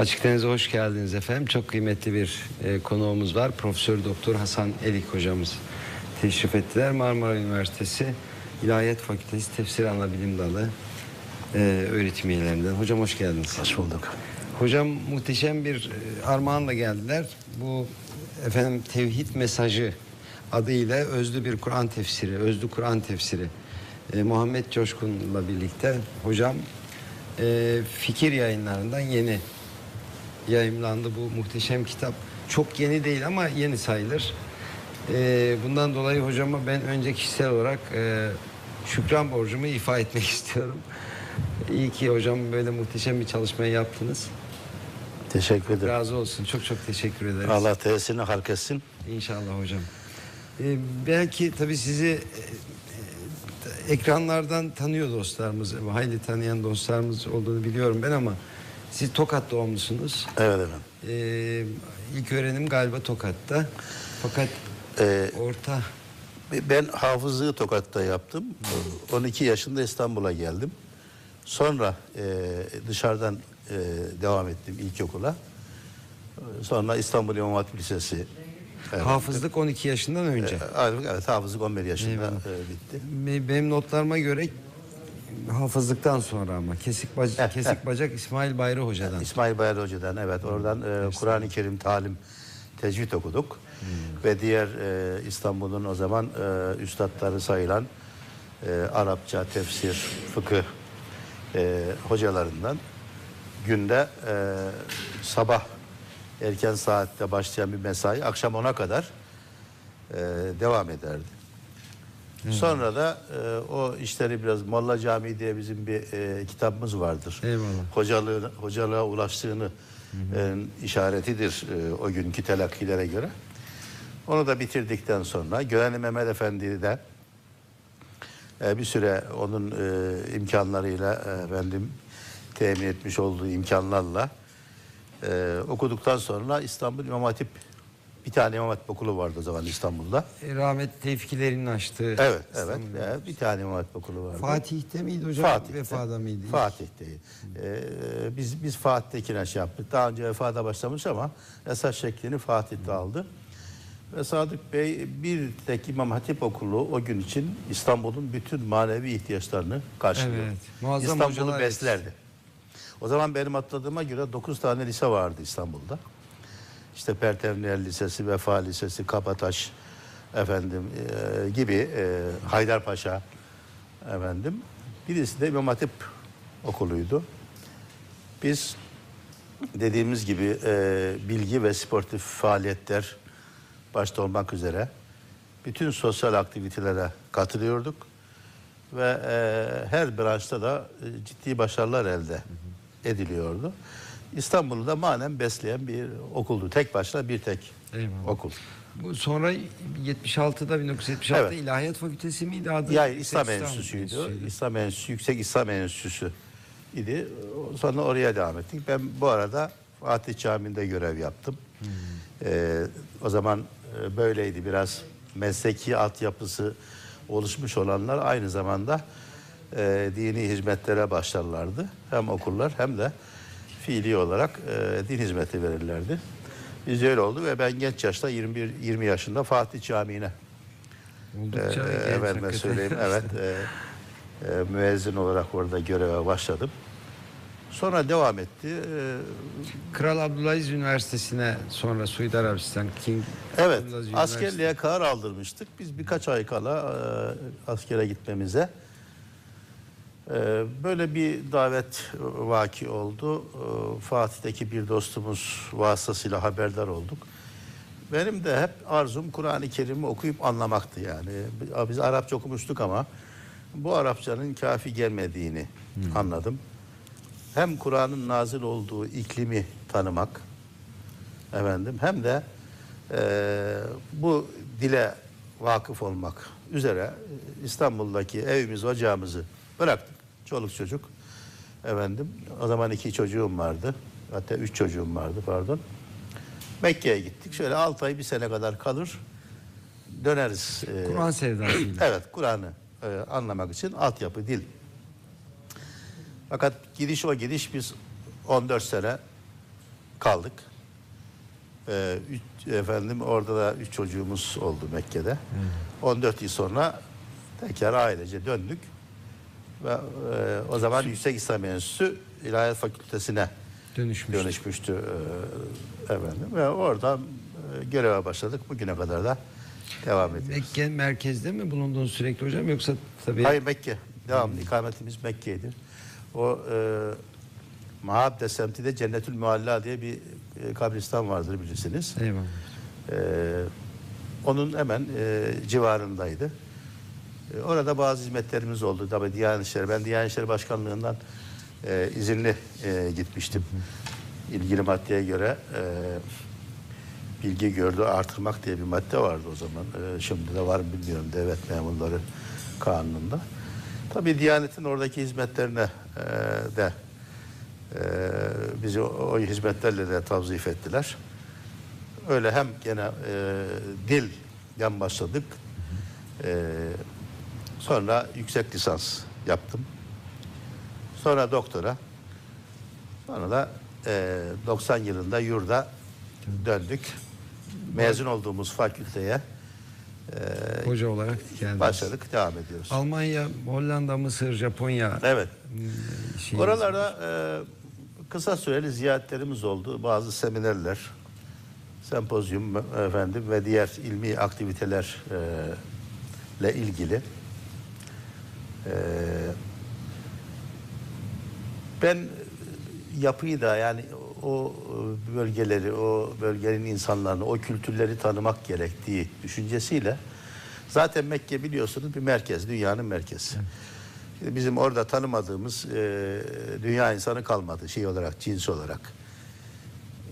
Açık Deniz'e hoş geldiniz efendim. Çok kıymetli bir e, konuğumuz var. Profesör Doktor Hasan Elik hocamız teşrif ettiler. Marmara Üniversitesi İlahiyat Fakültesi Tefsir Anabilim Dalı e, öğretim üyelerinden. Hocam hoş geldiniz. Hoş bulduk. Hocam muhteşem bir e, armağanla geldiler. Bu efendim tevhid mesajı adıyla özlü bir Kur'an tefsiri, özlü Kur'an tefsiri. E, Muhammed Coşkun'la birlikte hocam e, fikir yayınlarından yeni yayımlandı bu muhteşem kitap. Çok yeni değil ama yeni sayılır. E, bundan dolayı hocama ben önce kişisel olarak e, şükran borcumu ifa etmek istiyorum. İyi ki hocam böyle muhteşem bir çalışmayı yaptınız. Teşekkür ederim. Razı olsun. Çok çok teşekkür ederiz. Allah tesirini halk etsin. İnşallah hocam. Ee, belki tabii sizi e, e, ekranlardan tanıyor dostlarımız, hayli tanıyan dostlarımız olduğunu biliyorum ben ama siz Tokat doğumlusunuz. Evet efendim. Ee, ilk öğrenim galiba Tokat'ta. Fakat Ee, orta ben hafızlığı Tokat'ta yaptım. 12 yaşında İstanbul'a geldim. Sonra e, dışarıdan e, devam ettim ilkokula. Sonra İstanbul İmam Hatip Lisesi. Evet. hafızlık 12 yaşından önce. Evet, evet hafızlık 11 yaşında Eyvallah. e, bitti. Be- Benim notlarıma göre hafızlıktan sonra ama kesik bacak, kesik bacak İsmail Bayra hocadan. İsmail Bayar Hoca'dan evet oradan e, Kur'an-ı Kerim talim tecvid okuduk. Ve diğer e, İstanbul'un o zaman e, üstadları sayılan e, Arapça, tefsir, fıkıh e, hocalarından günde e, sabah erken saatte başlayan bir mesai akşam 10'a kadar e, devam ederdi. Sonra da e, o işleri biraz Molla Camii diye bizim bir e, kitabımız vardır. Eyvallah. Hocalığı, hocalığa ulaştığını e, işaretidir e, o günkü telakkilere göre. Onu da bitirdikten sonra Göğeni Mehmet Efendi de e, bir süre onun e, imkanlarıyla e, efendim temin etmiş olduğu imkanlarla e, okuduktan sonra İstanbul İmam Hatip bir tane İmam Hatip okulu vardı o zaman İstanbul'da. E, Rahmet Tevfiklerinin açtığı. Evet, evet. Evet, bir tane İmam Hatip okulu vardı. Fatih'te miydi hocam? Fatih'te. Vefada mıydı? Fatih'te. Ee, biz biz Fatih'tekine şey yaptık. Daha önce Vefa'da başlamış ama esas şeklini Fatih'te aldı. Ve Sadık Bey bir tek İmam Hatip okulu o gün için İstanbul'un bütün manevi ihtiyaçlarını karşılıyor. Evet, İstanbul'u beslerdi. O zaman benim atladığıma göre 9 tane lise vardı İstanbul'da. İşte Pertevniyel Lisesi, Vefa Lisesi, Kapataş efendim e, gibi e, Haydarpaşa efendim. Birisi de İmam Hatip okuluydu. Biz dediğimiz gibi e, bilgi ve sportif faaliyetler başta olmak üzere bütün sosyal aktivitelere katılıyorduk ve e, her branşta da e, ciddi başarılar elde ediliyordu. İstanbul'u da manen besleyen bir okuldu. Tek başına bir tek Eyvallah. okul. Bu sonra 76'da 1976'da Evet. İlahiyat Fakültesi miydi adı? Ya İslam İslam Enstitüsü'ydü. Enstitüsü'ydü. İslam Enstitüsü, Yüksek İslam Enstitüsü idi. Sonra oraya devam ettik. Ben bu arada Fatih Camii'nde görev yaptım. Ee, o zaman e, böyleydi biraz mesleki altyapısı oluşmuş olanlar aynı zamanda e, dini hizmetlere başlarlardı. Hem okullar hem de fiili olarak e, din hizmeti verirlerdi. Biz öyle oldu ve ben genç yaşta 21 20 yaşında Fatih Camii'ne Oldukça genç efendime söyleyeyim evet e, e, müezzin olarak orada göreve başladım. Sonra devam etti. Ee, Kral Abdülaziz Üniversitesi'ne sonra Suudi Arabistan King evet askerliğe karar aldırmıştık. Biz birkaç ay kala e, askere gitmemize e, böyle bir davet vaki oldu. E, Fatih'teki bir dostumuz vasıtasıyla haberdar olduk. Benim de hep arzum Kur'an-ı Kerim'i okuyup anlamaktı yani. Biz Arapça okumuştuk ama bu Arapçanın kafi gelmediğini anladım. Hem Kur'an'ın nazil olduğu iklimi tanımak efendim hem de eee, bu dile vakıf olmak üzere e, İstanbul'daki evimiz ocağımızı bıraktık. Çoluk çocuk efendim o zaman iki çocuğum vardı. Hatta üç çocuğum vardı pardon. Mekke'ye gittik. Şöyle 6 ay bir sene kadar kalır. Döneriz. e, Kur'an sevdasıyla. Evet Kur'an'ı e, anlamak için altyapı dil. Fakat gidiş o gidiş biz 14 sene kaldık. Ee, üç, efendim orada da üç çocuğumuz oldu Mekke'de. 14 yıl sonra tekrar ailece döndük. Ve e, o zaman Yüksek İslam Enstitüsü İlahiyat Fakültesine Dönüşmüş. dönüşmüştü e, efendim ve oradan e, göreve başladık. Bugüne kadar da devam ediyoruz. Mekke merkezde mi bulundun sürekli hocam yoksa tabii Hayır Mekke. Devamlı ikametimiz Mekke'dir. O e, Mahabde semtinde Cennetül Mualla diye bir e, kabristan vardır bilirsiniz. Eyvallah. E, onun hemen e, civarındaydı. E, orada bazı hizmetlerimiz oldu. Tabii Diyanet İşleri, ben Diyanet İşleri Başkanlığı'ndan e, izinli e, gitmiştim. İlgili maddeye göre e, bilgi gördü artırmak diye bir madde vardı o zaman. E, şimdi de var mı bilmiyorum devlet memurları kanununda. Tabii Diyanet'in oradaki hizmetlerine e, de e, bizi o, o hizmetlerle de tavzif ettiler. Öyle hem gene e, dilden başladık. E, sonra yüksek lisans yaptım. Sonra doktora. Sonra da e, 90 yılında yurda döndük. Mezun olduğumuz fakülteye e, Hoca olarak geldiniz. başladık, devam ediyoruz. Almanya, Hollanda, Mısır, Japonya Evet. şey, Oralarda e, kısa süreli ziyaretlerimiz oldu. Bazı seminerler, sempozyum efendim ve diğer ilmi aktiviteler e, ile ilgili. E, ben yapıyı da yani o bölgeleri, o bölgenin insanlarını, o kültürleri tanımak gerektiği düşüncesiyle zaten Mekke biliyorsunuz bir merkez, dünyanın merkezi. Şimdi bizim orada tanımadığımız e, dünya insanı kalmadı şey olarak, cins olarak.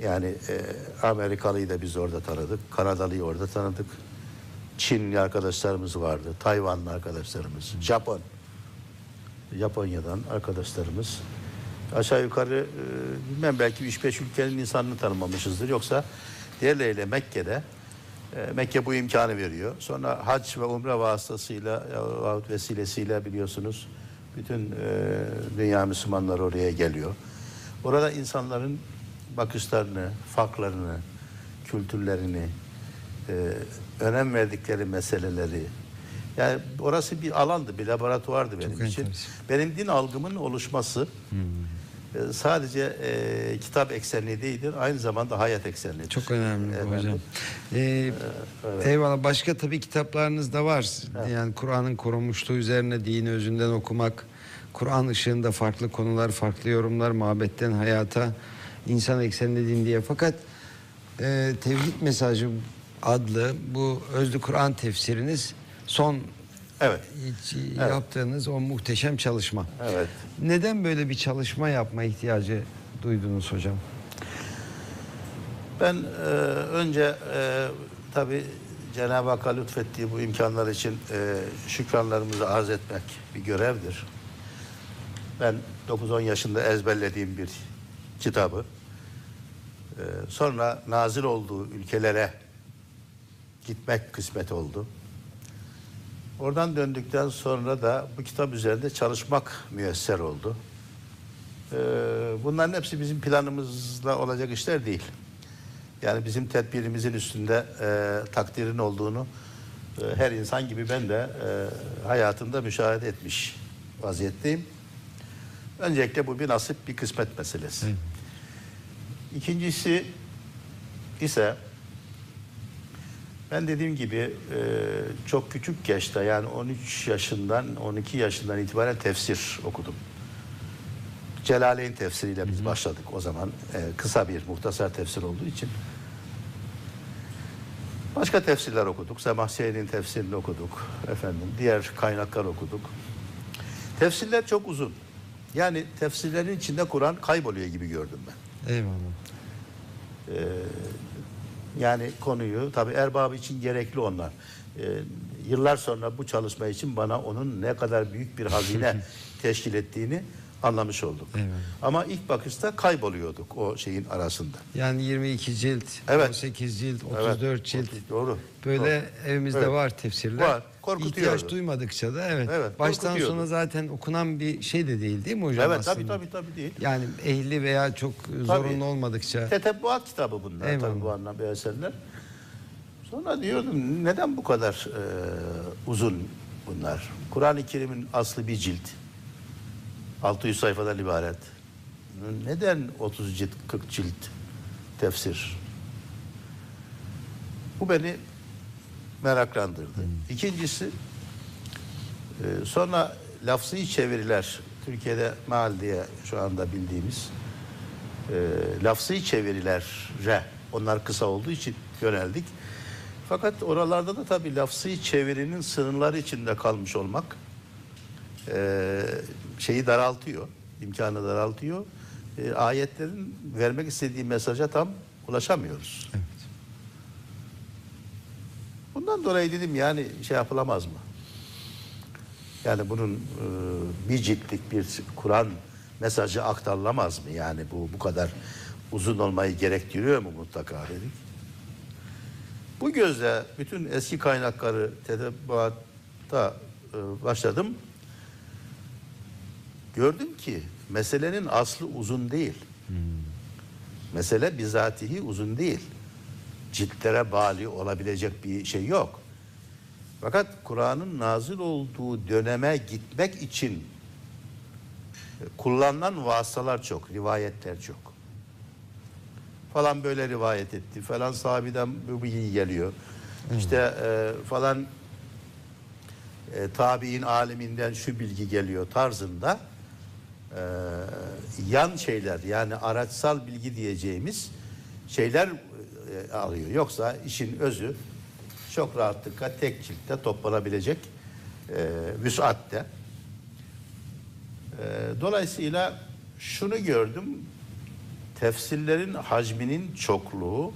Yani e, Amerikalıyı da biz orada tanıdık, Kanadalıyı orada tanıdık. Çinli arkadaşlarımız vardı, Tayvanlı arkadaşlarımız, Japon, Japonya'dan arkadaşlarımız. Aşağı yukarı e, bilmem belki 3-5 ülkenin insanını tanımamışızdır. Yoksa diğerleriyle Mekke'de e, Mekke bu imkanı veriyor. Sonra hac ve umre vasıtasıyla yahut vesilesiyle biliyorsunuz bütün e, dünya Müslümanları oraya geliyor. Orada insanların bakışlarını, farklarını, kültürlerini, e, önem verdikleri meseleleri yani orası bir alandı, bir laboratuvardı benim için. enteresan. Benim din algımın oluşması e, sadece e, kitap eksenli değildir, aynı zamanda hayat eksenlidir. Çok önemli Efendim. hocam. Ee, Eyvallah. Başka tabii kitaplarınız da var. Yani Kur'an'ın korunmuşluğu üzerine dini özünden okumak, Kur'an ışığında farklı konular, farklı yorumlar, muhabbetten hayata, insan eksenli din diye. Fakat e, Tevhid Mesajı adlı bu Özlü Kur'an tefsiriniz son Evet. yaptığınız o muhteşem çalışma. Evet. Neden böyle bir çalışma yapma ihtiyacı duydunuz hocam? Ben e, önce e, tabi Cenab-ı Hakk'a lütfettiği bu imkanlar için e, şükranlarımızı arz etmek bir görevdir. Ben 9-10 yaşında ezberlediğim bir kitabı e, sonra nazil olduğu ülkelere gitmek kısmet oldu. Oradan döndükten sonra da bu kitap üzerinde çalışmak müyesser oldu. Ee, bunların hepsi bizim planımızla olacak işler değil. Yani bizim tedbirimizin üstünde e, takdirin olduğunu e, her insan gibi ben de e, hayatımda müşahede etmiş vaziyetteyim. Öncelikle bu bir nasip, bir kısmet meselesi. İkincisi ise ben dediğim gibi e, çok küçük yaşta yani 13 yaşından 12 yaşından itibaren tefsir okudum. Celaleyn tefsiriyle biz başladık o zaman. E, kısa bir muhtasar tefsir olduğu için. Başka tefsirler okuduk. Semahşehir'in tefsirini okuduk. Efendim diğer kaynaklar okuduk. Tefsirler çok uzun. Yani tefsirlerin içinde Kur'an kayboluyor gibi gördüm ben. Eyvallah. Yani konuyu tabi erbabı için gerekli onlar. Ee, yıllar sonra bu çalışma için bana onun ne kadar büyük bir hazine teşkil ettiğini anlamış olduk. Evet. Ama ilk bakışta kayboluyorduk o şeyin arasında. Yani 22 cilt, Evet. 18 cilt, Evet, 34 cilt. Doğru. Böyle Doğru. evimizde Evet. var tefsirler. Var, korkutuyordu. İhtiyaç duymadıkça da evet. Evet, Baştan sona zaten okunan bir şey de değil değil mi hocam Evet aslında? tabii tabii tabii değil. Yani ehli veya çok zorunlu olmadıkça. Tetebbuat kitabı bunlar Eyvallah. tabii bu anlamda eserler. Sonra diyordum neden bu kadar e, uzun bunlar? Kur'an-ı Kerim'in aslı bir cilt. 600 sayfadan ibaret. Neden 30 cilt, 40 cilt tefsir? Bu beni meraklandırdı. İkincisi e, sonra lafzı çeviriler Türkiye'de mal diye şu anda bildiğimiz e, lafzı çevirilere onlar kısa olduğu için yöneldik. Fakat oralarda da tabii lafzı çevirinin sınırları içinde kalmış olmak e, şeyi daraltıyor, imkanı daraltıyor. E, ayetlerin vermek istediği mesaja tam ulaşamıyoruz. Evet. Bundan dolayı dedim yani şey yapılamaz mı? Yani bunun e, bir ciltlik bir Kur'an mesajı aktarılamaz mı? Yani bu bu kadar uzun olmayı gerektiriyor mu mutlaka dedik. Bu gözle bütün eski kaynakları tedebbuatta e, başladım. Gördüm ki meselenin aslı uzun değil. Mesele bizatihi uzun değil. Ciltlere bağlı olabilecek bir şey yok. Fakat Kur'an'ın nazil olduğu döneme gitmek için e, kullanılan vasıtalar çok, rivayetler çok. Falan böyle rivayet etti, falan sahabeden bu bilgi geliyor. İşte e, falan e, tabi'in aliminden şu bilgi geliyor tarzında e, yan şeyler yani araçsal bilgi diyeceğimiz şeyler e, alıyor. Yoksa işin özü çok rahatlıkla tek ciltte toplanabilecek e, vüsatte. E, dolayısıyla şunu gördüm. Tefsirlerin hacminin çokluğu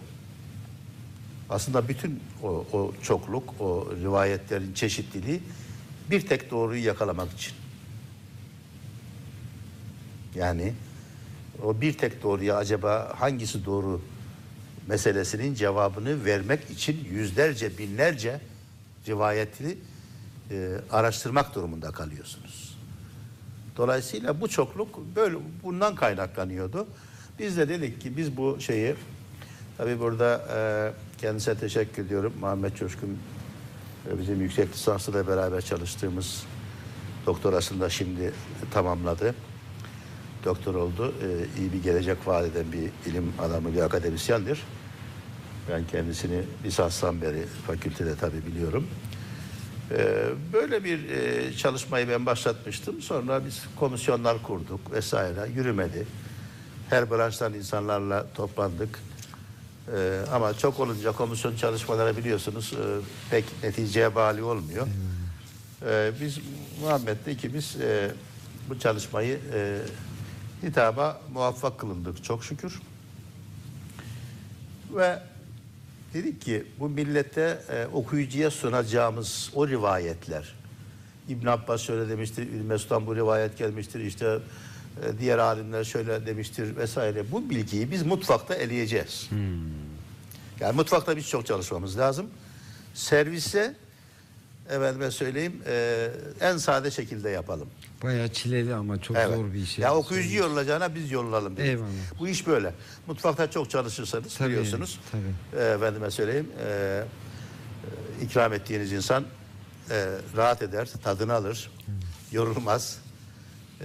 aslında bütün o, o çokluk, o rivayetlerin çeşitliliği bir tek doğruyu yakalamak için. Yani o bir tek doğruya acaba hangisi doğru meselesinin cevabını vermek için yüzlerce binlerce rivayeti e, araştırmak durumunda kalıyorsunuz. Dolayısıyla bu çokluk böyle bundan kaynaklanıyordu. Biz de dedik ki biz bu şeyi tabii burada e, kendisine teşekkür ediyorum. Muhammed Coşkun e, bizim yüksek lisansıyla beraber çalıştığımız doktorasını da şimdi tamamladı. Doktor oldu. E, iyi bir gelecek vaat eden bir ilim adamı, bir akademisyendir. Ben kendisini lisanstan beri fakültede tabii biliyorum. Ee, Böyle bir e, çalışmayı ben başlatmıştım. Sonra biz komisyonlar kurduk vesaire. Yürümedi. Her branştan insanlarla toplandık. Ee, ama çok olunca komisyon çalışmaları biliyorsunuz e, pek neticeye bağlı olmuyor. Ee, biz Muhammed'le ikimiz e, bu çalışmayı e, hitaba muvaffak kılındık çok şükür. Ve dedik ki bu millete e, okuyucuya sunacağımız o rivayetler İbn Abbas şöyle demiştir, İbn Mesud'dan bu rivayet gelmiştir, işte e, diğer alimler şöyle demiştir vesaire. Bu bilgiyi biz mutfakta eleyeceğiz. Yani mutfakta biz çok çalışmamız lazım. Servise efendime söyleyeyim e, en sade şekilde yapalım. Bayağı çileli ama çok Evet. zor bir şey. Ya okuyucu yollayacağına biz yollayalım. dedik. Eyvallah. Bu iş böyle. Mutfakta çok çalışırsanız Tabii, biliyorsunuz. tabii. E, efendime söyleyeyim. e, e, ikram ettiğiniz insan e, rahat eder, tadını alır, yorulmaz. E,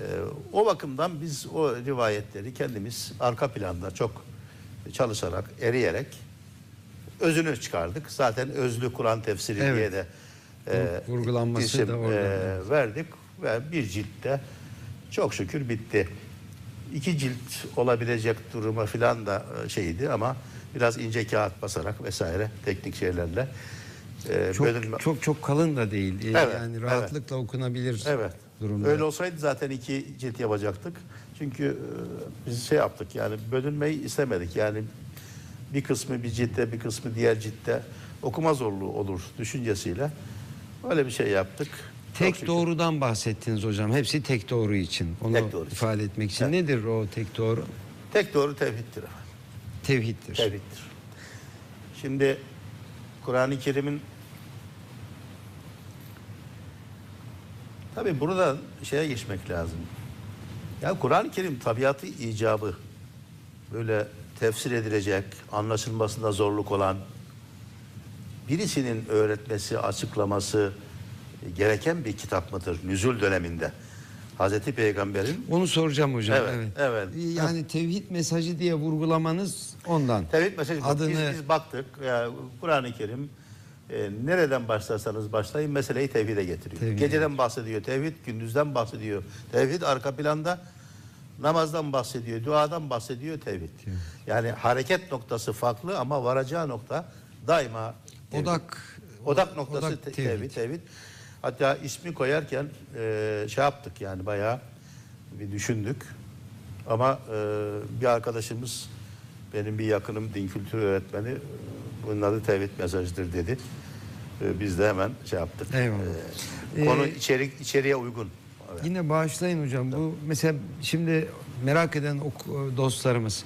o bakımdan biz o rivayetleri kendimiz arka planda çok çalışarak, eriyerek özünü çıkardık. Zaten özlü Kur'an tefsiri Evet. diye de e, Vurgulanması isim, da oradan. e, verdik ve bir ciltte çok şükür bitti. İki cilt olabilecek duruma filan da e, şeydi ama biraz ince kağıt basarak vesaire teknik şeylerle e, çok, bölünme- çok çok kalın da değil. Ee, Evet, yani rahatlıkla okunabilir Evet. durumda. Öyle olsaydı zaten iki cilt yapacaktık. Çünkü e, biz şey yaptık yani bölünmeyi istemedik. Yani bir kısmı bir ciltte bir kısmı diğer ciltte okuma zorluğu olur düşüncesiyle öyle bir şey yaptık. Tek doğrudan bahsettiniz hocam. Hepsi tek doğru için. Onu Tek doğru için. ifade etmek için. Evet. Nedir o tek doğru? Tek doğru tevhiddir efendim. Tevhiddir. Tevhiddir. Şimdi Kur'an-ı Kerim'in tabi burada şeye geçmek lazım. Ya Kur'an-ı Kerim tabiatı icabı böyle tefsir edilecek, anlaşılmasında zorluk olan birisinin öğretmesi, açıklaması gereken bir kitap mıdır nüzul döneminde? Hazreti Peygamber'in Onu soracağım hocam. Evet, Evet. evet. Yani tevhid mesajı diye vurgulamanız ondan. Tevhid mesajı. Adını Biz, biz baktık. Ya, Kur'an-ı Kerim e, nereden başlarsanız başlayın meseleyi tevhide getiriyor. Tevhide. Geceden bahsediyor tevhid, gündüzden bahsediyor. Tevhid arka planda namazdan bahsediyor, duadan bahsediyor tevhid. Yani hareket noktası farklı ama varacağı nokta daima tevhid. odak Odak noktası odak te- tevhid. tevhid. tevhid. Hatta ismi koyarken e, şey yaptık yani bayağı bir düşündük. Ama e, bir arkadaşımız benim bir yakınım din kültürü öğretmeni e, bunun adı tevhid mesajıdır dedi. E, biz de hemen şey yaptık. Eyvallah. E, konu Ee, içerik içeriye uygun. Evet. Yine bağışlayın hocam. Bu mesela şimdi merak eden ok- dostlarımız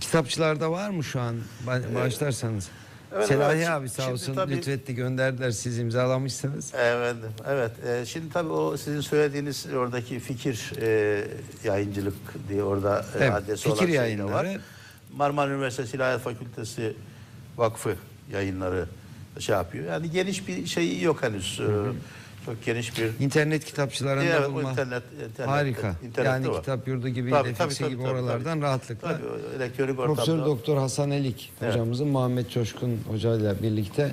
kitapçılarda var mı şu an? Ba- Bağışlarsanız. Evet, Selahi evet. abi sağ olsun tabii- lütfetti gönderdiler siz imzalamışsınız. Evet, evet. Ee, şimdi tabii o sizin söylediğiniz oradaki fikir e, yayıncılık diye orada e, Evet, adresi fikir olan şey yayınları. var. Marmara Üniversitesi İlahiyat Fakültesi Vakfı yayınları şey yapıyor. Yani geniş bir şey yok henüz. Ee, Çok geniş bir İnternet kitapçılarında Evet, bulma. internet, internet Harika. internette yani var. kitap yurdu gibi, Tabii, tabii, tabii, gibi tabii, oralardan tabii. rahatlıkla. Tabii, Profesör. Doktor Hasan Elik Evet. hocamızın Muhammed Coşkun hocayla birlikte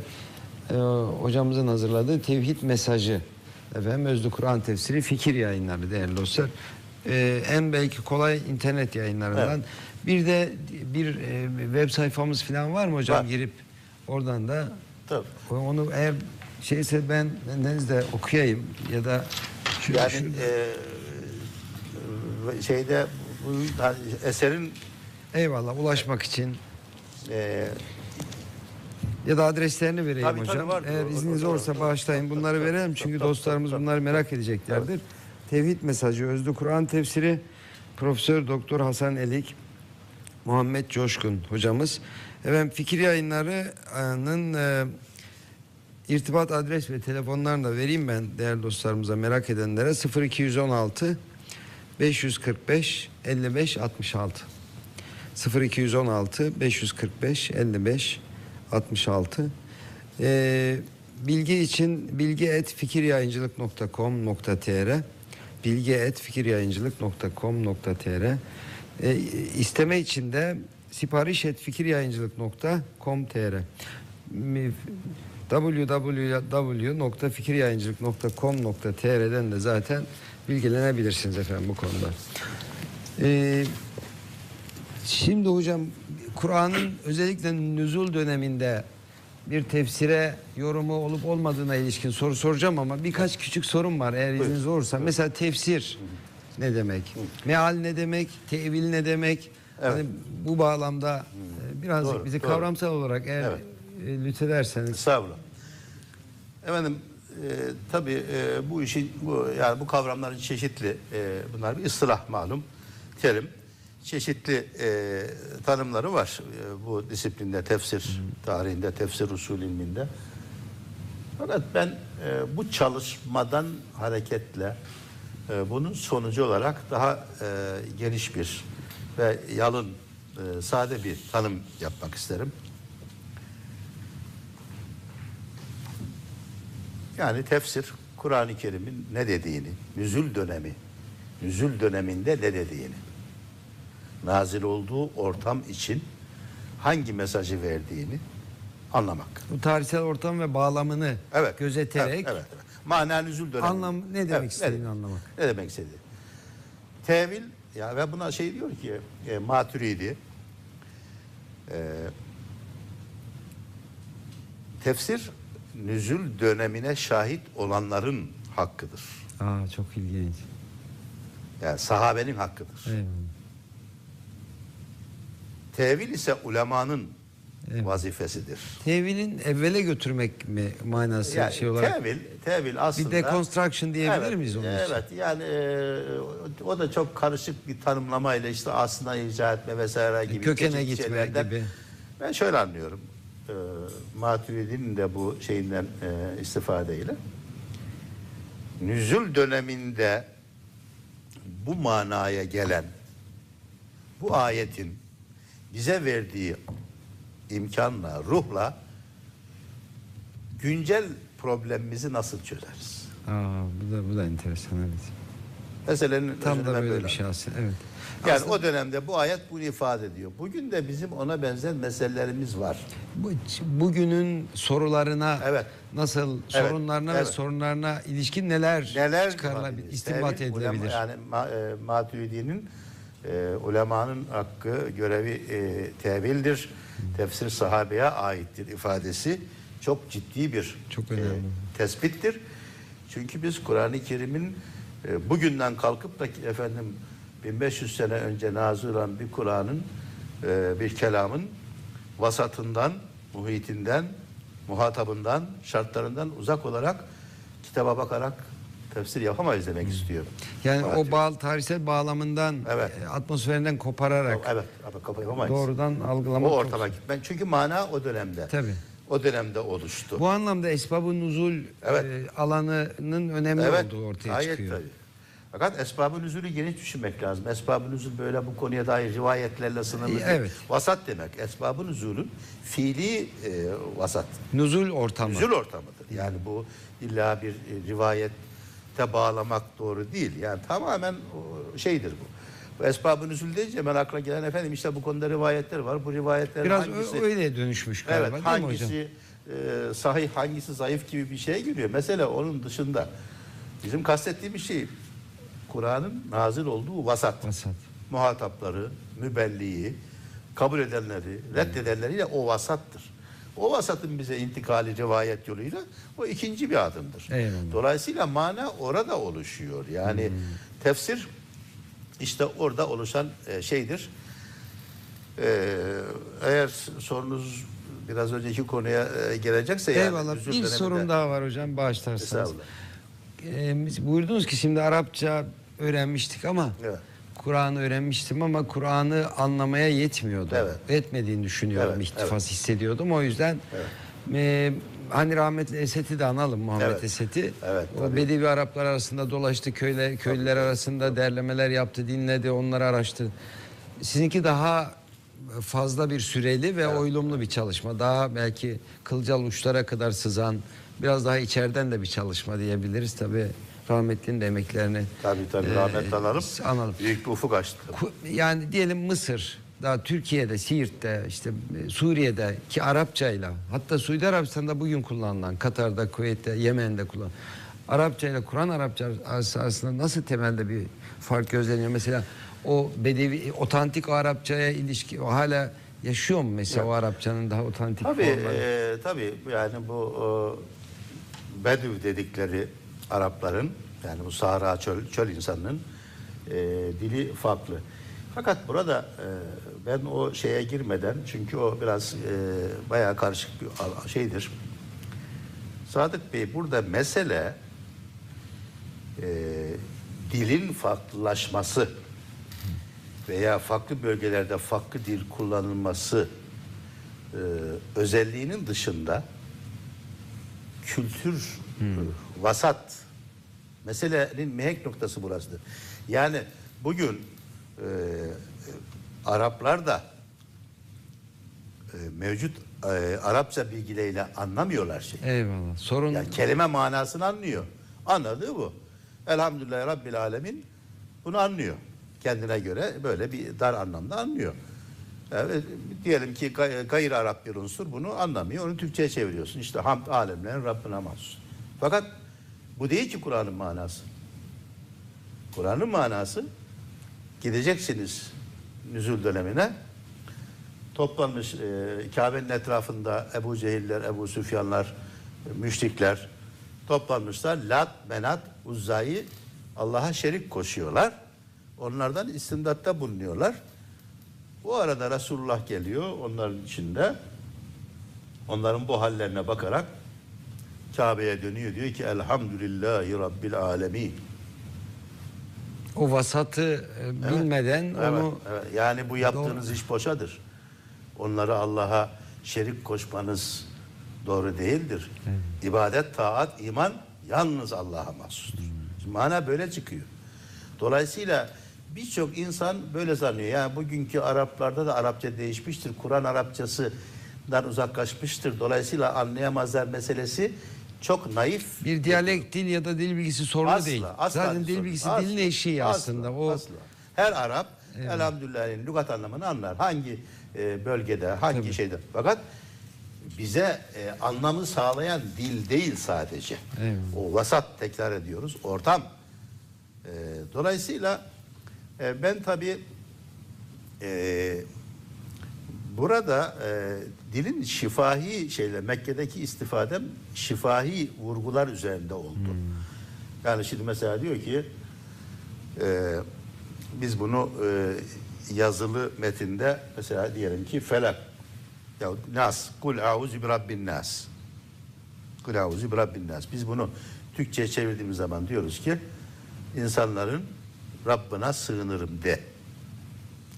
e, hocamızın hazırladığı tevhid mesajı efendim Özlü Kur'an tefsiri fikir yayınları değerli dostlar. E, en belki kolay internet yayınlarından. Bir de bir e, web sayfamız falan var mı hocam Var. girip oradan da Tabii. onu eğer şeyse ben bendeniz de okuyayım ya da şu, Yani şu- e, şeyde bu eserin eyvallah ulaşmak için e, Ya da adreslerini vereyim Tabii, tabii, hocam. vardır. Eğer izniniz olursa bağışlayın. tabii, Bunları tabii, verelim tabii, çünkü tabii, dostlarımız tabii, bunları merak edeceklerdir. Tevhid mesajı, Özlü Kur'an tefsiri Profesör Doktor Hasan Elik, Muhammed Coşkun hocamız. Efendim fikir yayınlarının e, irtibat adres ve telefonlarını da vereyim ben değerli dostlarımıza merak edenlere. 0216 545 55 66 0216 545 55 66 Ee, bilgi için bilgi et fikiryayıncılık.com.tr bilgi et fikiryayıncılık.com.tr ee, isteme için de sipariş et fikiryayıncılık.com.tr Mi- www.fikiryayıncılık.com.tr'den de zaten bilgilenebilirsiniz efendim bu konuda. Ee, Şimdi hocam Kur'an'ın özellikle nüzul döneminde bir tefsire yorumu olup olmadığına ilişkin soru soracağım ama birkaç küçük sorum var eğer izniniz olursa. Mesela tefsir ne demek? Meal ne demek? Tevil ne demek? Hani bu bağlamda e, birazcık Doğru, bizi doğru. kavramsal olarak eğer Evet. E, lütfederseniz. Estağfurullah. Efendim e, tabii e, bu işin bu yani bu kavramların çeşitli e, bunlar bir ıslah malum terim. Çeşitli e, tanımları var e, bu disiplinde tefsir tarihinde tefsir usul ilminde. Fakat ben e, bu çalışmadan hareketle e, bunun sonucu olarak daha e, geniş bir ve yalın e, sade bir tanım yapmak isterim. Yani tefsir Kur'an-ı Kerim'in ne dediğini, nüzül dönemi, nüzül döneminde ne dediğini, nazil olduğu ortam için hangi mesajı verdiğini anlamak. Bu tarihsel ortam ve bağlamını Evet. gözeterek Evet, evet, evet. Mana nüzül dönemi. Anlam- ne demek istediğini anlamak. Ne demek istediği. Tevil ya ve buna şey diyor ki e, Maturidi e, tefsir nüzül dönemine şahit olanların hakkıdır. Aa çok ilginç. Yani sahabenin hakkıdır. Eyvallah. Tevil ise ulemanın vazifesidir. Tevilin evvele götürmek mi manası Yani şey olarak? tevil, tevil aslında... Bir deconstruction diyebilir evet, miyiz onun için? Evet yani e, o da çok karışık bir tanımlamayla işte aslında icat etme vesaire gibi. Kökene gitme gibi. Ben şöyle anlıyorum. E, Maturidi'nin de bu şeyinden e, istifadeyle. Nüzul döneminde bu manaya gelen bu ayetin bize verdiği imkanla, ruhla güncel problemimizi nasıl çözeriz? Aa, bu da bu da enteresan evet. Meselenin Tam da böyle böyle bir şey aslında. Evet. Yani Aslında o dönemde bu ayet bunu ifade ediyor. Bugün de bizim ona benzer meselelerimiz var. bu, bugünün sorularına Evet. nasıl Evet, sorunlarına ve evet. sorunlarına ilişkin neler, Neler çıkarılabilir, istinbat Tevil, ulema- edilebilir? yani ma, e, Maturidi'nin e, ulemanın hakkı, görevi e, tevildir. Tefsir sahabeye aittir ifadesi çok ciddi bir Çok önemli. tespittir. Çünkü biz Kur'an-ı Kerim'in e, bugünden kalkıp da efendim 1500 sene önce nazil olan bir Kur'an'ın e, bir kelamın vasatından, muhitinden, muhatabından, şartlarından uzak olarak kitaba bakarak tefsir yapamayız demek istiyorum. Yani Evet. o bağ, tarihsel bağlamından, Evet. e, atmosferinden kopararak Evet, kafa yapamayız. doğrudan o algılamak çok ortama gitmen. Çünkü mana o dönemde. Tabii. O dönemde oluştu. Bu anlamda esbab-ı nuzul Evet. e, alanının önemli olduğu ortaya gayet çıkıyor. tabii. Fakat esbab-ı nüzulü geniş düşünmek lazım. Esbab-ı nüzul böyle bu konuya dair rivayetlerle sınırlı. Evet. Vasat demek. Esbab-ı nüzulün fiili e, vasat. Nuzul ortamı. Nüzul ortamıdır. Yani bu illa bir e, rivayette bağlamak doğru değil. Yani tamamen o, şeydir bu. Bu esbab-ı nüzul deyince hemen akla gelen efendim işte bu konuda rivayetler var. Bu rivayetlerin Biraz hangisi... öyle dönüşmüş galiba Evet, değil mi hocam? hangisi e, sahih, hangisi zayıf gibi bir şeye giriyor. Mesela onun dışında bizim kastettiğimiz şey Kur'an'ın nazil olduğu vasat. Vasat. Muhatapları, mübelliği, kabul edenleri, reddedenleriyle o vasattır. O vasatın bize intikali rivayet yoluyla o ikinci bir adımdır. Eyvallah. Dolayısıyla mana orada oluşuyor. Yani Hmm. tefsir işte orada oluşan e, şeydir. Ee, eğer sorunuz biraz önceki konuya e, gelecekse yani Eyvallah. nüzul Bir sorun daha var hocam bağışlarsanız. Estağfurullah. Ee, buyurdunuz ki şimdi Arapça öğrenmiştik ama Evet. Kur'an'ı öğrenmiştim ama Kur'an'ı anlamaya yetmiyordu. Evet. Etmediğini düşünüyorum, Evet, ihtifas hissediyordum. O yüzden e, hani rahmetli Eset'i de analım Muhammed Evet. Eset'i. Evet, o tabii. Bedevi Araplar arasında dolaştı, köyle, köylüler arasında derlemeler yaptı, dinledi, onları araştırdı. Sizinki daha fazla bir süreli ve oylumlu bir çalışma. Daha belki kılcal uçlara kadar sızan, biraz daha içeriden de bir çalışma diyebiliriz. Tabii rahmetlinin de emeklerini Tabii tabii e, rahmet analım. analım. Büyük bir ufuk açtı. Yani diyelim Mısır, daha Türkiye'de, Siirt'te, işte e, Suriye'de ki Arapçayla, hatta Suudi Arabistan'da bugün kullanılan, Katar'da, Kuveyt'te, Yemen'de kullanılan Arapçayla Kur'an Arapça arasında nasıl temelde bir fark gözleniyor? Mesela o bedevi, otantik Arapçaya ilişki o hala yaşıyor mu mesela o Arapçanın daha otantik Tabii, formları? e, tabii yani bu e, Bedü dedikleri Arapların yani bu Sahra çöl, çöl insanının e, dili farklı. Fakat burada e, ben o şeye girmeden çünkü o biraz e, bayağı karışık bir şeydir. Sadık Bey burada mesele e, dilin farklılaşması veya farklı bölgelerde farklı dil kullanılması e, özelliğinin dışında kültür e, vasat meselenin mihenk noktası burasıdır. Yani bugün e, Araplar da e, mevcut e, Arapça bilgileriyle anlamıyorlar şey. Eyvallah. Sorun Yani kelime manasını anlıyor. Anladığı bu. Elhamdülillah Rabbil Alemin bunu anlıyor. Kendine göre böyle bir dar anlamda anlıyor. Evet, diyelim ki gay- gayr Arap bir unsur bunu anlamıyor. Onu Türkçe'ye çeviriyorsun. İşte hamd alemlerin Rabbine mahsus. Fakat bu değil ki Kur'an'ın manası. Kur'an'ın manası gideceksiniz nüzul dönemine toplanmış e, Kabe'nin etrafında Ebu Cehiller, Ebu Süfyanlar, e, müşrikler toplanmışlar. Lat, Menat, Uzza'yı Allah'a şerik koşuyorlar. Onlardan istimdatta bulunuyorlar. Bu arada Resulullah geliyor onların içinde. onların bu hallerine bakarak Kabe'ye dönüyor diyor ki Elhamdülillahi Rabbil Alemin. O vasatı e, bilmeden Evet, onu evet. Yani bu yaptığınız iş boşadır. Onları Allah'a şerik koşmanız doğru değildir. İbadet, taat, iman yalnız Allah'a mahsustur. Şimdi mana böyle çıkıyor. Dolayısıyla birçok insan böyle zannediyor. Yani bugünkü Araplarda da Arapça değişmiştir. Kur'an Arapçasından uzaklaşmıştır. Dolayısıyla anlayamazlar meselesi çok naif. bir diyalekt dil ya da dil bilgisi sorunu değil. Zaten bir dil bilgisi Asla, dilin eşiği asla, aslında. O asla. Her Arap elhamdülillah'in lügat anlamını anlar. Hangi e, bölgede, hangi şeyde. Fakat bize e, anlamı sağlayan dil değil sadece. Evet. O vasat tekrar ediyoruz. Ortam. E, dolayısıyla e, ben tabii e, burada e, dilin şifahi şeyle Mekke'deki istifadem şifahi vurgular üzerinde oldu. Yani şimdi mesela diyor ki e, biz bunu e, yazılı metinde mesela diyelim ki felak ya nas kul auzu bi rabbin nas. Kul auzu bi rabbin nas. Biz bunu Türkçe'ye çevirdiğimiz zaman diyoruz ki insanların Rabbına sığınırım de.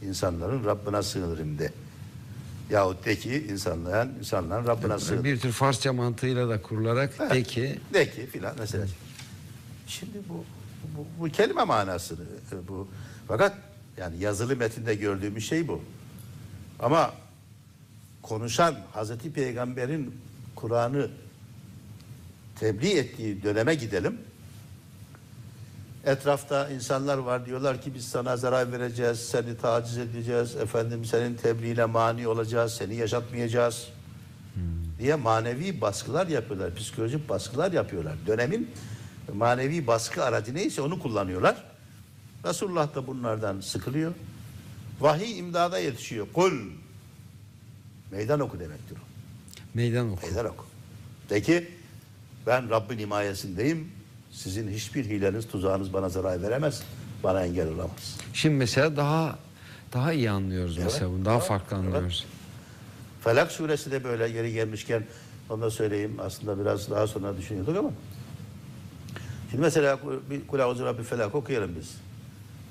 İnsanların Rabbına sığınırım de yahut de ki insanların insanların Rabbına sığınırım bir tür Farsça mantığıyla da kurularak de ki de ki filan mesela. Şimdi bu, bu, bu kelime manasını e, bu. Fakat yani yazılı metinde gördüğümüz şey bu. Ama konuşan Hazreti Peygamber'in Kur'an'ı tebliğ ettiği döneme gidelim. Etrafta insanlar var diyorlar ki biz sana zarar vereceğiz, seni taciz edeceğiz, efendim senin tebliğine mani olacağız, seni yaşatmayacağız diye manevi baskılar yapıyorlar, psikolojik baskılar yapıyorlar. Dönemin manevi baskı aracı neyse onu kullanıyorlar. Resulullah da bunlardan sıkılıyor. Vahiy imdada yetişiyor. Kul. Meydan oku demektir o. meydan oku. Meydan oku. De ki ben Rabbin himayesindeyim. Sizin hiçbir hileniz, tuzağınız bana zarar veremez. Bana engel olamaz. Şimdi mesela daha daha iyi anlıyoruz Evet, mesela bunu. Daha evet, farklı evet. anlıyoruz. Felak suresi de böyle yeri gelmişken onu da söyleyeyim. Aslında biraz daha sonra düşünüyorduk ama. Şimdi mesela bir Kul Auzu Rabbi Felak okuyalım biz.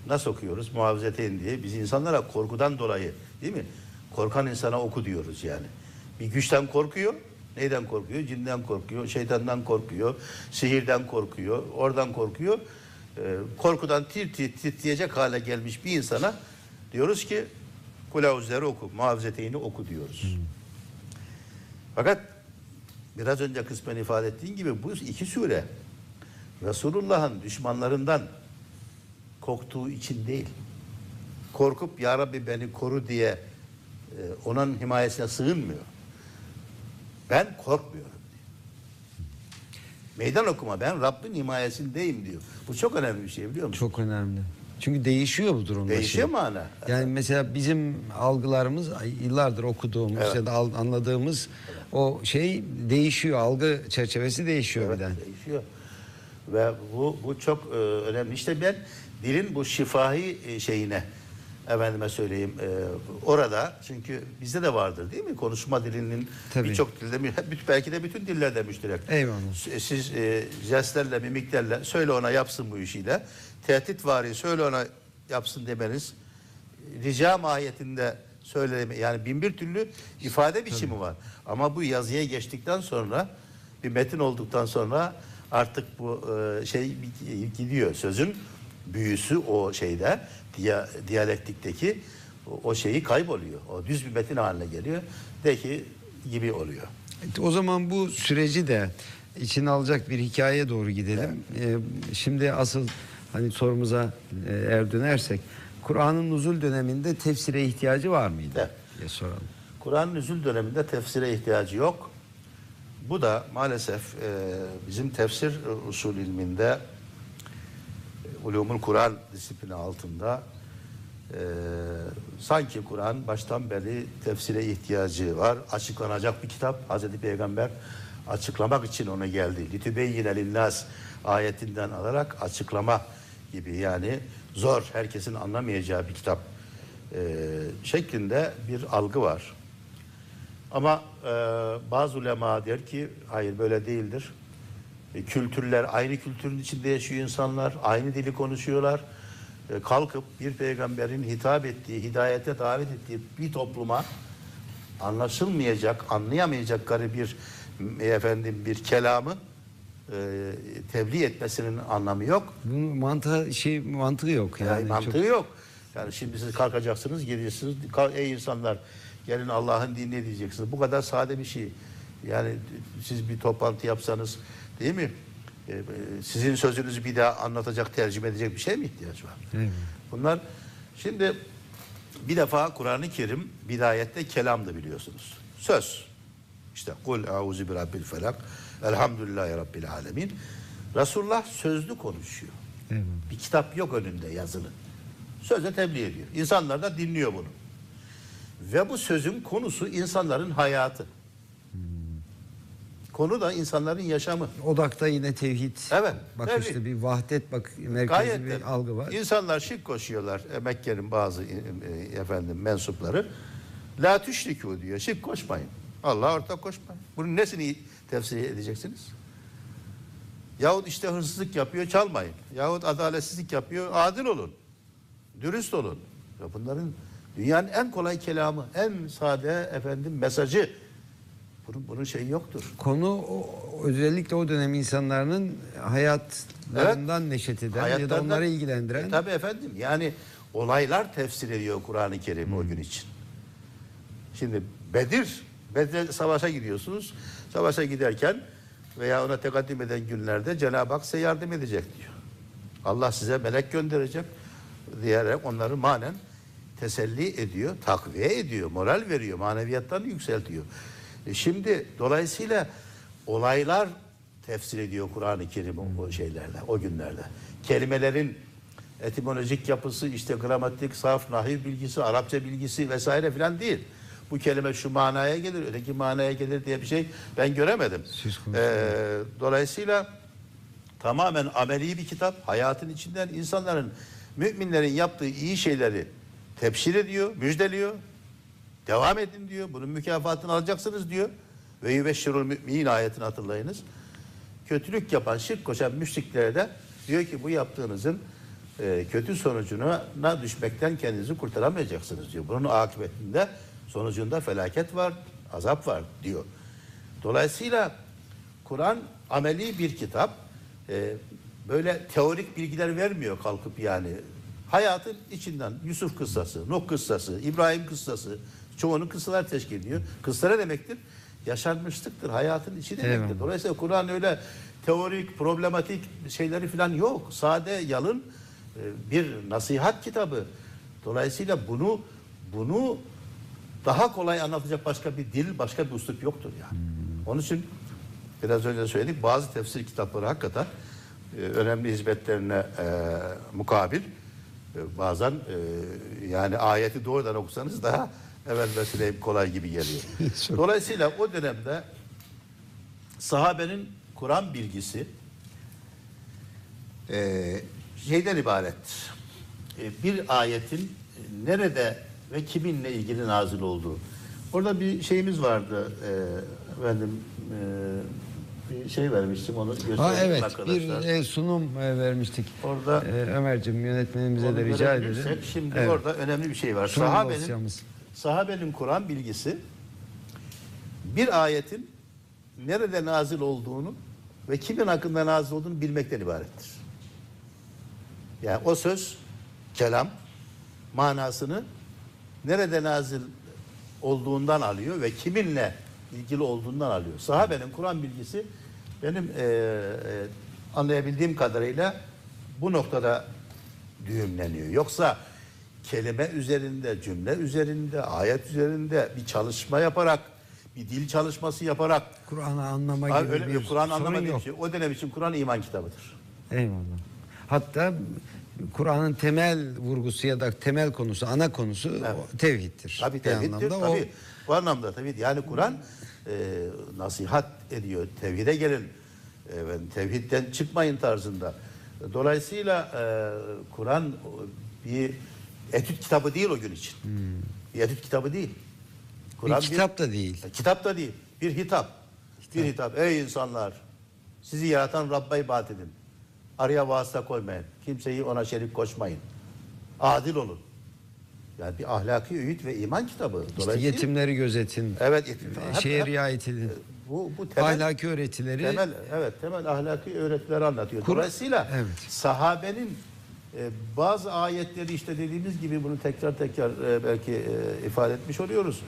Nasıl okuyoruz? Muhavizeteyn diye. Biz insanlara korkudan dolayı değil mi? Korkan insana oku diyoruz yani. Bir güçten korkuyor. Neyden korkuyor? Cinden korkuyor, şeytandan korkuyor, sihirden korkuyor, oradan korkuyor. Ee, korkudan tir tir titreyecek hale gelmiş bir insana diyoruz ki Kulauzları oku, muhavizeteyni oku diyoruz. Fakat biraz önce kısmen ifade ettiğin gibi bu iki sure Resulullah'ın düşmanlarından korktuğu için değil. Korkup Ya Rabbi beni koru diye e, onun himayesine sığınmıyor. Ben korkmuyorum diyor. Meydan okuma ben Rabbin himayesindeyim diyor. Bu çok önemli bir şey biliyor musun? Çok önemli. Çünkü değişiyor bu durumda. Değişiyor şimdi. mana. Yani mesela bizim algılarımız yıllardır okuduğumuz Evet. ya da anladığımız o şey değişiyor. Algı çerçevesi değişiyor Evet, birden. değişiyor. Ve bu bu çok e, önemli. İşte ben dilin bu şifahi e, şeyine efendime söyleyeyim e, orada çünkü bizde de vardır değil mi? Konuşma dilinin Tabii. birçok dilde belki de bütün dillerde müşterek. Eyvallah. Siz e, jestlerle, mimiklerle söyle ona yapsın bu işiyle. Tehdit vari söyle ona yapsın demeniz rica mahiyetinde söyleme yani bin bir türlü ifade biçimi var. Ama bu yazıya geçtikten sonra bir metin olduktan sonra artık bu e, şey gidiyor. Sözün büyüsü o şeyde diya, diyalektikteki o, o şeyi kayboluyor. O düz bir metin haline geliyor. De ki gibi oluyor. O zaman bu süreci de içine alacak bir hikayeye doğru gidelim. Ee, şimdi asıl hani sorumuza e, eğer dönersek Kur'an'ın nuzul döneminde tefsire ihtiyacı var mıydı? Evet. diye soralım. Kur'an nüzul döneminde tefsire ihtiyacı yok. Bu da maalesef e, bizim tefsir usul ilminde ulumul Kur'an disiplini altında e, sanki Kur'an baştan beri tefsire ihtiyacı var. Açıklanacak bir kitap. Hazreti Peygamber açıklamak için ona geldi. Litübeyyine linnâs ayetinden alarak açıklama gibi yani zor herkesin anlamayacağı bir kitap e, şeklinde bir algı var. Ama e, bazı ulema der ki hayır böyle değildir. E, kültürler aynı kültürün içinde yaşıyor insanlar, aynı dili konuşuyorlar. E, kalkıp bir peygamberin hitap ettiği, hidayete davet ettiği bir topluma anlaşılmayacak, anlayamayacak garip bir e, efendim bir kelamı tebliğ etmesinin anlamı yok. Bunun mantığı şey mantığı yok yani. Yani mantığı Çok- yok. Yani şimdi siz kalkacaksınız, gideceksiniz. Kalk, Ey insanlar gelin Allah'ın dinini diyeceksiniz. Bu kadar sade bir şey. Yani siz bir toplantı yapsanız değil mi? Ee, sizin sözünüzü bir daha anlatacak, tercüme edecek bir şey mi ihtiyaç var? Evet. Bunlar şimdi bir defa Kur'an-ı Kerim bidayette kelamdı biliyorsunuz. Söz. İşte kul auzu bi rabbil felak. Elhamdülillahi rabbil alamin. Resulullah sözlü konuşuyor. Evet. Bir kitap yok önünde yazılı. Sözle tebliğ ediyor. İnsanlar da dinliyor bunu. Ve bu sözün konusu insanların hayatı. Konu da insanların yaşamı. Odakta yine tevhid. Evet, Bakışta tevhid. bir vahdet bak merkezi Gayet bir de algı var. İnsanlar şirk koşuyorlar. E, Mekke'nin bazı e, e, efendim mensupları. La tüşriku diyor. Şirk koşmayın. Allah ortak koşmayın. Bunun nesini tefsir edeceksiniz? Yahut işte hırsızlık yapıyor çalmayın. Yahut adaletsizlik yapıyor adil olun. Dürüst olun. Ya bunların dünyanın en kolay kelamı, en sade efendim mesajı. Bunun, bunun şeyi yoktur. Konu o, özellikle o dönem insanların hayatlarından neşet eden ya da onları ilgilendiren E, tabii efendim yani olaylar tefsir ediyor Kur'an-ı Kerim o gün için. Şimdi Bedir, Bedir savaşa gidiyorsunuz. Savaşa giderken veya ona tekaddim eden günlerde Cenab-ı Hak size yardım edecek diyor. Allah size melek gönderecek diyerek onları manen teselli ediyor, takviye ediyor, moral veriyor, maneviyatlarını yükseltiyor. E şimdi dolayısıyla olaylar tefsir ediyor Kur'an-ı Kerim o, şeylerle, o günlerde. Kelimelerin etimolojik yapısı, işte gramatik, saf, nahiv bilgisi, Arapça bilgisi vesaire filan değil. Bu kelime şu manaya gelir, öteki manaya gelir diye bir şey ben göremedim. Ee, dolayısıyla tamamen ameli bir kitap. Hayatın içinden insanların, müminlerin yaptığı iyi şeyleri tepsir ediyor, müjdeliyor. Devam edin diyor. Bunun mükafatını alacaksınız diyor. Ve yübeşşirul mümin ayetini hatırlayınız. Kötülük yapan, şirk koşan müşriklere de diyor ki bu yaptığınızın e, kötü sonucuna na düşmekten kendinizi kurtaramayacaksınız diyor. Bunun akıbetinde sonucunda felaket var, azap var diyor. Dolayısıyla Kur'an ameli bir kitap. E, böyle teorik bilgiler vermiyor kalkıp yani. Hayatın içinden Yusuf kıssası, Nuh kıssası, İbrahim kıssası, çoğunun kıssalar teşkil ediyor. Kıssa ne demektir? Yaşanmışlıktır, hayatın içi demektir. Eyvallah. Dolayısıyla Kur'an öyle teorik, problematik şeyleri falan yok. Sade, yalın e, bir nasihat kitabı. Dolayısıyla bunu bunu daha kolay anlatacak başka bir dil, başka bir üslup yoktur yani. Onun için biraz önce söyledik bazı tefsir kitapları hakikaten e, önemli hizmetlerine e, mukabil e, bazen e, yani ayeti doğrudan okusanız daha evvel vesileyim kolay gibi geliyor. Dolayısıyla o dönemde sahabenin Kur'an bilgisi e, şeyden ibaret. E, bir ayetin nerede ve kiminle ilgili nazil olduğu. Orada bir şeyimiz vardı e, efendim e, bir şey vermiştim onu göstereyim Ha evet arkadaşlar. bir e, sunum e, vermiştik. Orada- e, Ömerciğim yönetmenimize de rica edelim. Şimdi Evet. orada önemli bir şey var. Sunum Sahabenin, dosyamız. Sahabenin Kur'an bilgisi bir ayetin nerede nazil olduğunu ve kimin hakkında nazil olduğunu bilmekten ibarettir. Yani o söz, kelam manasını nerede nazil olduğundan alıyor ve kiminle ilgili olduğundan alıyor. Sahabenin Kur'an bilgisi benim eee, eee, anlayabildiğim kadarıyla bu noktada düğümleniyor. Yoksa kelime üzerinde, cümle üzerinde, ayet üzerinde bir çalışma yaparak, bir dil çalışması yaparak Kur'an'ı anlama gibi öyle bir Kur'an anlama yok. şey. O dönem için Kur'an iman kitabıdır. Eyvallah. Hatta Kur'an'ın temel vurgusu ya da temel konusu, ana konusu o tevhiddir. Tabii tevhiddir. Tabii. o Bu anlamda tabii. Yani Kur'an e, nasihat ediyor. Tevhide gelin. Efendim, tevhidden çıkmayın tarzında. Dolayısıyla e, Kur'an bir etüt kitabı değil o gün için. Hmm. Bir etüt kitabı değil. Kur'an bir kitap da değil. E, kitap da değil. Bir hitap. Bir hitap. Ey insanlar! Sizi yaratan Rabb'a ibadet edin. Araya vasıta koymayın. Kimseyi ona şerik koşmayın. Adil olun. Yani bir ahlaki öğüt ve iman kitabı. İşte yetimleri gözetin. Evet. yetim- hep- Şeye hep- riayet edin. Bu, bu temel, Ahlaki öğretileri temel, evet temel ahlaki öğretileri anlatıyor. Kur- Dolayısıyla Evet. sahabenin e, bazı ayetleri işte dediğimiz gibi bunu tekrar tekrar e, belki e, ifade etmiş oluyoruz.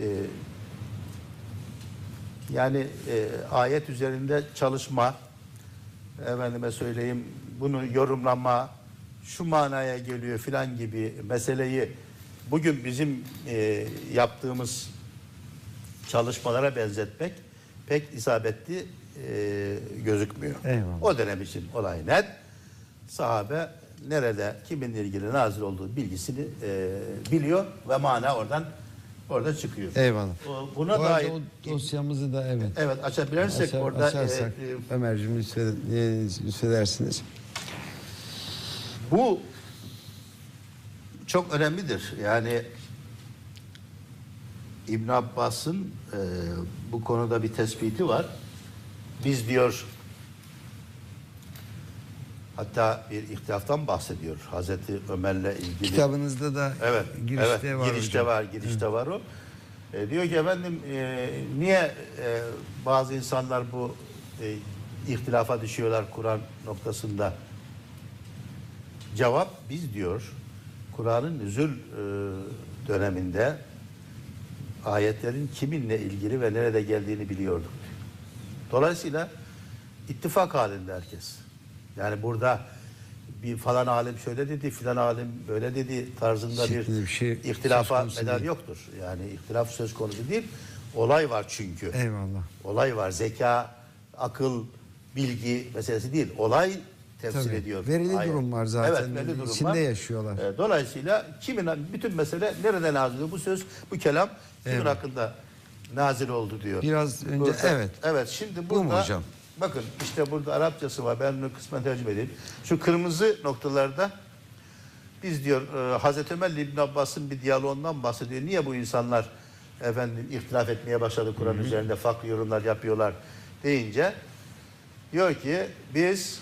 E, yani e, ayet üzerinde çalışma, efendime söyleyeyim bunu yorumlama, şu manaya geliyor filan gibi meseleyi bugün bizim e, yaptığımız çalışmalara benzetmek pek isabetli e, gözükmüyor. Eyvallah. O dönem için olay net. Sahabe nerede kiminle ilgili nazil olduğu bilgisini e, biliyor ve mana oradan orada çıkıyor. Eyvallah. O- Buna Bu dair o dosyamızı da evet. evet açabilirsek Açar- orada açarsak e, e, Ömerciğim e, lütfedersiniz. Bu çok önemlidir. Yani İbn Abbas'ın e, bu konuda bir tespiti var. Biz diyor hatta bir ihtilaftan bahsediyor Hazreti Ömer'le ilgili. Kitabınızda da Evet, girişte evet, var girişte hocam. var, girişte var o. E, diyor ki efendim e, niye e, bazı insanlar bu e, ihtilafa düşüyorlar Kur'an noktasında? Cevap biz diyor Kur'an'ın nüzul e, döneminde ayetlerin kiminle ilgili ve nerede geldiğini biliyorduk. Dolayısıyla ittifak halinde herkes. Yani burada bir falan alim şöyle dedi, filan alim böyle dedi tarzında bir, Şeklinde bir şey ihtilafa medar yoktur. Yani ihtilaf söz konusu değil. Olay var çünkü. Eyvallah. Olay var. Zeka, akıl, bilgi meselesi değil. Olay tefsir Tabii. ediyor. Verili durum var zaten. Evet, verili durum İçinde var. yaşıyorlar. E, Dolayısıyla kimin bütün mesele nereden nazil? Bu söz, bu kelam kimin Evet. hakkında nazil oldu diyor. Biraz önce- Burada- evet. Evet şimdi Bu mu burada hocam? Bakın işte burada Arapçası var. Ben bunu kısmen tercüme edeyim. Şu kırmızı noktalarda biz diyor e, Hazreti Ömer İbn Abbas'ın bir diyaloğundan bahsediyor. Niye bu insanlar efendim ihtilaf etmeye başladı Kur'an üzerinde farklı yorumlar yapıyorlar deyince diyor ki biz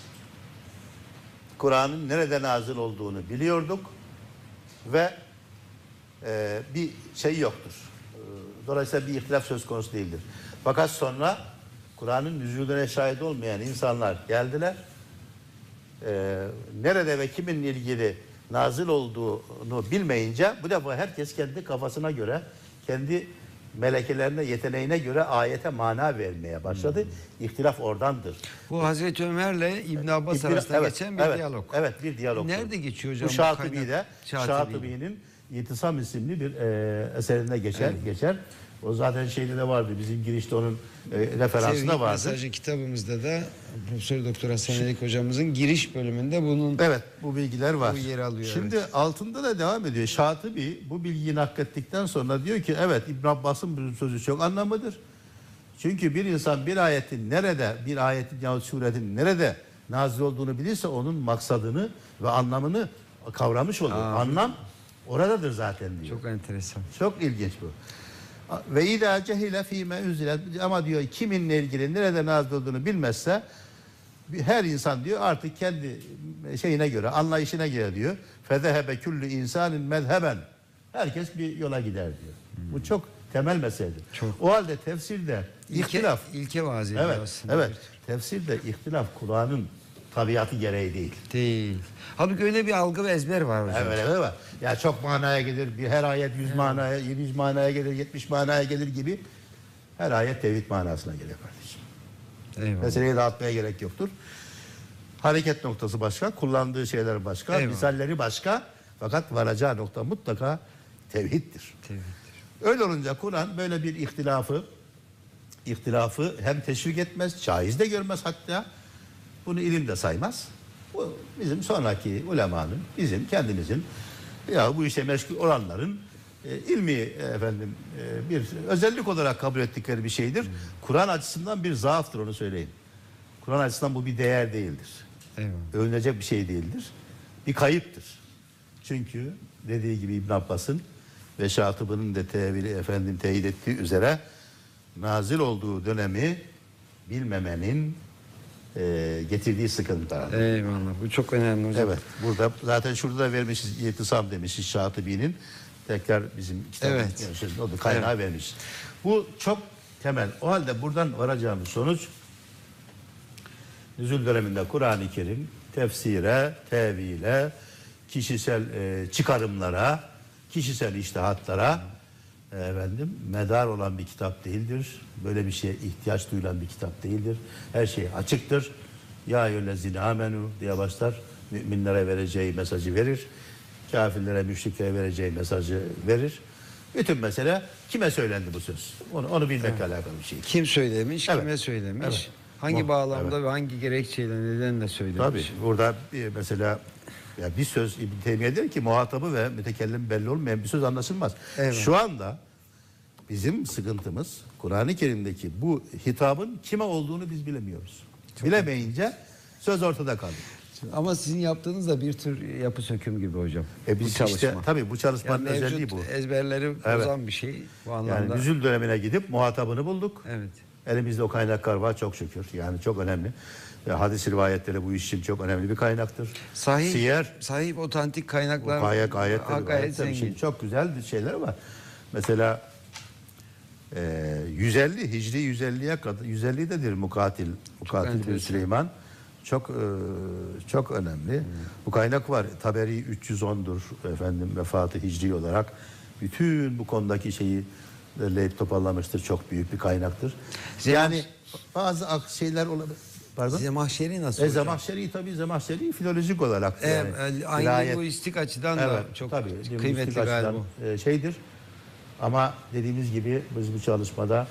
Kur'an'ın nerede nazil olduğunu biliyorduk ve e, bir şey yoktur. E, Dolayısıyla bir ihtilaf söz konusu değildir. Fakat sonra Kur'an'ın nüzulüne şahit olmayan insanlar geldiler. E, nerede ve kiminle ilgili nazil olduğunu bilmeyince bu defa herkes kendi kafasına göre, kendi melekelerine, yeteneğine göre ayete mana vermeye başladı. İhtilaf oradandır. Bu Hazreti Ömer'le İbn Abbas İhtila- arasında evet, geçen bir evet, diyalog. Evet bir diyalog. Nerede geçiyor hocam Bu Şatibi'de. kaynak? Şatibi. Şatibi'nin İtisam isimli bir e, eserinde geçer. geçer. O zaten şeyde de vardı. Bizim girişte onun e, referansında vardı. mesajı kitabımızda da Profesör Doktor Hasan Elik hocamızın giriş bölümünde bunun Evet bu bilgiler var. Bu yer alıyor, Şimdi altında da devam ediyor. Şatibi bu bilgiyi naklettikten sonra diyor ki evet İbn Abbas'ın sözü çok anlamıdır. Çünkü bir insan bir ayetin nerede, bir ayetin yahut suretin nerede nazil olduğunu bilirse onun maksadını ve anlamını kavramış olur. Anlam oradadır zaten diyor. çok enteresan. Çok ilginç bu. Ve idâ cehile fîme üzilet ama diyor kiminle ilgili nerede nazil olduğunu bilmezse her insan diyor artık kendi şeyine göre, anlayışına göre diyor. Fezehebe küllü insanın mezheben. Herkes bir yola gider diyor. Bu çok temel meseledir. Çok. O halde tefsirde İlke, ihtilaf. ilke ediyor Evet, aslında. evet. Tefsirde ihtilaf Kur'an'ın tabiatı gereği değil. Değil. Halbuki öyle bir algı ve ezber var hocam. Evet öyle var. Ya çok manaya gelir. Bir her ayet 100 manaya, 700 manaya gelir, 70 manaya gelir gibi. Her ayet tevhid manasına geliyor kardeşim. Eyvallah. Meseleyi dağıtmaya gerek yoktur. Hareket noktası başka, kullandığı şeyler başka, Eyvallah. misalleri başka. Fakat varacağı nokta mutlaka tevhiddir. Tevhiddir. Öyle olunca Kur'an böyle bir ihtilafı ihtilafı hem teşvik etmez, caiz de görmez hatta. Bunu ilim de saymaz. Bu bizim sonraki ulemanın, bizim kendimizin ya bu işe meşgul olanların e, ilmi efendim e, bir özellik olarak kabul ettikleri bir şeydir. Kur'an açısından bir zaaftır onu söyleyeyim. Kur'an açısından bu bir değer değildir. Eyvallah. Övünecek bir şey değildir. Bir kayıptır. Çünkü dediği gibi İbn Abbas'ın ve şatıbının de tevili efendim teyit ettiği üzere nazil olduğu dönemi bilmemenin e, getirdiği sıkıntılar. Eyvallah. Bu çok önemli hocam. Evet. Burada zaten şurada da vermişiz yetisam demişiz Şatıbi'nin. Tekrar bizim kitabın Evet. evet. o da kaynağı vermiş. Bu çok temel. O halde buradan varacağımız sonuç nüzul döneminde Kur'an-ı Kerim tefsire, tevile, kişisel e, çıkarımlara, kişisel iştihatlara efendim medar olan bir kitap değildir. Böyle bir şeye ihtiyaç duyulan bir kitap değildir. Her şey açıktır. Ya eyyühellezine amenu diye başlar. Müminlere vereceği mesajı verir. Kafirlere, müşriklere vereceği mesajı verir. Bütün mesele kime söylendi bu söz? Onu, onu bilmekle alakalı bir şey. Kim söylemiş, Evet. kime söylemiş, Evet. hangi bağlamda ve hangi gerekçeyle nedenle söylemiş. Tabii burada mesela ya bir söz İbn Teymiye der ki muhatabı ve mütekellim belli olmayan bir söz anlaşılmaz. Evet. Şu anda bizim sıkıntımız Kur'an-ı Kerim'deki bu hitabın kime olduğunu biz bilemiyoruz. Bilemeyince söz ortada kaldı. Ama sizin yaptığınız da bir tür yapı söküm gibi hocam. E bu biz çalışma. işte tabii bu çalışmanın yani özelliği bu. ezberleri Evet. bozan bir şey bu anlamda. Yani nüzül dönemine gidip muhatabını bulduk. Evet. Elimizde o kaynaklar var çok şükür. Yani çok önemli. Ve hadis rivayetleri bu iş için çok önemli bir kaynaktır. Sahih, Siyer, sahih otantik kaynaklar gayet Ha, gayet zengin. çok güzel şeyler var. Mesela e, 150 Hicri 150'ye kadar 150'dedir mukatil mukatil bin. Süleyman. Çok e, çok önemli. Bu kaynak var. Taberi 310'dur efendim vefatı hicri olarak. Bütün bu konudaki şeyi derleyip toparlamıştır. Çok büyük bir kaynaktır. Yani bazı şeyler olabilir. Pardon? Zemahşeri nasıl E, hocam? Zemahşeri tabii Zemahşeri filolojik olarak E, yani. e, aynı vilayet- linguistik açıdan da çok tabii, kıymetli galiba. e, şeydir. Ama dediğimiz gibi biz bu çalışmada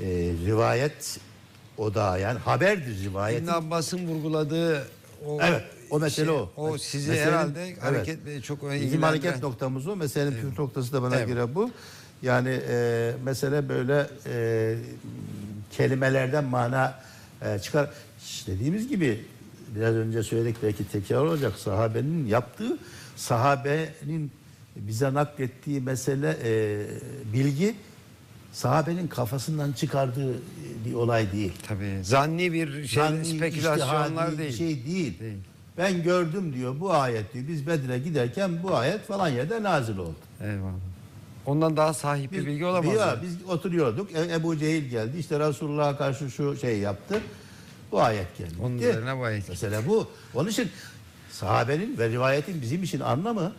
e, rivayet odağı yani haberdir rivayet. İbn Abbas'ın vurguladığı o Evet, o mesele şey, o. O sizi Meselenin- herhalde evet. hareket çok Bizim ilgilendiren- hareket noktamız o. Meselenin püf noktası da bana Evet. göre bu. Yani e, mesele böyle e, kelimelerden mana e, çıkar. Dediğimiz gibi biraz önce söyledik belki tekrar olacak. Sahabenin yaptığı, sahabenin bize naklettiği mesele e, bilgi sahabenin kafasından çıkardığı bir olay değil. Tabii. Zanni bir şey, Zanni, spekülasyonlar değil. şey değil. Değil. Ben gördüm diyor bu ayet diyor. Biz Bedir'e giderken bu ayet falan yerde nazil oldu. Eyvallah. Ondan daha sahip bir bilgi olamaz. Ya, yani. biz oturuyorduk. E- Ebu Cehil geldi. İşte Resulullah'a karşı şu şey yaptı. Bu ayet geldi. Onun üzerine bu ayet. Mesela bu. Onun için sahabenin ve rivayetin bizim için anlamı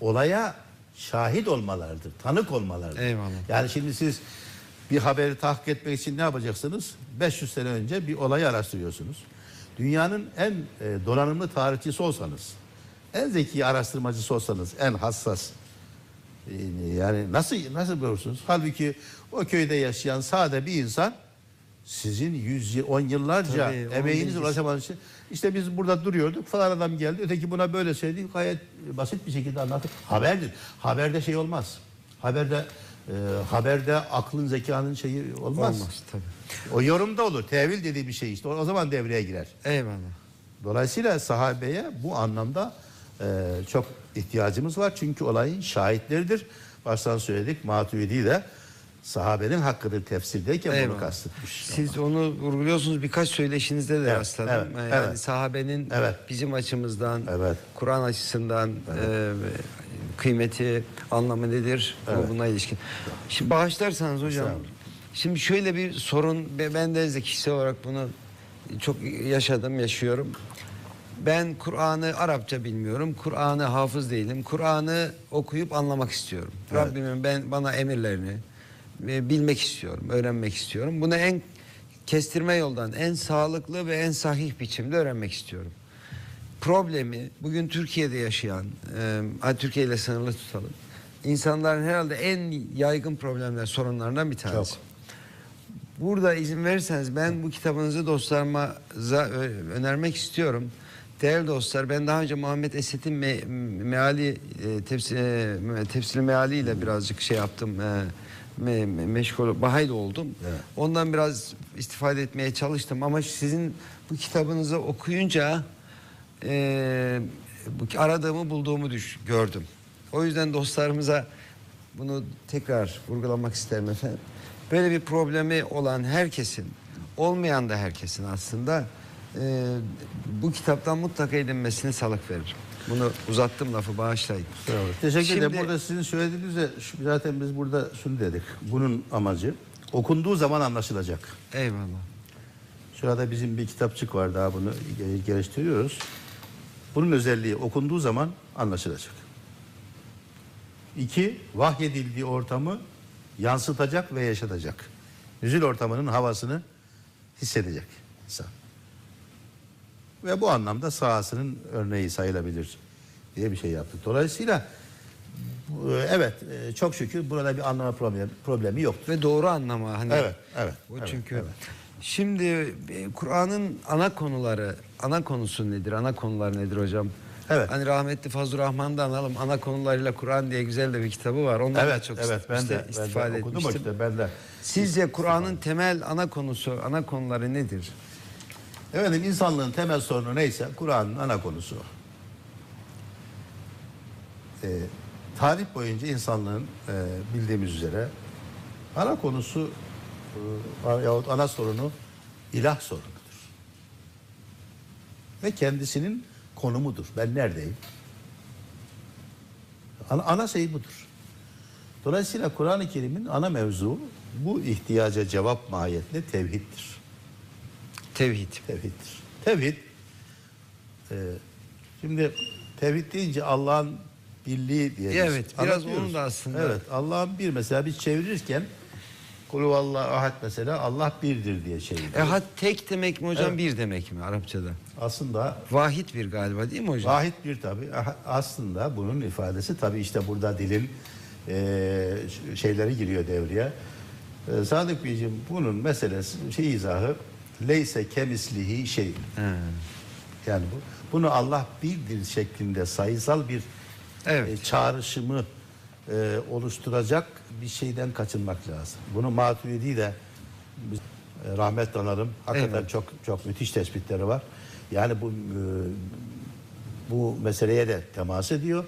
olaya şahit olmalardır. Tanık olmalardır. Eyvallah. Yani şimdi siz bir haberi tahkik etmek için ne yapacaksınız? 500 sene önce bir olayı araştırıyorsunuz. Dünyanın en e, donanımlı tarihçisi olsanız, en zeki araştırmacısı olsanız, en hassas yani nasıl nasıl bulursunuz? Halbuki o köyde yaşayan sade bir insan sizin 110 yıllarca Tabii, onun emeğiniz ulaşamadığınız için işte biz burada duruyorduk falan adam geldi öteki buna böyle söyledi gayet basit bir şekilde anlattı. Haberdir. Haberde şey olmaz. Haberde e, haberde aklın zekanın şeyi olmaz. Olmaz tabii. O yorumda olur. Tevil dediği bir şey işte. O, o zaman devreye girer. Eyvallah. Dolayısıyla sahabeye bu anlamda çok ihtiyacımız var. Çünkü olayın şahitleridir. Baştan söyledik Maturidi de sahabenin hakkıdır tefsirdeyken bunu Eyvallah. kastetmiş. Siz onu vurguluyorsunuz birkaç söyleşinizde de Evet, rastladım. evet, yani evet. sahabenin Evet. bizim açımızdan, Evet. Kur'an açısından e, kıymeti, anlamı nedir? Evet. Buna ilişkin. Şimdi bağışlarsanız hocam. Şimdi şöyle bir sorun, ben de kişisel olarak bunu çok yaşadım, yaşıyorum. Ben Kur'an'ı Arapça bilmiyorum. Kur'an'ı hafız değilim. Kur'an'ı okuyup anlamak istiyorum. Evet. Rabbimin ben bana emirlerini e, bilmek istiyorum, öğrenmek istiyorum. Bunu en kestirme yoldan, en sağlıklı ve en sahih biçimde öğrenmek istiyorum. Problemi bugün Türkiye'de yaşayan, e, Türkiye ile sınırlı tutalım. İnsanların herhalde en yaygın problemler, sorunlarından bir tanesi. Çok. Burada izin verirseniz ben bu kitabınızı dostlarıma önermek istiyorum. Değerli dostlar ben daha önce Muhammed Esed'in me, meali e, tefsir, e, tefsir meali ile birazcık şey yaptım. E, me, me- meşgul bahil oldum. Evet. Ondan biraz istifade etmeye çalıştım ama sizin bu kitabınızı okuyunca e, bu aradığımı bulduğumu düş, gördüm. O yüzden dostlarımıza bunu tekrar vurgulamak isterim efendim. Böyle bir problemi olan herkesin, olmayan da herkesin aslında e, bu kitaptan mutlaka edinmesini salık veririm. Bunu uzattım lafı bağışlayın. Evet. Teşekkür ederim. Şimdi- Burada sizin söylediğinizde şu- zaten biz burada şunu dedik. Bunun amacı okunduğu zaman anlaşılacak. Eyvallah. Şurada bizim bir kitapçık var daha bunu ge- geliştiriyoruz. Bunun özelliği okunduğu zaman anlaşılacak. İki, vahyedildiği ortamı yansıtacak ve yaşatacak. Nüzül ortamının havasını hissedecek insan. Ve bu anlamda sahasının örneği sayılabilir diye bir şey yaptık. Dolayısıyla bu- evet e, çok şükür burada bir anlama problemi, problemi yok. Ve doğru anlama hani. Evet, evet, O evet, çünkü evet. şimdi e, Kur'an'ın ana konuları, ana konusu nedir? Ana konular nedir hocam? Evet. Hani rahmetli Fazıl Rahman'da analım. Ana konularıyla Kur'an diye güzel de bir kitabı var. Ondan da Evet, çok evet ben de, ben istifade de okudum etmiştim. işte ben de. Sizce Kur'an'ın temel ana konusu, ana konuları nedir? Efendim insanlığın temel sorunu neyse Kur'an'ın ana konusu. Ee, tarih boyunca insanlığın e, bildiğimiz üzere ana konusu e, yahut ana sorunu ilah sorunudur. Ve kendisinin konumudur. Ben neredeyim? Ana, ana şey budur. Dolayısıyla Kur'an-ı Kerim'in ana mevzu bu ihtiyaca cevap mahiyetinde tevhiddir. Tevhid. Tevhiddir. Tevhid e, şimdi tevhid deyince Allah'ın birliği diye Evet, biraz onun da aslında- Evet Allah'ın bir mesela biz çevirirken Kulu Allahu ahad mesela Allah birdir diye çeviriyoruz. Ehad tek demek mi hocam Evet. bir demek mi Arapçada? Aslında Vahid bir galiba değil mi hocam? Vahid bir tabi. Aslında bunun ifadesi tabi işte burada dilin e, şeyleri giriyor devreye. E, Sadık Beyciğim bunun meselesi şey izahı leyse kemislihi şey. Yani bu bunu Allah birdir şeklinde sayısal bir Evet. e, çağrışımı e, oluşturacak bir şeyden kaçınmak lazım. Bunu Maturidi de e, rahmet analım. Hakikaten Evet. çok çok müthiş tespitleri var. Yani bu e, bu meseleye de temas ediyor.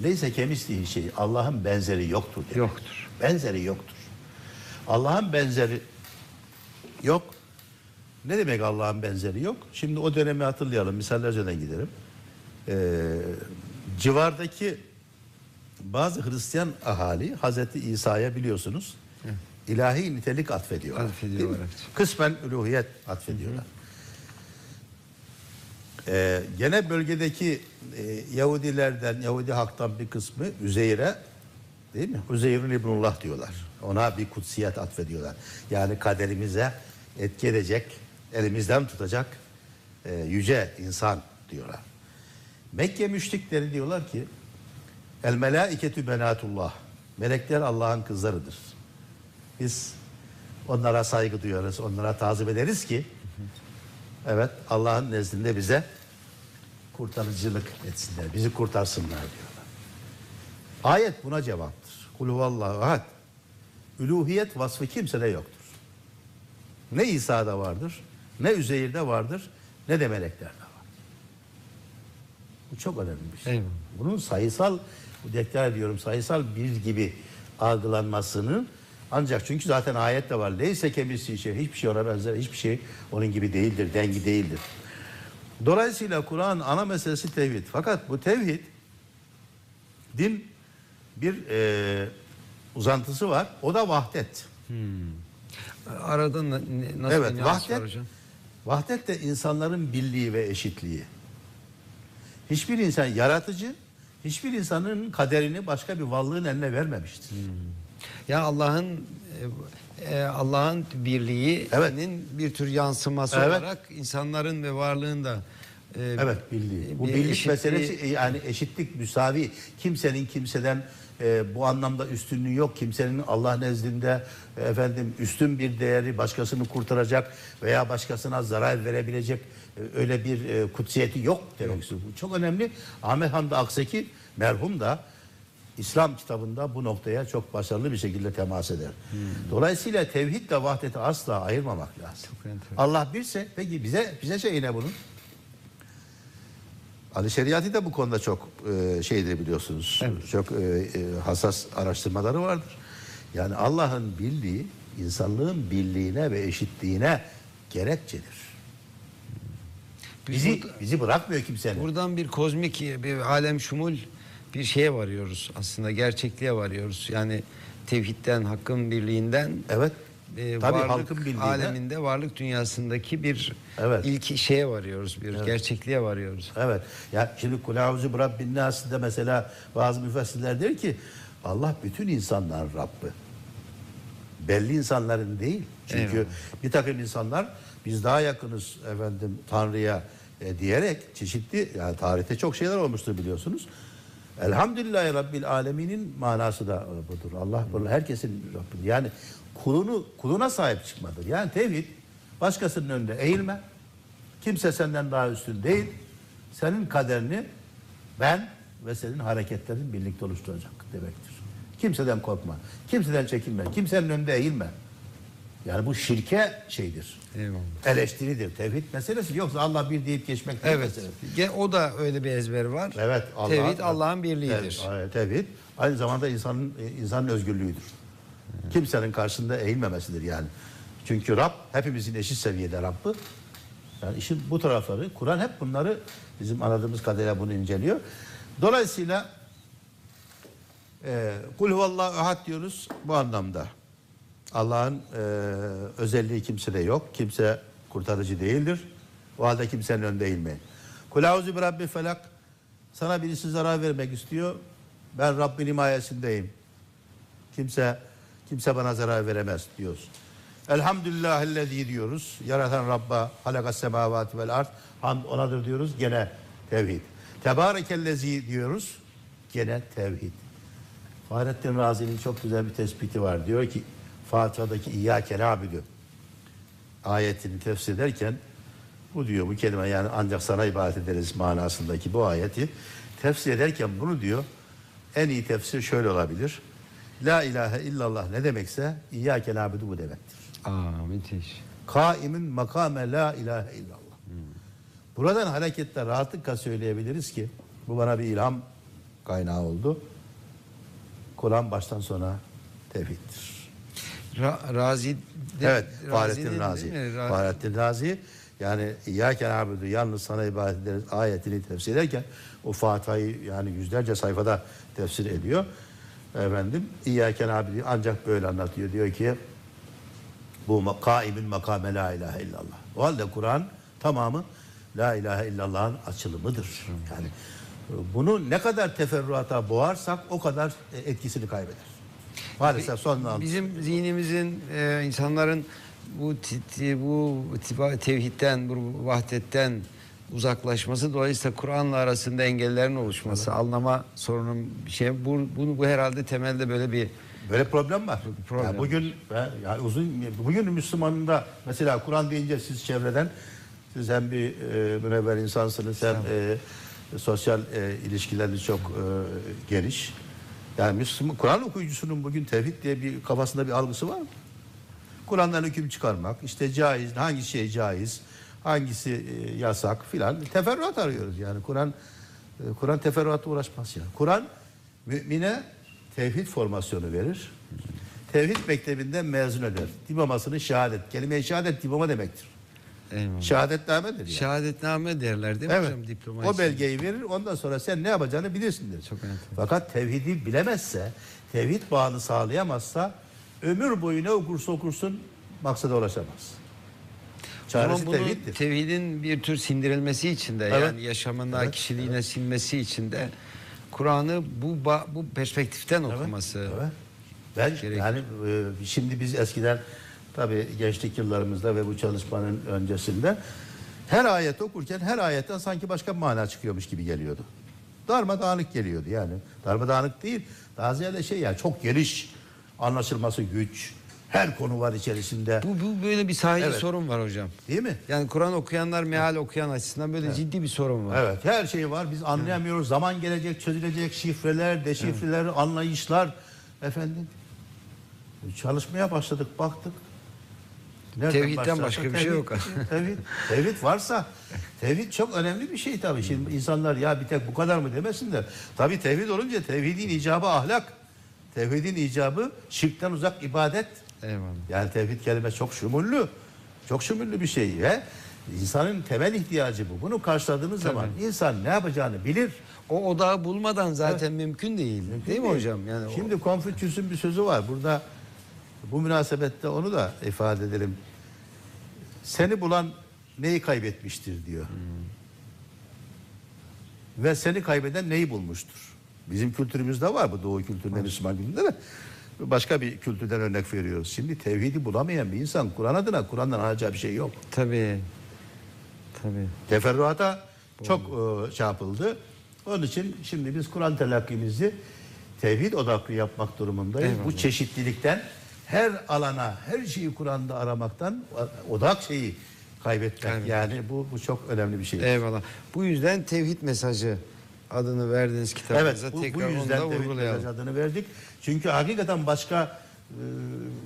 Neyse kemisliği şey Allah'ın benzeri yoktur. demek. Yoktur. Benzeri yoktur. Allah'ın benzeri yok. Ne demek Allah'ın benzeri yok? Şimdi o dönemi hatırlayalım. Misallerceden gidelim. Ee, civardaki bazı Hristiyan ahali Hazreti İsa'ya biliyorsunuz ilahi nitelik atfediyorlar. Atfediyorlar, evet. Kısmen üluhiyet atfediyorlar. Ee, gene bölgedeki e, Yahudilerden, Yahudi halktan bir kısmı Üzeyr'e değil mi? Uzeyr'ün İbnullah diyorlar. Ona bir kutsiyet atfediyorlar. Yani kaderimize etki edecek, elimizden tutacak e, yüce insan diyorlar. Mekke müşrikleri diyorlar ki El melaiketü benatullah. Melekler Allah'ın kızlarıdır. Biz onlara saygı duyarız, onlara tazip ederiz ki evet Allah'ın nezdinde bize kurtarıcılık etsinler, bizi kurtarsınlar diyorlar. Ayet buna cevaptır. Kul huvallahu ahad. Üluhiyet vasfı kimsede yoktur. Ne İsa'da vardır, ne Üzeyr'de vardır, ne de meleklerde var. Bu çok önemli bir şey. Eyvallah. Bunun sayısal, bu deklar ediyorum, sayısal bir gibi algılanmasının ancak çünkü zaten ayette var. Neyse kemisi şey, hiçbir şey ona benzer, hiçbir şey onun gibi değildir, dengi değildir. Dolayısıyla Kur'an ana meselesi tevhid. Fakat bu tevhid din bir e, uzantısı var. O da vahdet. Arada na- ne- nasıl evet, vahdet. var hocam? Vahdet de insanların birliği ve eşitliği. Hiçbir insan yaratıcı, hiçbir insanın kaderini başka bir varlığın eline vermemiştir. Hmm. Ya Allah'ın e, e, Allah'ın birliğinin bir tür yansıması Evet. olarak insanların ve varlığın da e, Evet birliği. Bu bir birlik eşitliği- meselesi yani eşitlik müsavi. Kimsenin kimseden e, bu anlamda üstünlüğü yok. Kimsenin Allah nezdinde e, efendim üstün bir değeri başkasını kurtaracak veya başkasına zarar verebilecek e, öyle bir e, kutsiyeti yok istiyor. Bu çok önemli. Ahmet Hamdi Akseki merhum da İslam kitabında bu noktaya çok başarılı bir şekilde temas eder. Dolayısıyla tevhidle vahdeti asla ayırmamak lazım. Allah birse peki bize bize şey ne bunun? Ali Şeriati de bu konuda çok e, şeydir biliyorsunuz. Çok e, e, hassas araştırmaları vardır. Yani Allah'ın birliği insanlığın birliğine ve eşitliğine gerekçedir. Biz Bizi burada- bizi bırakmıyor kimsenin. Buradan bir kozmik, bir alem şumul bir şeye varıyoruz aslında. Gerçekliğe varıyoruz. Yani tevhidden, hakkın birliğinden Evet. E, Tabii varlık bildiğine. aleminde, varlık dünyasındaki bir Evet. ilk şeye varıyoruz. Bir gerçekliğe varıyoruz. Evet. Ya şimdi Kulâuzu bi Rabbin Nas'da mesela bazı müfessirler der ki Allah bütün insanların Rabbi. Belli insanların değil. Çünkü Eyvallah. bir takım insanlar biz daha yakınız efendim Tanrı'ya e, diyerek çeşitli yani tarihte çok şeyler olmuştur biliyorsunuz. Elhamdülillahi Rabbil Alemin'in manası da budur. Allah bunu herkesin Rabbi. Yani kulunu kuluna sahip çıkmadır. Yani tevhid başkasının önünde eğilme. Kimse senden daha üstün değil. Senin kaderini ben ve senin hareketlerin birlikte oluşturacak demektir. Kimseden korkma. Kimseden çekinme. Kimsenin önünde eğilme. Yani bu şirke şeydir. Eyvallah. Eleştiridir. Tevhid meselesi. Yoksa Allah bir deyip geçmek Evet. mesele. Ge- O da öyle bir ezber var. Evet. Allah- Tevhid Allah'ın birliğidir. Evet, tevhid aynı zamanda insanın e, insanın özgürlüğüdür. Kimsenin karşısında eğilmemesidir yani. Çünkü Rab hepimizin eşit seviyede Rabb'ı. Yani işin bu tarafları Kur'an hep bunları bizim anladığımız kadarıyla bunu inceliyor. Dolayısıyla e, kul huvallahu ahad diyoruz bu anlamda. Allah'ın e, özelliği kimsede yok. Kimse kurtarıcı değildir. O halde kimsenin önünde eğilmeyin. Kul auzu bi rabbi felak. Sana birisi zarar vermek istiyor. Ben Rabbin himayesindeyim. Kimse kimse bana zarar veremez diyoruz. Elhamdülillahillezî diyoruz. Yaratan Rabba halakas semavati vel ard. Hamd onadır diyoruz. Gene tevhid. Tebarekellezî diyoruz. Gene tevhid. Fahrettin Razi'nin çok güzel bir tespiti var. Diyor ki Fatiha'daki İyyâke nâbidü ayetini tefsir ederken bu diyor bu kelime yani ancak sana ibadet ederiz manasındaki bu ayeti tefsir ederken bunu diyor en iyi tefsir şöyle olabilir. La ilahe illallah ne demekse İyyâke nâbidü bu demektir. Aa müthiş. Kaimin makame la ilahe illallah. Buradan hareketle rahatlıkla söyleyebiliriz ki bu bana bir ilham kaynağı oldu. Kur'an baştan sona tevhiddir. Ra- Razi de- Evet, Fahrettin Razi. değil mi? Ra- Fahrettin Razi yani İyyâke nâbudu yalnız sana ibadet ederiz ayetini tefsir ederken o Fatiha'yı yani yüzlerce sayfada tefsir ediyor. Efendim İyyâke nâbudu ancak böyle anlatıyor. Diyor ki bu kaimin makame la ilahe illallah. O halde Kur'an tamamı la ilahe illallah'ın açılımıdır. Yani bunu ne kadar teferruata boğarsak o kadar e, etkisini kaybeder. Maalesef son Bizim zihnimizin e, insanların bu bu tevhidden, bu vahdetten uzaklaşması dolayısıyla Kur'an'la arasında engellerin oluşması, anlama sorunun şey bu bunu bu herhalde temelde böyle bir Böyle problem var. Problem. Yani bugün yani uzun bugün Müslümanın da mesela Kur'an deyince siz çevreden siz hem bir e, münevver insansınız hem e, sosyal e, ilişkileriniz çok e, geniş. Yani Müslüman Kur'an okuyucusunun bugün tevhid diye bir kafasında bir algısı var mı? Kur'an'dan hüküm çıkarmak, işte caiz, hangi şey caiz, hangisi e, yasak filan teferruat arıyoruz yani. Kur'an e, Kur'an teferruatla uğraşmaz yani. Kur'an mümine tevhid formasyonu verir. Tevhid mektebinden mezun eder. Diplomasını şehadet. Kelime-i şehadet diploma demektir. eyvallah. Şehadetnamedir yani. Şehadetname derler değil mi Evet. hocam diploma O belgeyi verir. Ondan sonra sen ne yapacağını bilirsindir. Çok enteresan. Fakat tevhidi bilemezse, tevhid bağını sağlayamazsa ömür boyu ne okursa okursun maksada ulaşamaz. Çaresi bunu tevhiddir. tevhidin bir tür sindirilmesi için de Evet. yani yaşamına, Evet. kişiliğine sinmesi için de Kur'an'ı bu bu perspektiften Evet, okuması. evet. Ben yani e, şimdi biz eskiden tabii gençlik yıllarımızda ve bu çalışmanın öncesinde her ayet okurken her ayetten sanki başka bir mana çıkıyormuş gibi geliyordu. Darmadağınık geliyordu yani. Darmadağınık değil. Daha ziyade şey yani çok geniş anlaşılması güç. Her konu var içerisinde. Bu, bu böyle bir sahici Evet. sorun var hocam. Değil mi? Yani Kur'an okuyanlar meal okuyan açısından böyle ciddi bir sorun var. Evet her şey var biz anlayamıyoruz. Zaman gelecek çözülecek şifreler, deşifreler, anlayışlar. Efendim çalışmaya başladık baktık. Nereden Tevhidden başlarsa başka bir şey yok. Tevhid, tevhid varsa tevhid çok önemli bir şey tabii. Şimdi insanlar ya bir tek bu kadar mı demesinler. Tabii tevhid olunca tevhidin icabı ahlak. Tevhidin icabı şirkten uzak ibadet. Eyvallah. Yani tevhid kelimesi çok şumullü. Çok şumullü bir şey ve insanın temel ihtiyacı bu. Bunu karşıladığınız zaman insan ne yapacağını bilir. O odağı bulmadan zaten mümkün değil. değil mi hocam? Yani o- Şimdi Konfüçyüs'ün bir sözü var. Burada bu münasebette onu da ifade edelim. Seni bulan neyi kaybetmiştir diyor. Ve seni kaybeden neyi bulmuştur? Bizim kültürümüzde var bu Doğu kültüründe, Müslüman kültüründe de. Başka bir kültürden örnek veriyoruz. Şimdi tevhidi bulamayan bir insan Kur'an adına Kur'an'dan alacağı bir şey yok. tabii. Tabii. Teferruata çok e, şey yapıldı. Onun için şimdi biz Kur'an telakkimizi tevhid odaklı yapmak durumundayız. Eyvallah. Bu çeşitlilikten her alana, her şeyi Kur'an'da aramaktan odak şeyi kaybetmek. Kaybetmek. Yani bu bu çok önemli bir şey. Eyvallah. Bu yüzden tevhid mesajı adını verdiğiniz kitabınıza Evet, bu, bu tekrar onu yüzden da tevhid vurgulayalım. adını verdik. Çünkü hakikaten başka e,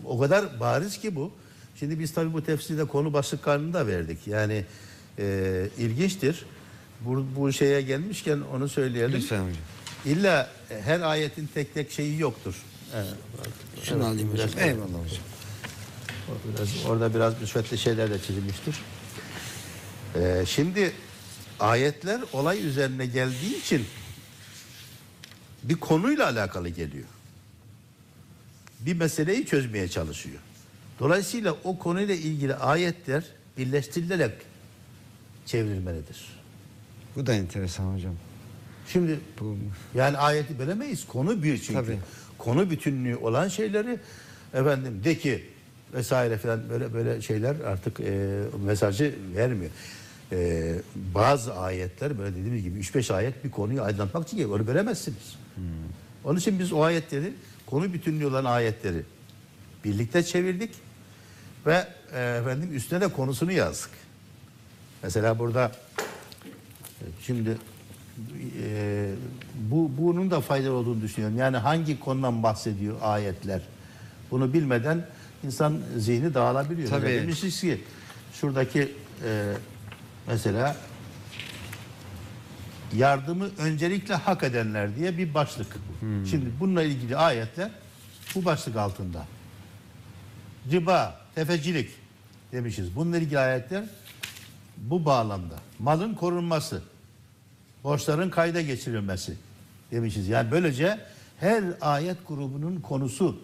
o kadar bariz ki bu. Şimdi biz tabii bu tefsirde konu başlık karnında verdik. Yani e, ilginçtir. Bu, bu şeye gelmişken onu söyleyelim. Lütfen hocam. İlla her ayetin tek tek şeyi yoktur. Evet, Şunu evet, alayım hocam. Eyvallah hocam. Biraz, orada biraz müsvedde şeyler de çizilmiştir. Ee, şimdi ayetler olay üzerine geldiği için bir konuyla alakalı geliyor. Bir meseleyi çözmeye çalışıyor. Dolayısıyla o konuyla ilgili ayetler birleştirilerek çevrilmelidir. Bu da enteresan hocam. Şimdi Bu yani ayeti bölemeyiz. Konu bir çünkü. Tabii. Konu bütünlüğü olan şeyleri efendim de ki vesaire falan böyle böyle şeyler artık e, mesajı vermiyor. E, bazı ayetler böyle dediğimiz gibi 3-5 ayet bir konuyu aydınlatmak için geliyor. Onu bölemezsiniz. Onun için biz o ayetleri konu bütünlüğü olan ayetleri birlikte çevirdik ve e, efendim üstüne de konusunu yazdık. Mesela burada Şimdi e, bu bunun da faydalı olduğunu düşünüyorum. Yani hangi konudan bahsediyor ayetler? Bunu bilmeden insan zihni dağılabiliyor. Tabii. Demişiz ki şuradaki e, mesela yardımı öncelikle hak edenler diye bir başlık. Şimdi bununla ilgili ayetler bu başlık altında. Riba, tefecilik demişiz. Bununla ilgili ayetler bu bağlamda. Malın korunması, borçların kayda geçirilmesi demişiz. Yani böylece her ayet grubunun konusu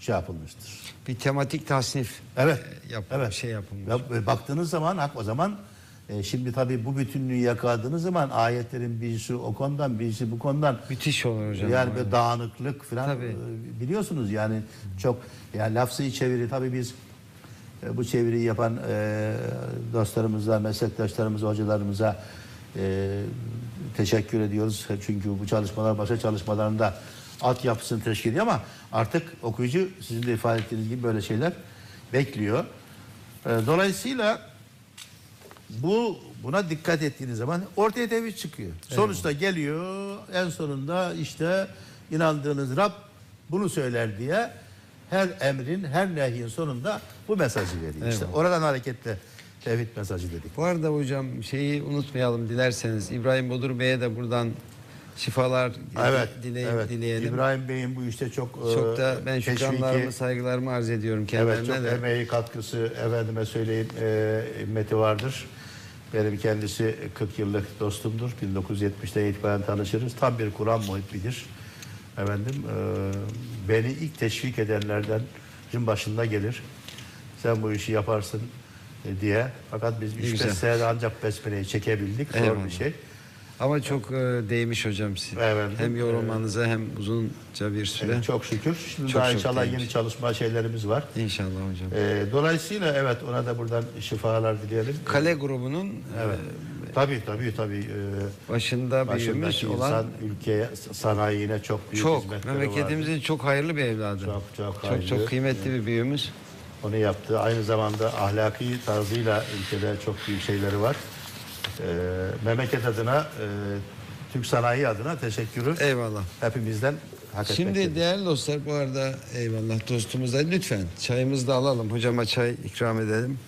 şey yapılmıştır. bir tematik tasnif Evet. e, yap, evet. şey yapılmış. Ve baktığınız zaman hak o zaman e, şimdi tabii bu bütünlüğü yakaladığınız zaman ayetlerin birisi o konudan birisi bu konudan Müthiş olur hocam. yani böyle dağınıklık falan Tabii. e, biliyorsunuz yani çok yani lafzı çeviri tabii biz e, bu çeviriyi yapan e, dostlarımıza, meslektaşlarımıza, hocalarımıza e, teşekkür ediyoruz. Çünkü bu çalışmalar başka çalışmalarında altyapısını teşkil ediyor ama artık okuyucu sizin de ifade ettiğiniz gibi böyle şeyler bekliyor. E, dolayısıyla bu buna dikkat ettiğiniz zaman ortaya tevhid çıkıyor. Sonuçta geliyor en sonunda işte inandığınız Rab bunu söyler diye her emrin, her nehyin sonunda bu mesajı veriyor. İşte Eyvallah. oradan hareketle tevhid mesajı dedik. Bu arada hocam şeyi unutmayalım dilerseniz. İbrahim Bodur Bey'e de buradan şifalar Evet, diley- evet. dileyelim. İbrahim Bey'in bu işte çok Çok da e, ben şükranlarımı, saygılarımı arz ediyorum Evet kendilerine çok de. emeği katkısı efendime söyleyeyim e, himmeti vardır. Benim kendisi 40 yıllık dostumdur. 1970'te itibaren tanışırız. Tam bir Kur'an muhibbidir. Efendim e, beni ilk teşvik edenlerden başında gelir. Sen bu işi yaparsın e, diye. Fakat biz 3-5 güzel. senede ancak besmeleyi çekebildik. Zor bir şey. Ama çok e, değmiş hocam siz. Evet. Hem yorulmanıza hem uzunca bir süre. E, çok şükür. Şimdi Çok daha çok inşallah değmiş. yeni çalışma şeylerimiz var. İnşallah hocam. E, dolayısıyla evet ona da buradan şifalar dileyelim. Kale grubunun Evet. Tabii tabii tabii. Ee, başında başındaki olan insan ülkeye, sanayine çok büyük çok hizmetleri memleketimizin vardı. çok hayırlı bir evladı. Çok, çok çok, hayırlı. çok kıymetli bir büyüğümüz. Onu yaptı. Aynı zamanda ahlaki tarzıyla ülkede çok büyük şeyleri var. Ee, memleket adına, e, Türk sanayi adına teşekkürü Eyvallah. hepimizden hak Şimdi etmektedir. değerli dostlar bu arada eyvallah dostumuza lütfen çayımızı da alalım. Hocama çay ikram edelim.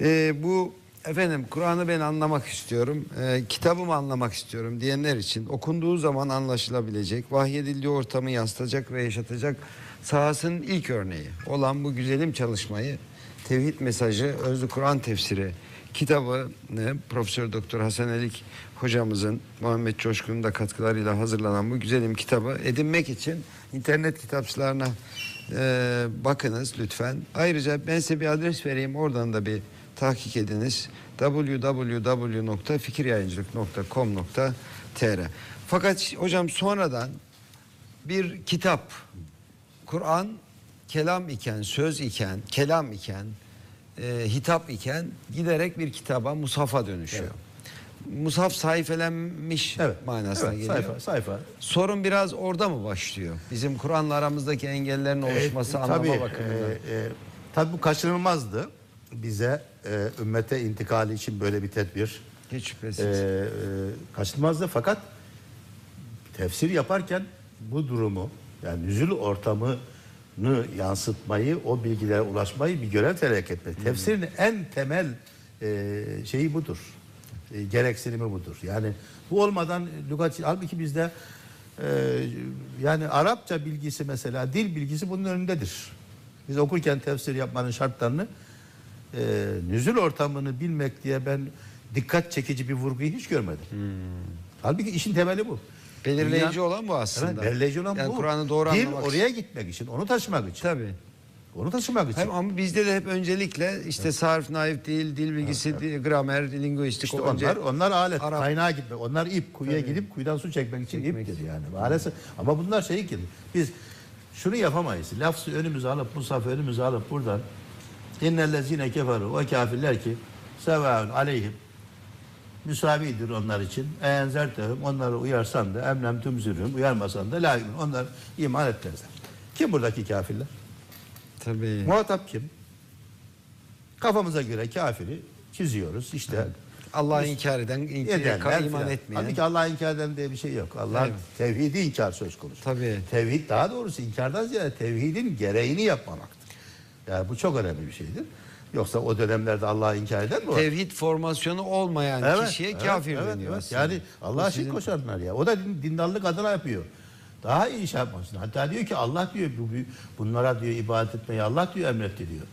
Ee, bu efendim Kur'an'ı ben anlamak istiyorum. Ee, kitabımı anlamak istiyorum diyenler için okunduğu zaman anlaşılabilecek, vahyedildiği ortamı yansıtacak ve yaşatacak sahasının ilk örneği olan bu güzelim çalışmayı Tevhid Mesajı Özlü Kur'an Tefsiri kitabı ne? Profesör Doktor Hasan Elik hocamızın Muhammed Coşkun'un da katkılarıyla hazırlanan bu güzelim kitabı edinmek için internet kitapçılarına e, bakınız lütfen. Ayrıca ben size bir adres vereyim oradan da bir tahkik ediniz. www.fikiryayıncılık.com.tr Fakat hocam sonradan bir kitap Kur'an kelam iken, söz iken, kelam iken, e, hitap iken giderek bir kitaba, musafa dönüşüyor. Musaf sayfelenmiş Evet. manasına evet, geliyor. Sayfa, sayfa. Sorun biraz orada mı başlıyor? Bizim Kur'an'la aramızdaki engellerin oluşması E, anlama tabii, bakımından. e, e, tabii bu kaçınılmazdı. Bize e, ümmete intikali için böyle bir tedbir Hiç şüphesiz. e, e, kaçınılmazdı. Fakat tefsir yaparken bu durumu yani nüzul ortamını yansıtmayı, o bilgilere ulaşmayı bir görev telak etmek. Tefsirin en temel e, şeyi budur. E, gereksinimi budur. Yani bu olmadan lügat halbuki bizde e, yani Arapça bilgisi mesela dil bilgisi bunun önündedir. Biz okurken tefsir yapmanın şartlarını e, nüzul ortamını bilmek diye ben dikkat çekici bir vurguyu hiç görmedim. Halbuki işin temeli bu. Belirleyici Dünya- olan bu aslında. Evet, belirleyici olan yani bu. Kur'an'ı doğru Dil anlamak oraya gitmek için, onu taşımak için. Tabii. Onu taşımak için. Hem, ama bizde de hep öncelikle işte sarf, naif dil, dil bilgisi, dil, gramer, linguistik İşte önce- onlar onlar alet, Arap- kaynağa gitmek. Onlar ip, kuyuya gidip kuyudan su çekmek için iptir yani. Maalesef. Ama bunlar şey ki biz şunu yapamayız. Lafzı önümüze alıp, musafı önümüze alıp buradan innellezine keferu o kafirler ki sevaun aleyhim müsavidir onlar için. Enzertehum onları uyarsan da emlem tümzürüm uyarmasan da la yu'min. onlar iman etmezler. Kim buradaki kafirler? Tabii. Muhatap kim? Kafamıza göre kafiri çiziyoruz. İşte Allah'ı inkar eden, inkar, edenler iman filan. etmeyen. Halbuki Allah'ı inkar eden diye bir şey yok. Allah Evet. tevhidi inkar söz konusu. Tabii. Tevhid daha doğrusu inkardan ziyade tevhidin gereğini yapmamaktır. Yani bu çok önemli bir şeydir. Yoksa o dönemlerde Allah'ı inkar eden mi var? Tevhid formasyonu olmayan kişiye kafir evet, deniyor evet. aslında. Yani Allah'a şirk sizin- koşanlar ya. O da din, dindarlık adına yapıyor. Daha iyi iş yapmasın. Hatta diyor ki Allah diyor bu, bu- bunlara diyor ibadet etmeyi Allah diyor emretti diyor.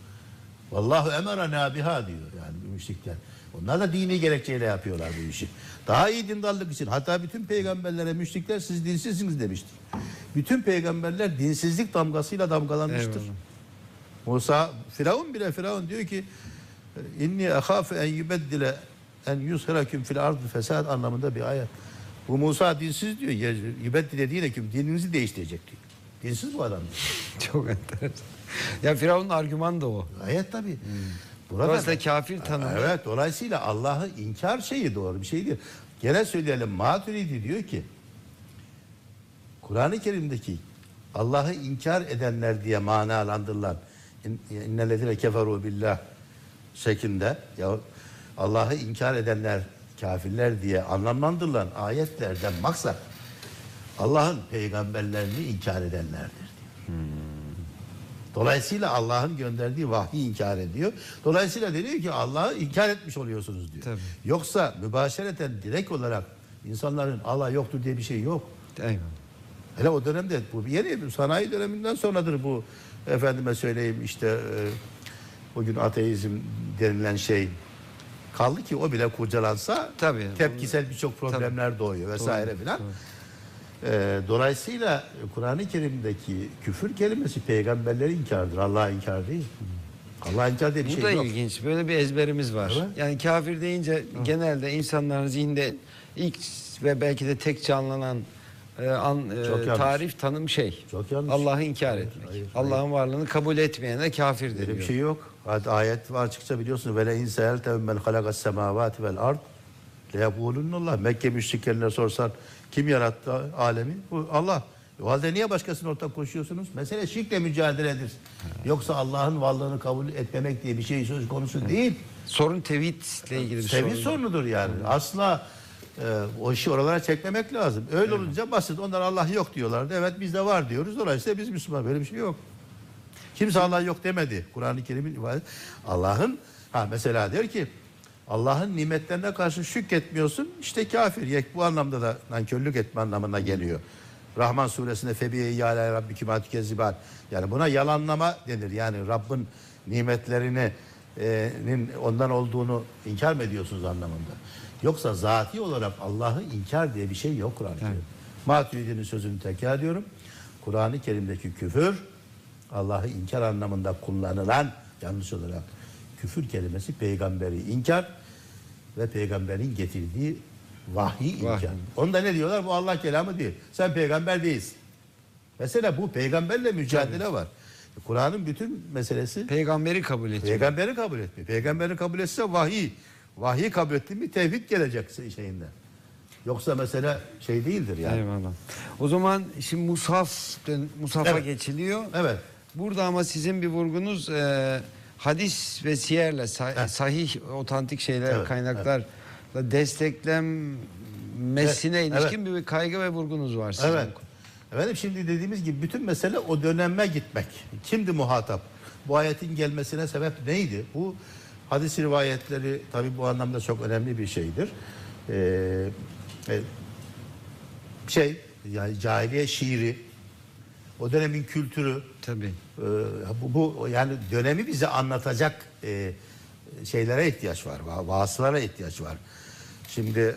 Vallahu emara biha diyor yani müşrikler. Onlar da dini gerekçeyle yapıyorlar bu işi. Daha iyi dindarlık için. Hatta bütün peygamberlere müşrikler siz dinsizsiniz demiştir. Bütün peygamberler dinsizlik damgasıyla damgalanmıştır. Eyvallah. Musa, Firavun bile Firavun diyor ki inni ehafe en yubeddile en yuzhiraküm fil ardı fesad anlamında bir ayet. Bu Musa dinsiz diyor. Ya, Yübeddile değil kim dininizi değiştirecek diyor. Dinsiz bu adam. Çok enteresan. Ya Firavun'un argümanı da o. Ayet tabii. Burada Dolayısıyla kafir tanımı. Evet dolayısıyla Allah'ı inkar şeyi doğru bir şey değil. Gene söyleyelim Maturidi diyor ki Kur'an-ı Kerim'deki Allah'ı inkar edenler diye manalandırılan innellezine keferu billah şeklinde ya Allah'ı inkar edenler kafirler diye anlamlandırılan ayetlerden maksat Allah'ın peygamberlerini inkar edenlerdir diyor. Dolayısıyla Allah'ın gönderdiği vahyi inkar ediyor. Dolayısıyla deniyor ki Allah'ı inkar etmiş oluyorsunuz diyor. Tabii. Yoksa mübaşereten direkt olarak insanların Allah yoktur diye bir şey yok. Eyvallah. Hele o dönemde bu yeni sanayi döneminden sonradır bu efendime söyleyeyim işte e, bugün ateizm denilen şey kaldı ki o bile kurcalansa Tabii. tepkisel birçok problemler doğuyor vesaire filan. E, dolayısıyla Kur'an-ı Kerim'deki küfür kelimesi peygamberleri inkardır. Allah'a inkar değil. Allah'a inkar diye bir Bu şey da yok. ilginç. Böyle bir ezberimiz var. Evet. Yani kafir deyince genelde insanların zihninde ilk ve belki de tek canlanan e, an, e, yanlış. tarif tanım şey. Çok yanlış. Allah'ı inkar Hayır, etmek. hayır, Allah'ın varlığını kabul etmeyene kafir. Öyle bir şey yok. Hadi ayet var açıkça biliyorsun. Ve le in seeltehum men halakas semavati vel ard Allah. Mekke müşriklerine sorsan kim yarattı alemi? Bu Allah. O halde niye başkasına ortak koşuyorsunuz? Mesele şirkle mücadeledir. Yoksa Allah'ın varlığını kabul etmemek diye bir şey söz konusu değil. Sorun tevhidle ilgili bir Tevhid sorun. sorunudur yani. Asla e, o işi oralara çekmemek lazım. Öyle olunca basit. Onlar Allah yok diyorlardı. Evet bizde var diyoruz. Dolayısıyla biz Müslüman böyle bir şey yok. Kimse Allah yok demedi. Kur'an-ı Kerim'in ifade Allah'ın ha mesela diyor ki Allah'ın nimetlerine karşı şükretmiyorsun işte kafir. Yek bu anlamda da nankörlük etme anlamına geliyor. Rahman suresinde febiye yâle rabbiküm atükezziban. Yani buna yalanlama denir. Yani Rabbin nimetlerini e, ondan olduğunu inkar mı ediyorsunuz anlamında. Yoksa zati olarak Allah'ı inkar diye bir şey yok Kur'an-ı Kerim. Maturidi'nin sözünü tekrar ediyorum. Kur'an-ı Kerim'deki küfür Allah'ı inkar anlamında kullanılan yanlış olarak küfür kelimesi peygamberi inkar ve peygamberin getirdiği vahyi inkar. Vahiy. Onda ne diyorlar? Bu Allah kelamı değil. Sen peygamber değilsin. Mesela bu peygamberle mücadele var. Kur'an'ın bütün meselesi Peygamberi kabul ediyor. peygamberi kabul etmiyor. Peygamberi kabul etse vahiy. Vahiy kabul etti mi tevhid gelecek şeyinden. Yoksa mesela şey değildir yani. Eyvallah. O zaman şimdi Musaf, Musaf'a Evet. geçiliyor. Evet. Burada ama sizin bir vurgunuz e, hadis ve siyerle sa- sahih, otantik şeyler, Evet, kaynaklarla desteklenmesine Evet, ilişkin bir kaygı ve vurgunuz var sizin. Evet. Efendim şimdi dediğimiz gibi bütün mesele o döneme gitmek. Kimdi muhatap? Bu ayetin gelmesine sebep neydi? Bu hadis rivayetleri tabii bu anlamda çok önemli bir şeydir. Ee, e, şey yani cahiliye şiiri, o dönemin kültürü, Tabii. ee, bu, bu yani dönemi bize anlatacak e, şeylere ihtiyaç var, va- vasılara ihtiyaç var. Şimdi e,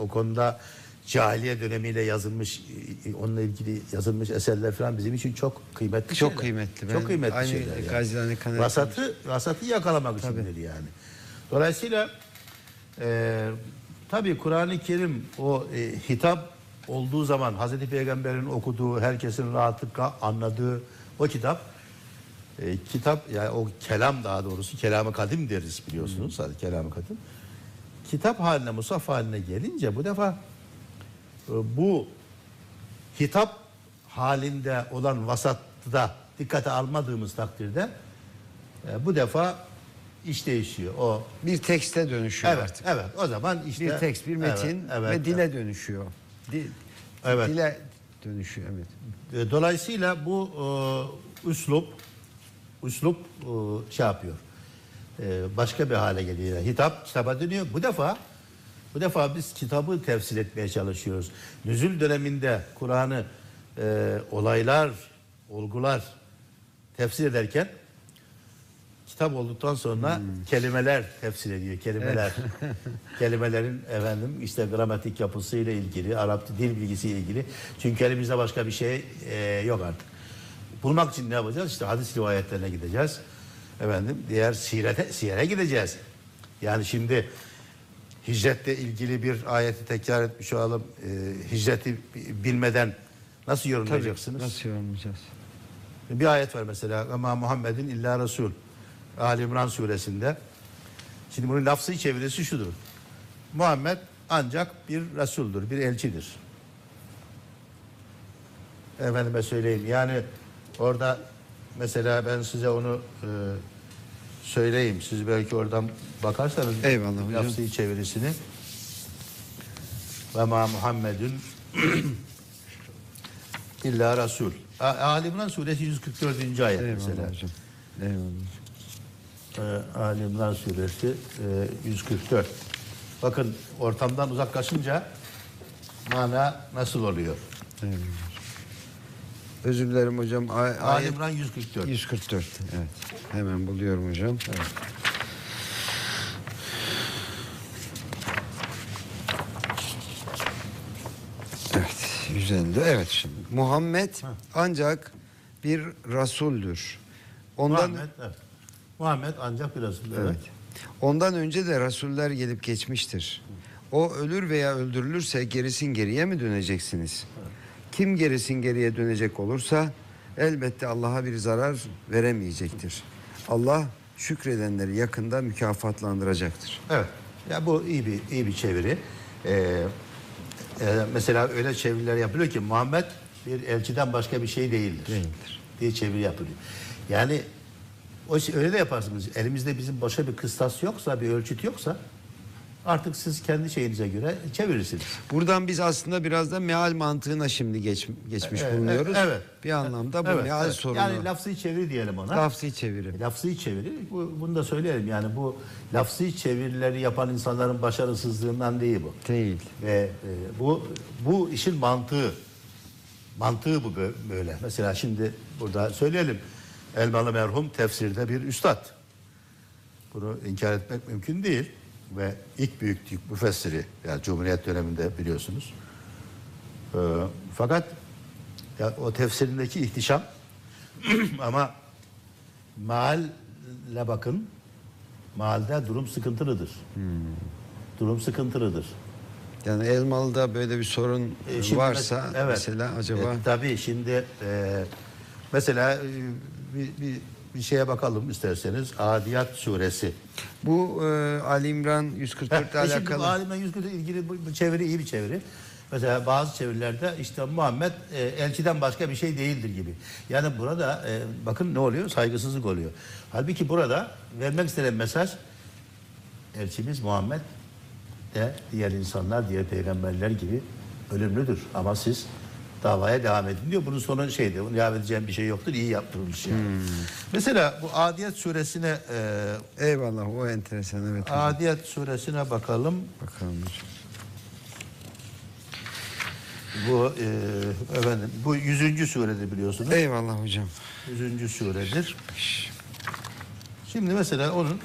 o konuda cahiliye dönemiyle yazılmış, e, onunla ilgili yazılmış eserler falan bizim için çok kıymetli Çok şeyler. kıymetli. Ben Çok kıymetli aynı şeyler. Yani. Gazilani kanaatindeyim. Vasatı, vasatı yakalamak içindir yani. Dolayısıyla e, tabii Kur'an-ı Kerim o e, hitap olduğu zaman Hazreti Peygamber'in okuduğu, herkesin rahatlıkla anladığı o kitap e, kitap yani o kelam daha doğrusu kelamı kadim deriz biliyorsunuz sadece kelamı kadim. Kitap haline, musaf haline gelince bu defa e, bu hitap halinde olan vasatta dikkate almadığımız takdirde e, bu defa iş değişiyor. O Bir tekste dönüşüyor evet artık. evet o zaman işte Bir tekst, bir metin Evet, evet, ve dile evet. dönüşüyor. Di- Evet. Dile dönüşüyor evet. E, Dolayısıyla bu e, üslup üslup e, şey yapıyor. E, başka bir hale geliyor. Hitap kitaba dönüyor. Bu defa bu defa biz kitabı tefsir etmeye çalışıyoruz. Nüzül döneminde Kur'an'ı e, olaylar, olgular tefsir ederken kitap olduktan sonra kelimeler tefsir ediyor. Kelimeler. Kelimelerin efendim işte gramatik yapısıyla ilgili, Arap dil bilgisiyle ilgili. Çünkü elimizde başka bir şey e, yok artık. Bulmak için ne yapacağız? İşte hadis rivayetlerine gideceğiz. Efendim diğer sirete, siyere gideceğiz. Yani şimdi hicretle ilgili bir ayeti tekrar etmiş olalım. E, hicreti bilmeden nasıl yorumlayacaksınız? Nasıl yorumlayacağız? Bir ayet var mesela ama Muhammedin illa Resul. Ali İmran suresinde. Şimdi bunun lafzı çevirisi şudur. Muhammed ancak bir Resul'dur, bir elçidir. Efendime söyleyeyim yani orada mesela ben size onu e, söyleyeyim. Siz belki oradan bakarsanız Eyvallah hocam. lafzı çevirisini. Ve ma Muhammedun illa Resul. A- Ali İmran suresi 144. ayet mesela. Eyvallah hocam. Eyvallah. Ee, Ali İmran suresi e, 144. Bakın ortamdan uzaklaşınca mana nasıl oluyor? Eyvallah. Özür dilerim hocam. Ay- Ali İmran 144. 144. Evet. Hemen buluyorum hocam. Evet. 150. Evet şimdi. Muhammed ancak bir rasuldür. Ondan Muhammed, evet. Muhammed ancak bir Resul. Evet. Evet. Ondan önce de rasuller gelip geçmiştir. O ölür veya öldürülürse gerisin geriye mi döneceksiniz? Kim gerisin geriye dönecek olursa elbette Allah'a bir zarar veremeyecektir. Allah şükredenleri yakında mükafatlandıracaktır. Evet. Ya bu iyi bir iyi bir çeviri. Ee, e, mesela öyle çeviriler yapılıyor ki Muhammed bir elçiden başka bir şey değildir. Değildir. diye çeviri yapılıyor. Yani o şey, öyle de yaparsınız. Elimizde bizim başka bir kıstas yoksa, bir ölçüt yoksa Artık siz kendi şeyinize göre çevirirsiniz. Buradan biz aslında biraz da meal mantığına şimdi geç, geçmiş Evet, bulunuyoruz. evet. Bir anlamda bu Evet, meal evet. sorunu. Yani lafzı çeviri diyelim ona. Lafzı çeviri. Lafzı çeviri. Bu, bunu da söyleyelim yani bu lafzı çevirileri yapan insanların başarısızlığından değil bu. Değil. Ve e, bu bu işin mantığı. Mantığı bu bö- böyle. Mesela şimdi burada söyleyelim. Elmalı merhum tefsirde bir üstad. Bunu inkar etmek mümkün değil. Ve ilk büyük Türk müfessiri. Yani Cumhuriyet döneminde biliyorsunuz. Ee, fakat ya, o tefsirindeki ihtişam ama maalle bakın. Maalde durum sıkıntılıdır. Durum sıkıntılıdır. Yani Elmalı'da böyle bir sorun E, şimdi varsa mes- evet. mesela acaba E, tabii şimdi e, mesela e, bir, bir, bir şeye bakalım isterseniz. Adiyat suresi. bu e, Ali İmran 144 ile e şimdi bu alakalı alime yüzgüde ilgili bu, bu çeviri iyi bir çeviri. Mesela bazı çevirilerde işte Muhammed e, elçiden başka bir şey değildir gibi. Yani burada e, bakın ne oluyor? Saygısızlık oluyor. Halbuki burada vermek istenen mesaj elçimiz Muhammed de diğer insanlar, diğer peygamberler gibi ölümlüdür. Ama siz davaya devam edin diyor. Bunun sonu şeydi, bunun devam edeceğim bir şey yoktur. iyi yaptırılmış yani. Mesela bu Adiyat suresine e, eyvallah o enteresan evet. Adiyat suresine bakalım. Bakalım hocam. Bu e, efendim bu 100. suredir biliyorsunuz. Eyvallah hocam. 100. suredir. Şimdi mesela onun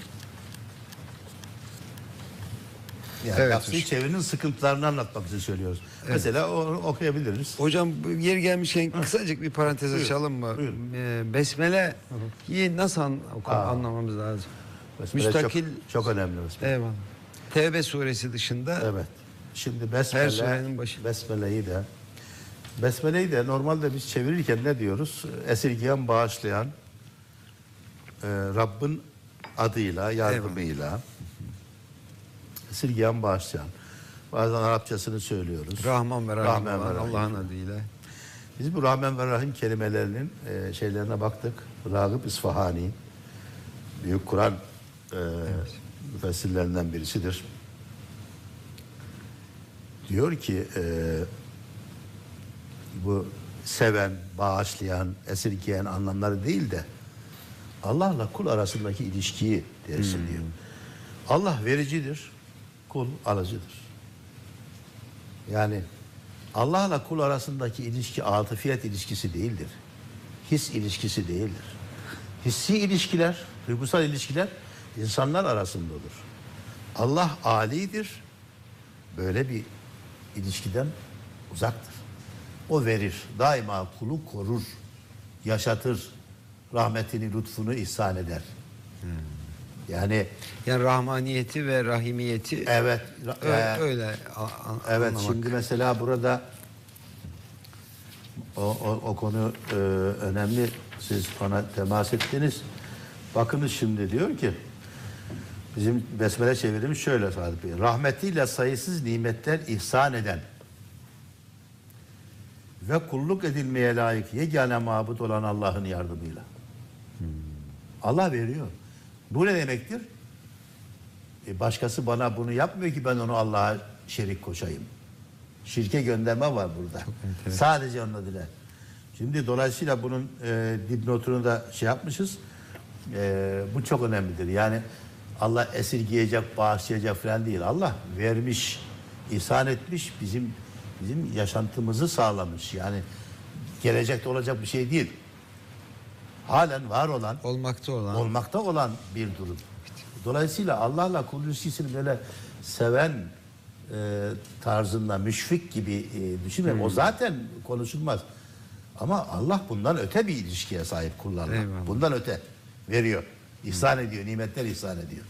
yani Evet lafzı hocam. çevirinin sıkıntılarını anlatmak için söylüyoruz. Mesela onu okuyabiliriz. Hocam bu yer gelmişken kısacık bir parantez açalım mı? buyurun. Ee, Besmele'yi nasıl an- Aa. anlamamız lazım? Besmele Müstakil çok, çok önemli besmele. Eyvallah. Tevbe suresi dışında Evet. Şimdi besmele, besmeleyi de besmeleyi de normalde biz çevirirken ne diyoruz? Esirgeyen, bağışlayan e, Rabbin adıyla, yardımıyla esirgeyen, bağışlayan. Bazen Arapçasını söylüyoruz. Rahman ve Rahim Rahman ve Rahim. Allah'ın adıyla. Biz bu Rahman ve Rahim kelimelerinin e, şeylerine baktık. Ragıp İsfahani büyük Kur'an e, müfessirlerinden birisidir. Diyor ki e, bu seven, bağışlayan, esirgeyen anlamları değil de Allah'la kul arasındaki ilişkiyi dersi diyor. Allah vericidir, kul alıcıdır. Yani Allah'la kul arasındaki ilişki atıfiyet ilişkisi değildir. His ilişkisi değildir. Hissi ilişkiler, duygusal ilişkiler insanlar arasında olur. Allah alidir. Böyle bir ilişkiden uzaktır. O verir. Daima kulu korur, yaşatır. Rahmetini, lütfunu ihsan eder. Yani Yani rahmaniyeti ve rahimiyeti evet, ö- e, öyle a- a- Evet anlamak. şimdi mesela burada o, o, o konu e, önemli. Siz ona temas ettiniz. Bakınız şimdi diyor ki bizim besmele çevirimiz şöyle Sadık Bey. Rahmetiyle sayısız nimetler ihsan eden ve kulluk edilmeye layık yegane mabut olan Allah'ın yardımıyla. Allah veriyor. Bu ne demektir? E başkası bana bunu yapmıyor ki ben onu Allah'a şerik koşayım. Şirke gönderme var burada. Sadece onun adıyla. Şimdi dolayısıyla bunun e, dipnotunu da şey yapmışız. E, bu çok önemlidir. Yani Allah esirgeyecek, bağışlayacak falan değil. Allah vermiş, ihsan etmiş, bizim bizim yaşantımızı sağlamış. Yani gelecekte olacak bir şey değil. Halen var olan olmakta olan olmakta olan bir durum. Dolayısıyla Allah'la kul ilişkisini böyle seven e, tarzında müşfik gibi e, düşünmeyin. O zaten konuşulmaz. Ama Allah bundan öte bir ilişkiye sahip kullarla. Eyvallah. Bundan öte veriyor. İhsan ediyor, nimetler ihsan ediyor.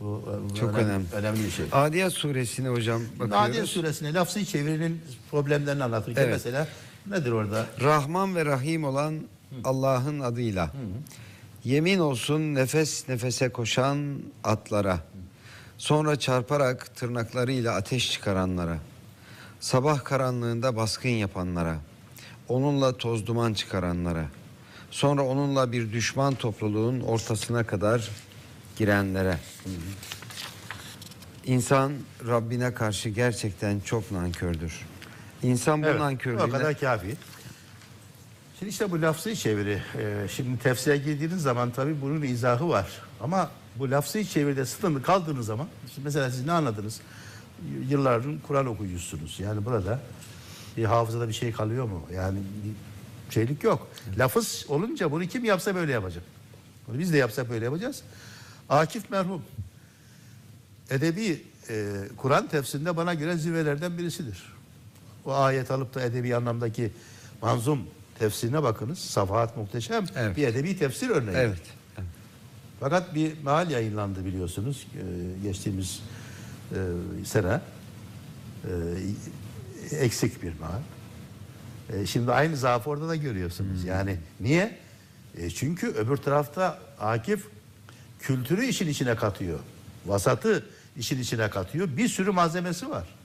Bu, e, bu Çok önemli. önemli bir şey. Adiyat suresine hocam bakıyoruz. Nadia suresine lafzı çevirinin problemlerini anlatırken Evet. mesela nedir orada? Rahman ve Rahim olan Allah'ın adıyla. Yemin olsun nefes nefese koşan atlara. Sonra çarparak tırnaklarıyla ateş çıkaranlara. Sabah karanlığında baskın yapanlara. Onunla toz duman çıkaranlara. Sonra onunla bir düşman topluluğun ortasına kadar girenlere. İnsan Rabbine karşı gerçekten çok nankördür. İnsan bu Evet, nankörlüğüne... o kadar kafi. Şimdi işte bu lafzı çeviri. e, şimdi tefsire girdiğiniz zaman tabii bunun izahı var. Ama bu lafzı çeviride sınırlı kaldığınız zaman mesela siz ne anladınız? Yılların Kur'an okuyucusunuz. Yani burada bir hafızada bir şey kalıyor mu? Yani şeylik yok. Lafız olunca bunu kim yapsa böyle yapacak. Bunu biz de yapsak böyle yapacağız. Akif merhum edebi e, Kur'an tefsirinde bana göre zirvelerden birisidir. O ayet alıp da edebi anlamdaki manzum tefsirine bakınız. Safahat muhteşem. Evet. Bir edebi tefsir örneği. Evet. evet. Fakat bir meal yayınlandı biliyorsunuz e, geçtiğimiz e, sene. E, eksik bir meal. Şimdi aynı zaafı orada da görüyorsunuz. Yani niye? Çünkü öbür tarafta Akif kültürü işin içine katıyor. Vasatı işin içine katıyor. Bir sürü malzemesi var.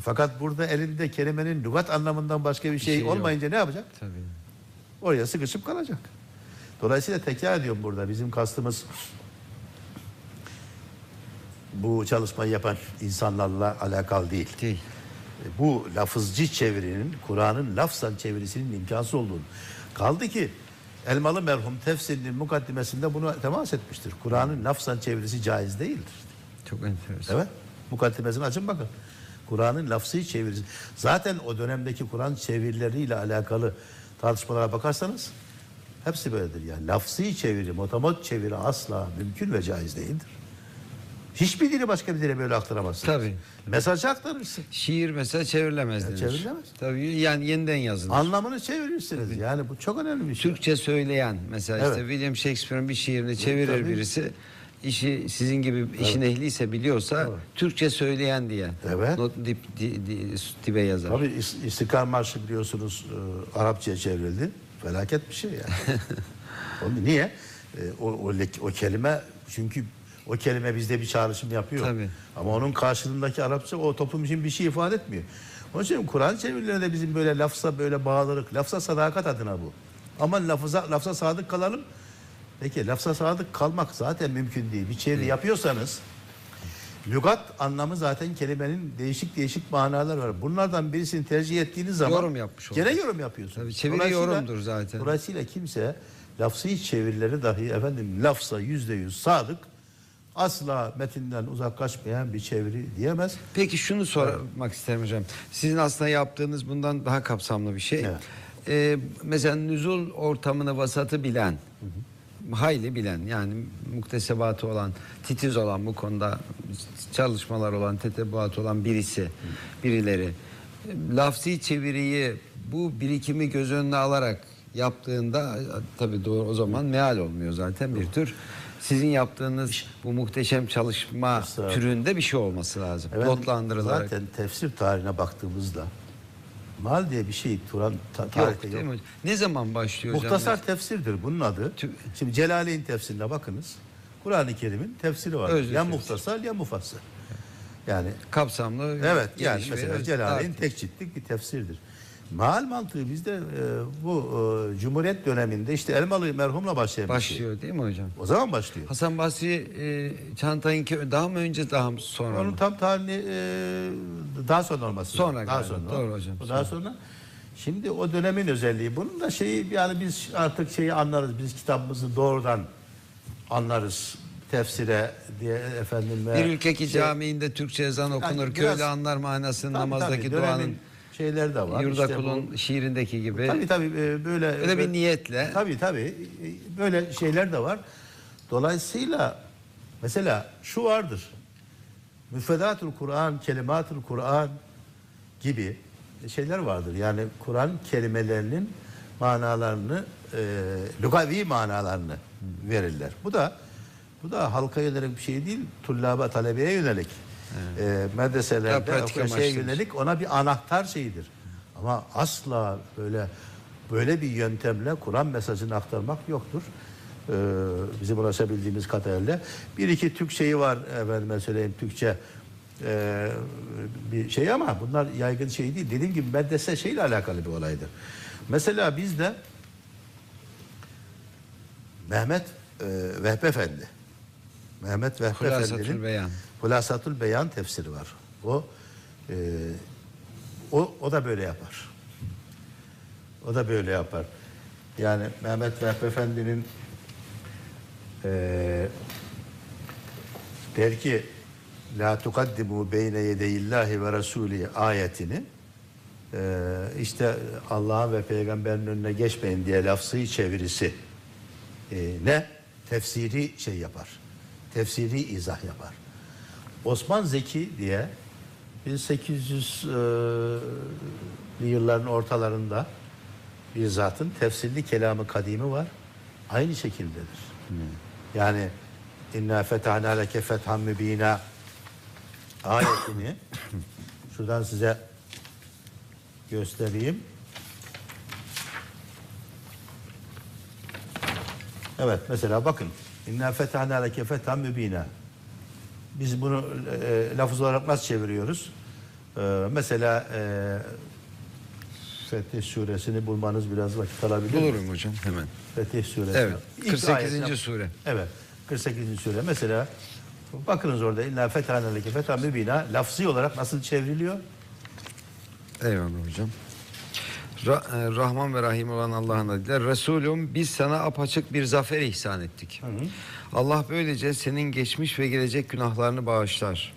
Fakat burada elinde kelimenin lügat anlamından başka bir şey, şey yok. olmayınca ne yapacak? Tabii. Oraya sıkışıp kalacak. Dolayısıyla tekrar ediyorum burada bizim kastımız bu çalışmayı yapan insanlarla alakalı değil. Değil. E, Bu lafızcı çevirinin, Kur'an'ın lafzan çevirisinin imkansız olduğunu. Kaldı ki Elmalı merhum tefsirinin mukaddimesinde bunu temas etmiştir. Kur'an'ın lafzan çevirisi caiz değildir. Çok enteresan. Evet. Mukaddimesini açın bakın. Kur'an'ın lafzı çevirisi. Zaten o dönemdeki Kur'an çevirileriyle alakalı tartışmalara bakarsanız hepsi böyledir. Yani lafzı çeviri, motamot çeviri asla mümkün ve caiz değildir. Hiçbir dili başka bir dile böyle aktaramazsın. Tabii. Mesajı aktarırsın. Şiir mesela çevrilemez denir. çevrilemez. Tabii yani yeniden yazılır. Anlamını çevirirsiniz. Yani bu çok önemli bir şey. Türkçe söyleyen mesela Evet. işte William Shakespeare'ın bir şiirini çevirir tabii. birisi. İşi sizin gibi işin ehliyse biliyorsa. Türkçe söyleyen diye. Evet. Not dip, di, di, dibe yazar. Tabii İs- İstiklal Marşı biliyorsunuz e, Arapçaya çevrildi. Felaket bir şey yani. Onu niye? E, o, o, o kelime çünkü o kelime bizde bir çağrışım yapıyor. Tabii. Ama onun karşılığındaki Arapça o toplum için bir şey ifade etmiyor. Onun için Kur'an çevirilerinde bizim böyle lafza böyle bağlılık, lafza sadakat adına bu. Ama lafza, lafza sadık kalalım. Peki lafza sadık kalmak zaten mümkün değil. Bir çeviri yapıyorsanız Lügat anlamı zaten kelimenin değişik değişik manalar var. Bunlardan birisini tercih ettiğiniz zaman Yorum yapmış Gene yorum yapıyorsunuz. Tabii, çeviri Dolayısıyla- yorumdur zaten. Dolayısıyla kimse lafzı çevirileri dahi efendim lafza yüzde yüz sadık asla metinden uzaklaşmayan bir çeviri diyemez. Peki şunu sormak isterim hocam. Sizin aslında yaptığınız bundan daha kapsamlı bir şey. Evet. Ee, mesela nüzul ortamını vasatı bilen, hayli bilen yani muktesebatı olan, titiz olan bu konuda çalışmalar olan, tetebuatı olan birisi, birileri lafzi çeviriyi bu birikimi göz önüne alarak yaptığında tabii doğru o zaman meal olmuyor zaten bir tür. Sizin yaptığınız bu muhteşem çalışma türünde bir şey olması lazım. Evet, Plotlandırılarak. Zaten tefsir tarihine baktığımızda mal diye bir şey Turan ta- Yok tarihte değil yok. mi hocam? Ne zaman başlıyor hocam? Muhtasar tefsirdir bunun adı. Şimdi Celaleyn tefsirine bakınız. Kur'an-ı Kerim'in tefsiri var. Özlü ya tefsir. muhtasar ya mufassal. Yani Kapsamlı. evet yani mesela Celaleyn tek ciltlik bir tefsirdir. Maal mantığı bizde e, bu e, Cumhuriyet döneminde işte Elmalı merhumla başlayan bir şey. başlıyor değil mi hocam? O zaman başlıyor. Hasan Basri e, Çantay'ınki daha mı önce daha mı sonra Onun mı? tam tarihini e, daha sonra olması. Sonra daha galiba, sonra. doğru hocam, O Daha sonra. Şimdi o dönemin özelliği. Bunun da şeyi yani biz artık şeyi anlarız. Biz kitabımızı doğrudan anlarız. Tefsire diye efendim. Bir ülkeki şey- camiinde Türkçe ezan okunur. biraz- köylü anlar manasını Tabii, namazdaki tabii, dönemin duanın şeyleri de var. yurda İşte bu- şiirindeki gibi. Tabii tabii e, böyle Öyle bir niyetle. Tabii tabii e, böyle şeyler de var. Dolayısıyla mesela şu vardır. Müfredatul Kur'an, kelimatul Kur'an gibi şeyler vardır. Yani Kur'an kelimelerinin manalarını, e, lugavi manalarını verirler. Bu da bu da halka yönelik bir şey değil, tullaba, talebeye yönelik. E, Ya, medreselerde şeye amaçlıdır. yönelik ona bir anahtar şeyidir. Ama asla böyle böyle bir yöntemle Kur'an mesajını aktarmak yoktur. Ee, bizim ulaşabildiğimiz kadarıyla. Bir iki Türk şeyi var efendime söyleyeyim Türkçe e, bir şey ama bunlar yaygın şey değil. Dediğim gibi medrese şeyle alakalı bir olaydır. Mesela bizde Mehmet e, Vehbi Efendi Mehmet Vehbi Efendi'nin. Hulasatul Beyan tefsiri var. O e, o o da böyle yapar. O da böyle yapar. Yani Mehmet Vehbi Efendi'nin e, der ki La tukaddimu beyne yedeyillahi ve rasuli ayetini e, işte Allah'ın ve peygamberin önüne geçmeyin diye lafzı çevirisi e, ne? Tefsiri şey yapar. Tefsiri izah yapar. Osman Zeki diye 1800'lü yılların ortalarında bir zatın tefsirli kelamı kadimi var. Aynı şekildedir. Yani inna fetahna leke fethan mübina ayetini şuradan size göstereyim. Evet mesela bakın. İnna fetahna leke fethan mübina. Biz bunu e, lafız olarak nasıl çeviriyoruz? E, mesela e, Fetih suresini bulmanız biraz vakit alabilir. mi? Bulurum hocam hemen. Fetih suresi. Evet, İlk 48. ayet- sure. Evet. 48. sure. Mesela bakınız orada inna fetahna leke fethan mübina lafzi olarak nasıl çevriliyor? Eyvallah hocam. Ra- e, Rahman ve Rahim olan Allah'ın adıyla Resulüm biz sana apaçık bir zafer ihsan ettik. Allah böylece senin geçmiş ve gelecek günahlarını bağışlar.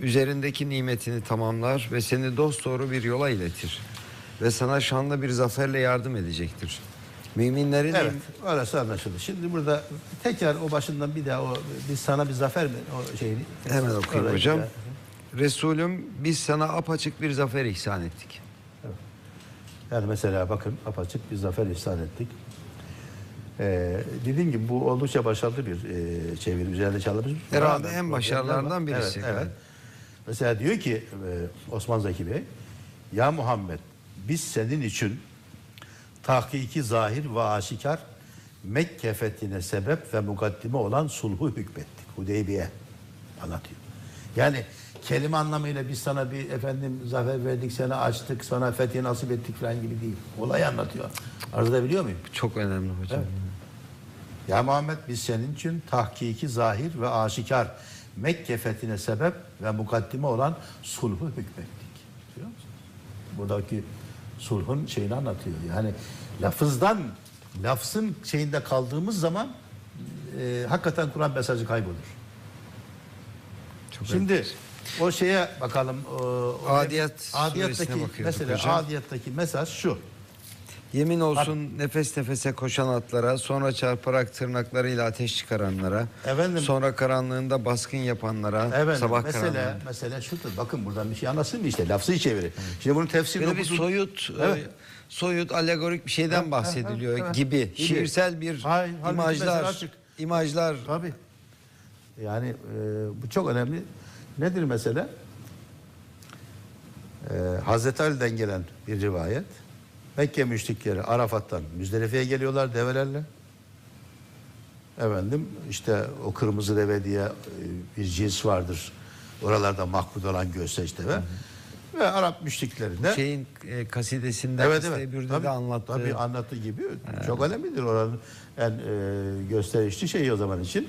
Üzerindeki nimetini tamamlar ve seni dosdoğru bir yola iletir. Ve sana şanlı bir zaferle yardım edecektir. Müminlerin Evet. Orası anlaşıldı. Şimdi burada tekrar o başından bir daha o biz sana bir zafer mi o şeyini hemen okuyayım hocam. daha- Resulüm biz sana apaçık bir zafer ihsan ettik. Yani mesela bakın apaçık bir zafer ihsan ettik. Ee, dediğim gibi bu oldukça başarılı bir e, çeviri. Üzerinde çalışmış. Herhalde en başarılarından birisi. Evet, evet. Mesela diyor ki e, Osman Zeki Bey, Ya Muhammed biz senin için tahkiki zahir ve aşikar Mekke fethine sebep ve mukaddime olan sulhu hükmettik. Hudeybiye anlatıyor. Yani kelime anlamıyla biz sana bir efendim zafer verdik, sana açtık, sana fethi nasip ettik falan gibi değil. Olayı anlatıyor. Arz edebiliyor muyum? Çok önemli hocam. Ya Muhammed biz senin için tahkiki zahir ve aşikar Mekke fethine sebep ve mukaddime olan sulhu hükmettik. Biliyor musun? Buradaki sulhun şeyini anlatıyor. Yani lafızdan lafzın şeyinde kaldığımız zaman e, hakikaten Kur'an mesajı kaybolur. Çok Şimdi o şeye bakalım. O, o Adiyat Adiyat'taki mesela hocam. Adiyat'taki mesaj şu. Yemin olsun nefes nefese koşan atlara, sonra çarparak tırnaklarıyla ateş çıkaranlara, Efendim? sonra karanlığında baskın yapanlara, Evet, sabah mesele, karanlığında. mesele şudur. Bakın buradan bir şey anlasın mı işte? Lafzı çeviri. Şimdi bunun tefsirini Böyle bir soyut, Evet. e, soyut alegorik bir şeyden Evet, bahsediliyor evet, evet. gibi. Gibi. Şiirsel bir Hayır, mesela imajlar, imajlar. Tabii. Yani e, bu çok önemli. Nedir mesele? E, Hazreti Ali'den gelen bir rivayet. Mekke müşrikleri Arafat'tan Müzdelife'ye geliyorlar develerle. Efendim işte o kırmızı deve diye e, bir cins vardır. Oralarda makbul olan göğseç deve. Ve Arap müşrikleri de Şeyin e, kasidesinde, Evet evet, evet. de anlattığı. Tabii anlattığı gibi çok önemlidir oranın en e, gösterişli şeyi o zaman için.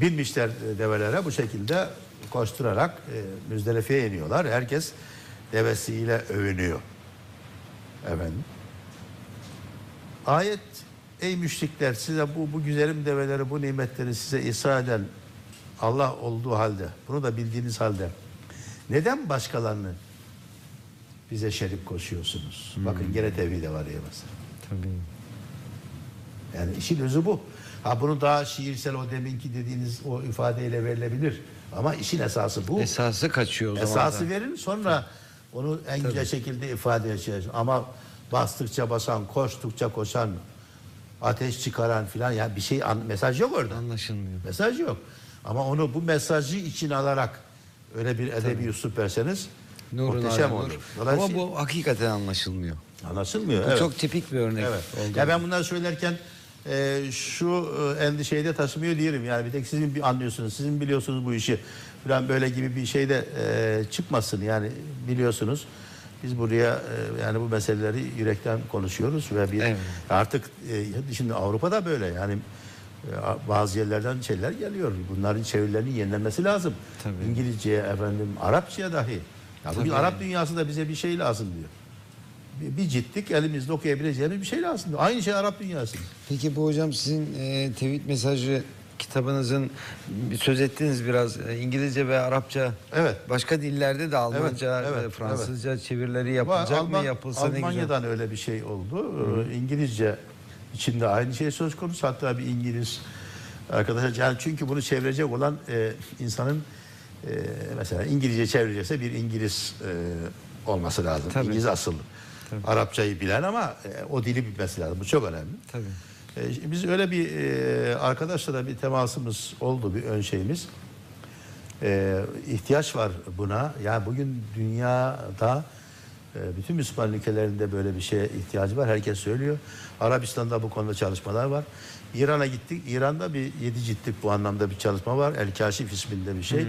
Binmişler develere bu şekilde koşturarak e, Müzdelife'ye iniyorlar. Herkes devesiyle övünüyor. Efendim. Ayet ey müşrikler size bu bu güzelim develeri bu nimetleri size ihsan eden Allah olduğu halde bunu da bildiğiniz halde neden başkalarını bize şerik koşuyorsunuz? Bakın gene tevhide var ya. Tabii. Yani işin özü bu. Ha bunu daha şiirsel o deminki dediğiniz o ifadeyle verilebilir. Ama işin esası bu. Esası kaçıyor o zaman Esası da. verin sonra onu en güzel şekilde ifade edeceğiz. Ama bastıkça basan, koştukça koşan, ateş çıkaran filan yani bir şey mesaj yok orada. Anlaşılmıyor. Mesaj yok. Ama onu bu mesajı için alarak öyle bir edebi üslup verseniz Nurun muhteşem olur. Ama bu hakikaten anlaşılmıyor. anlaşılmıyor. Bu evet. çok tipik bir örnek Evet. oldu. Ya ben bunları söylerken e, şu endişeyi de taşımıyor değilim. Yani bir tek sizin anlıyorsunuz, sizin biliyorsunuz bu işi falan böyle gibi bir şey de e, çıkmasın. Yani biliyorsunuz biz buraya e, yani bu meseleleri yürekten konuşuyoruz ve bir Evet. artık e, şimdi Avrupa'da böyle yani E, Bazı yerlerden şeyler geliyor. Bunların çevirilerinin yenilenmesi lazım. Tabii. İngilizceye, efendim, Arapçaya dahi. Ya bugün Tabii. Arap dünyasında bize bir şey lazım diyor. Bir, ciddik elimizde okuyabileceğimiz bir şey lazım. Aynı şey Arap dünyası. Peki bu hocam sizin e, tevhid mesajı kitabınızın söz ettiniz biraz e, İngilizce ve Arapça. Evet. Başka dillerde de Almanca, evet, e, Fransızca çevirileri yapılacak Alman- mı? Yapılsa ne güzel. Almanya'dan öyle bir şey oldu. Ee, İngilizce içinde aynı şey söz konusu. Hatta bir İngiliz arkadaşlar yani çünkü bunu çevirecek olan e, insanın e, mesela İngilizce çevirecekse bir İngiliz e, olması lazım. Tabii. İngiliz asıllı. Arapçayı bilen ama e, o dili bilmesi lazım. Bu çok önemli. Tabii. E, biz öyle bir e, arkadaşlara bir temasımız oldu bir ön şeyimiz. E, ihtiyaç var buna. Yani bugün dünyada e, bütün Müslüman ülkelerinde böyle bir şeye ihtiyacı var. Herkes söylüyor. Arabistan'da bu konuda çalışmalar var. İran'a gittik. İran'da bir yedi ciltlik bu anlamda bir çalışma var. El Kaşif isminde bir şey.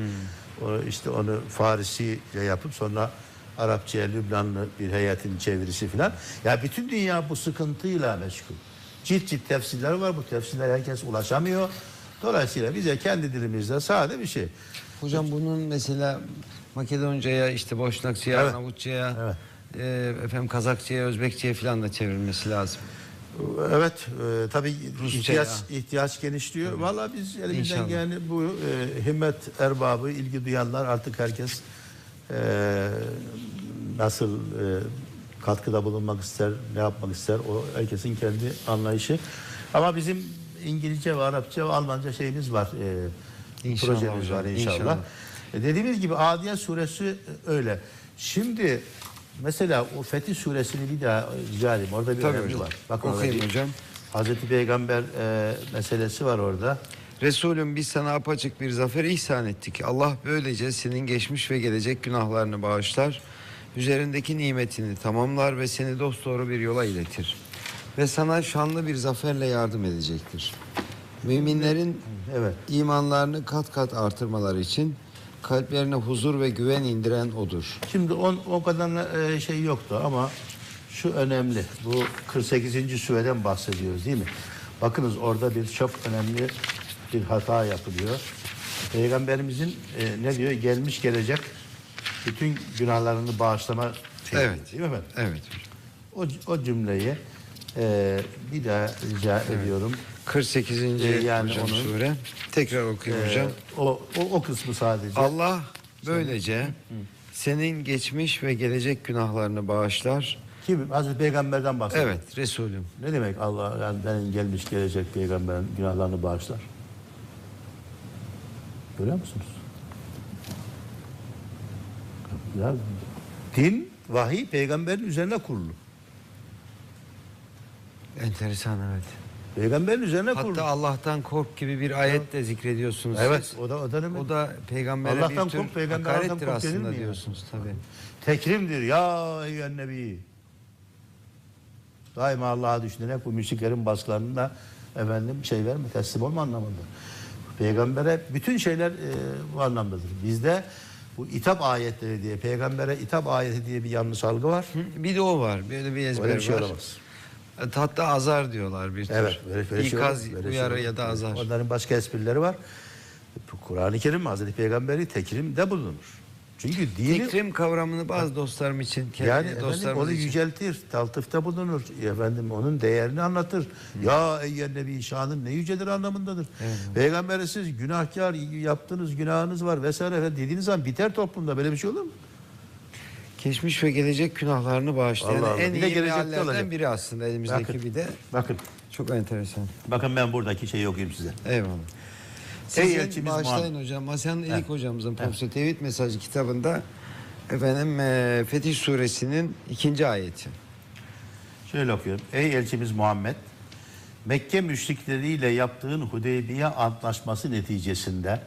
O, işte onu Farisi ile yapıp sonra Arapçaya Lübnanlı bir heyetin çevirisi filan. Ya bütün dünya bu sıkıntıyla meşgul. Cilt cilt tefsirler var. Bu tefsirler herkes ulaşamıyor. Dolayısıyla bize kendi dilimizde sade bir şey. Hocam bunun mesela Makedonca'ya, işte Boşnakça'ya, Evet. Arnavutça'ya, Evet. e, efendim Kazakça'ya, Özbekçe'ye falan da çevrilmesi lazım. Evet, e, tabii Rusça ihtiyaç ya. ihtiyaç genişliyor. Vallahi biz elimizden yani bu e, himmet erbabı, ilgi duyanlar artık herkes e, nasıl e, katkıda bulunmak ister, ne yapmak ister o herkesin kendi anlayışı. Ama bizim İngilizce ve Arapça ve Almanca şeyimiz var. E, İnşallah projemiz hocam, var inşallah. inşallah. E, dediğimiz gibi Adiyet suresi öyle. Şimdi mesela o Fetih suresini bir daha rica edeyim. Orada bir Tabii önemli hocam. var. Bak Okuyayım hocam. Hazreti Peygamber e, meselesi var orada. Resulüm biz sana apaçık bir zafer ihsan ettik. Allah böylece senin geçmiş ve gelecek günahlarını bağışlar. Üzerindeki nimetini tamamlar ve seni dosdoğru bir yola iletir. Ve sana şanlı bir zaferle yardım edecektir. Müminlerin Evet. imanlarını kat kat artırmaları için kalplerine huzur ve güven indiren odur. Şimdi on, o kadar e, şey yoktu ama şu önemli. Bu 48. sureden bahsediyoruz değil mi? Bakınız orada bir çok önemli bir hata yapılıyor. Peygamberimizin e, ne diyor? Gelmiş gelecek bütün günahlarını bağışlama şeyi, Evet. Değil mi efendim? Evet. O, o cümleyi e, bir daha rica ediyorum. 48. Ee, yani hocam onu- sure. Tekrar okuyayım E, hocam. o, o, o kısmı sadece. Allah böylece senin geçmiş ve gelecek günahlarını bağışlar. Kim? Hazreti Peygamber'den bahsediyor. Evet Resulüm. Ne demek Allah yani benim gelmiş gelecek peygamberin günahlarını bağışlar? Görüyor musunuz? Ya, din, vahiy peygamberin üzerine kurulu. Enteresan evet. Peygamberin üzerine kurulu. Hatta Allah'tan kork gibi bir ayet de zikrediyorsunuz. evet, siz. o da o da ne? O da peygambere Allah'tan bir tür kork, peygamberden hakarettir kork aslında mi diyorsunuz tabii. tekrimdir ya eyyen nebi. Daima Allah'a düşünerek bu müşriklerin baskılarında efendim şey verme, teslim olma anlamında. Peygambere bütün şeyler e, bu anlamdadır. Bizde bu itap ayetleri diye, peygambere itap ayeti diye bir yanlış algı var. Bir de o var. Böyle bir ezber Öyle bir şey var. olamaz. Hatta azar diyorlar bir tür. Evet, böyle, böyle şey İkaz, böyle uyarı şey ya da azar. Onların başka esprileri var. Kur'an-ı Kerim Hazreti Peygamberi tekrimde bulunur. Çünkü dini Tekrim kavramını bazı dostlarım için, kendi Yani efendim dostlarımız onu için. yüceltir, taltıfta bulunur. Efendim onun değerini anlatır. Ya eyyen nebi şanın ne yücedir anlamındadır. Peygamber siz günahkar yaptığınız günahınız var vesaire efendim dediğiniz zaman biter toplumda böyle bir şey olur mu? Geçmiş ve gelecek günahlarını bağışlayan Allah Allah. en Bir iyi meallerden biri aslında elimizdeki Bakın. bir de. Bakın. Çok enteresan. Bakın ben buradaki şeyi okuyayım size. Eyvallah. Ey elçimiz bağışlayın Muhammed. hocam. Hasan İlik hocamızın Profesör Tevhid Mesajı kitabında efendim e, Fetih Suresinin ikinci ayeti. Şöyle okuyorum. Ey elçimiz Muhammed Mekke müşrikleriyle yaptığın Hudeybiye antlaşması neticesinde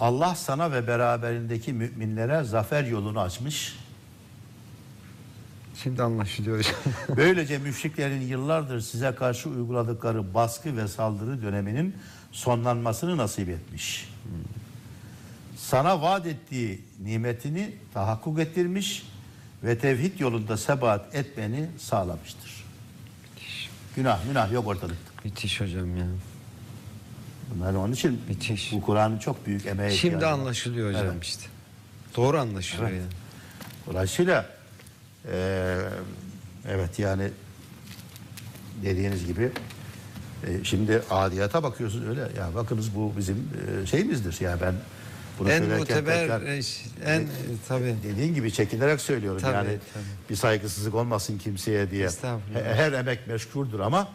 Allah sana ve beraberindeki müminlere zafer yolunu açmış. Şimdi anlaşılıyor hocam. Böylece müşriklerin yıllardır size karşı uyguladıkları baskı ve saldırı döneminin sonlanmasını nasip etmiş. Sana vaat ettiği nimetini tahakkuk ettirmiş ve tevhid yolunda sebat etmeni sağlamıştır. Günah, günah yok ortalıkta. Müthiş hocam ya. Bunlar onun için Müthiş. bu Kur'an'ın çok büyük emeğe Şimdi var. anlaşılıyor hocam Evet. işte. Doğru anlaşılıyor Evet. yani. Dolayısıyla eee, evet yani dediğiniz gibi e, şimdi adiyata bakıyorsunuz öyle ya bakınız bu bizim e, şeyimizdir yani ben bunu En söylerken muteber, tekrar- e, en e, tabii. dediğin gibi çekinerek söylüyorum Tabii, yani tabii. bir saygısızlık olmasın kimseye diye. Her emek meşgurdur ama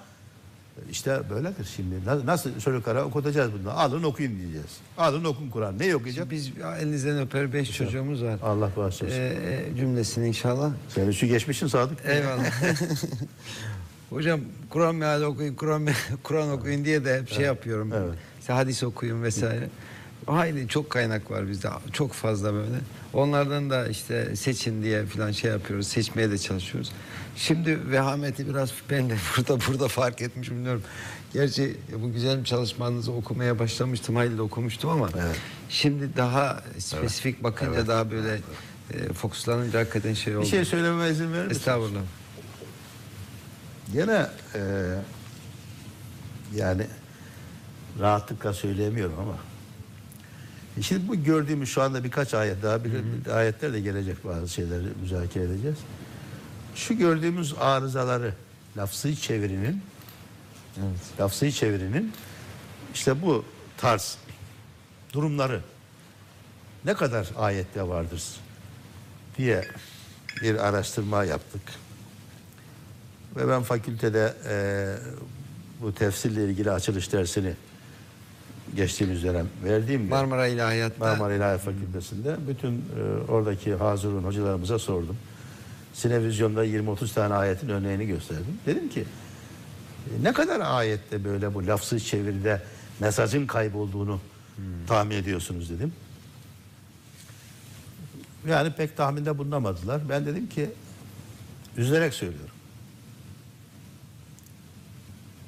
işte böyledir şimdi. Na- Nasıl çocuklara okutacağız bunu? Alın okuyun diyeceğiz. Alın okun Kur'an. Ne okuyacak? Biz elinizden öper beş çocuğumuz var. Allah bağışlasın. Ee, cümlesini inşallah. Sen şu geçmişin Sadık. Eyvallah. Hocam Kur'an meali okuyun, Kur'an Kur'an okuyun diye de hep şey yapıyorum. evet. İşte hadis okuyun vesaire. Hayli çok kaynak var bizde. Çok fazla böyle. Onlardan da işte seçin diye falan şey yapıyoruz. Seçmeye de çalışıyoruz. Şimdi vehameti biraz ben de burada burada fark etmiş bilmiyorum. Gerçi bu güzel çalışmanızı okumaya başlamıştım. Hayli de okumuştum ama Evet. şimdi daha spesifik bakınca daha böyle e, fokuslanınca hakikaten şey oldu. Bir şey söylememe izin verir misin? Estağfurullah. Gene e, yani rahatlıkla söyleyemiyorum ama şimdi bu gördüğümüz şu anda birkaç ayet daha bir, bir ayetler de gelecek bazı şeyleri müzakere edeceğiz. Şu gördüğümüz arızaları lafzı çevirinin Evet. lafzı çevirinin işte bu tarz durumları ne kadar ayette vardır diye bir araştırma yaptık. Ve ben fakültede e, bu tefsirle ilgili açılış dersini geçtiğimiz dönem verdiğim Marmara İlahiyat'ta Marmara İlahiyat Fakültesi'nde bütün e, oradaki hazırın hocalarımıza sordum. Sinevizyonda 20-30 tane ayetin örneğini gösterdim. Dedim ki e, ne kadar ayette böyle bu lafsız çeviride mesajın kaybolduğunu tahmin ediyorsunuz dedim. Yani pek tahminde bulunamadılar. Ben dedim ki üzülerek söylüyorum.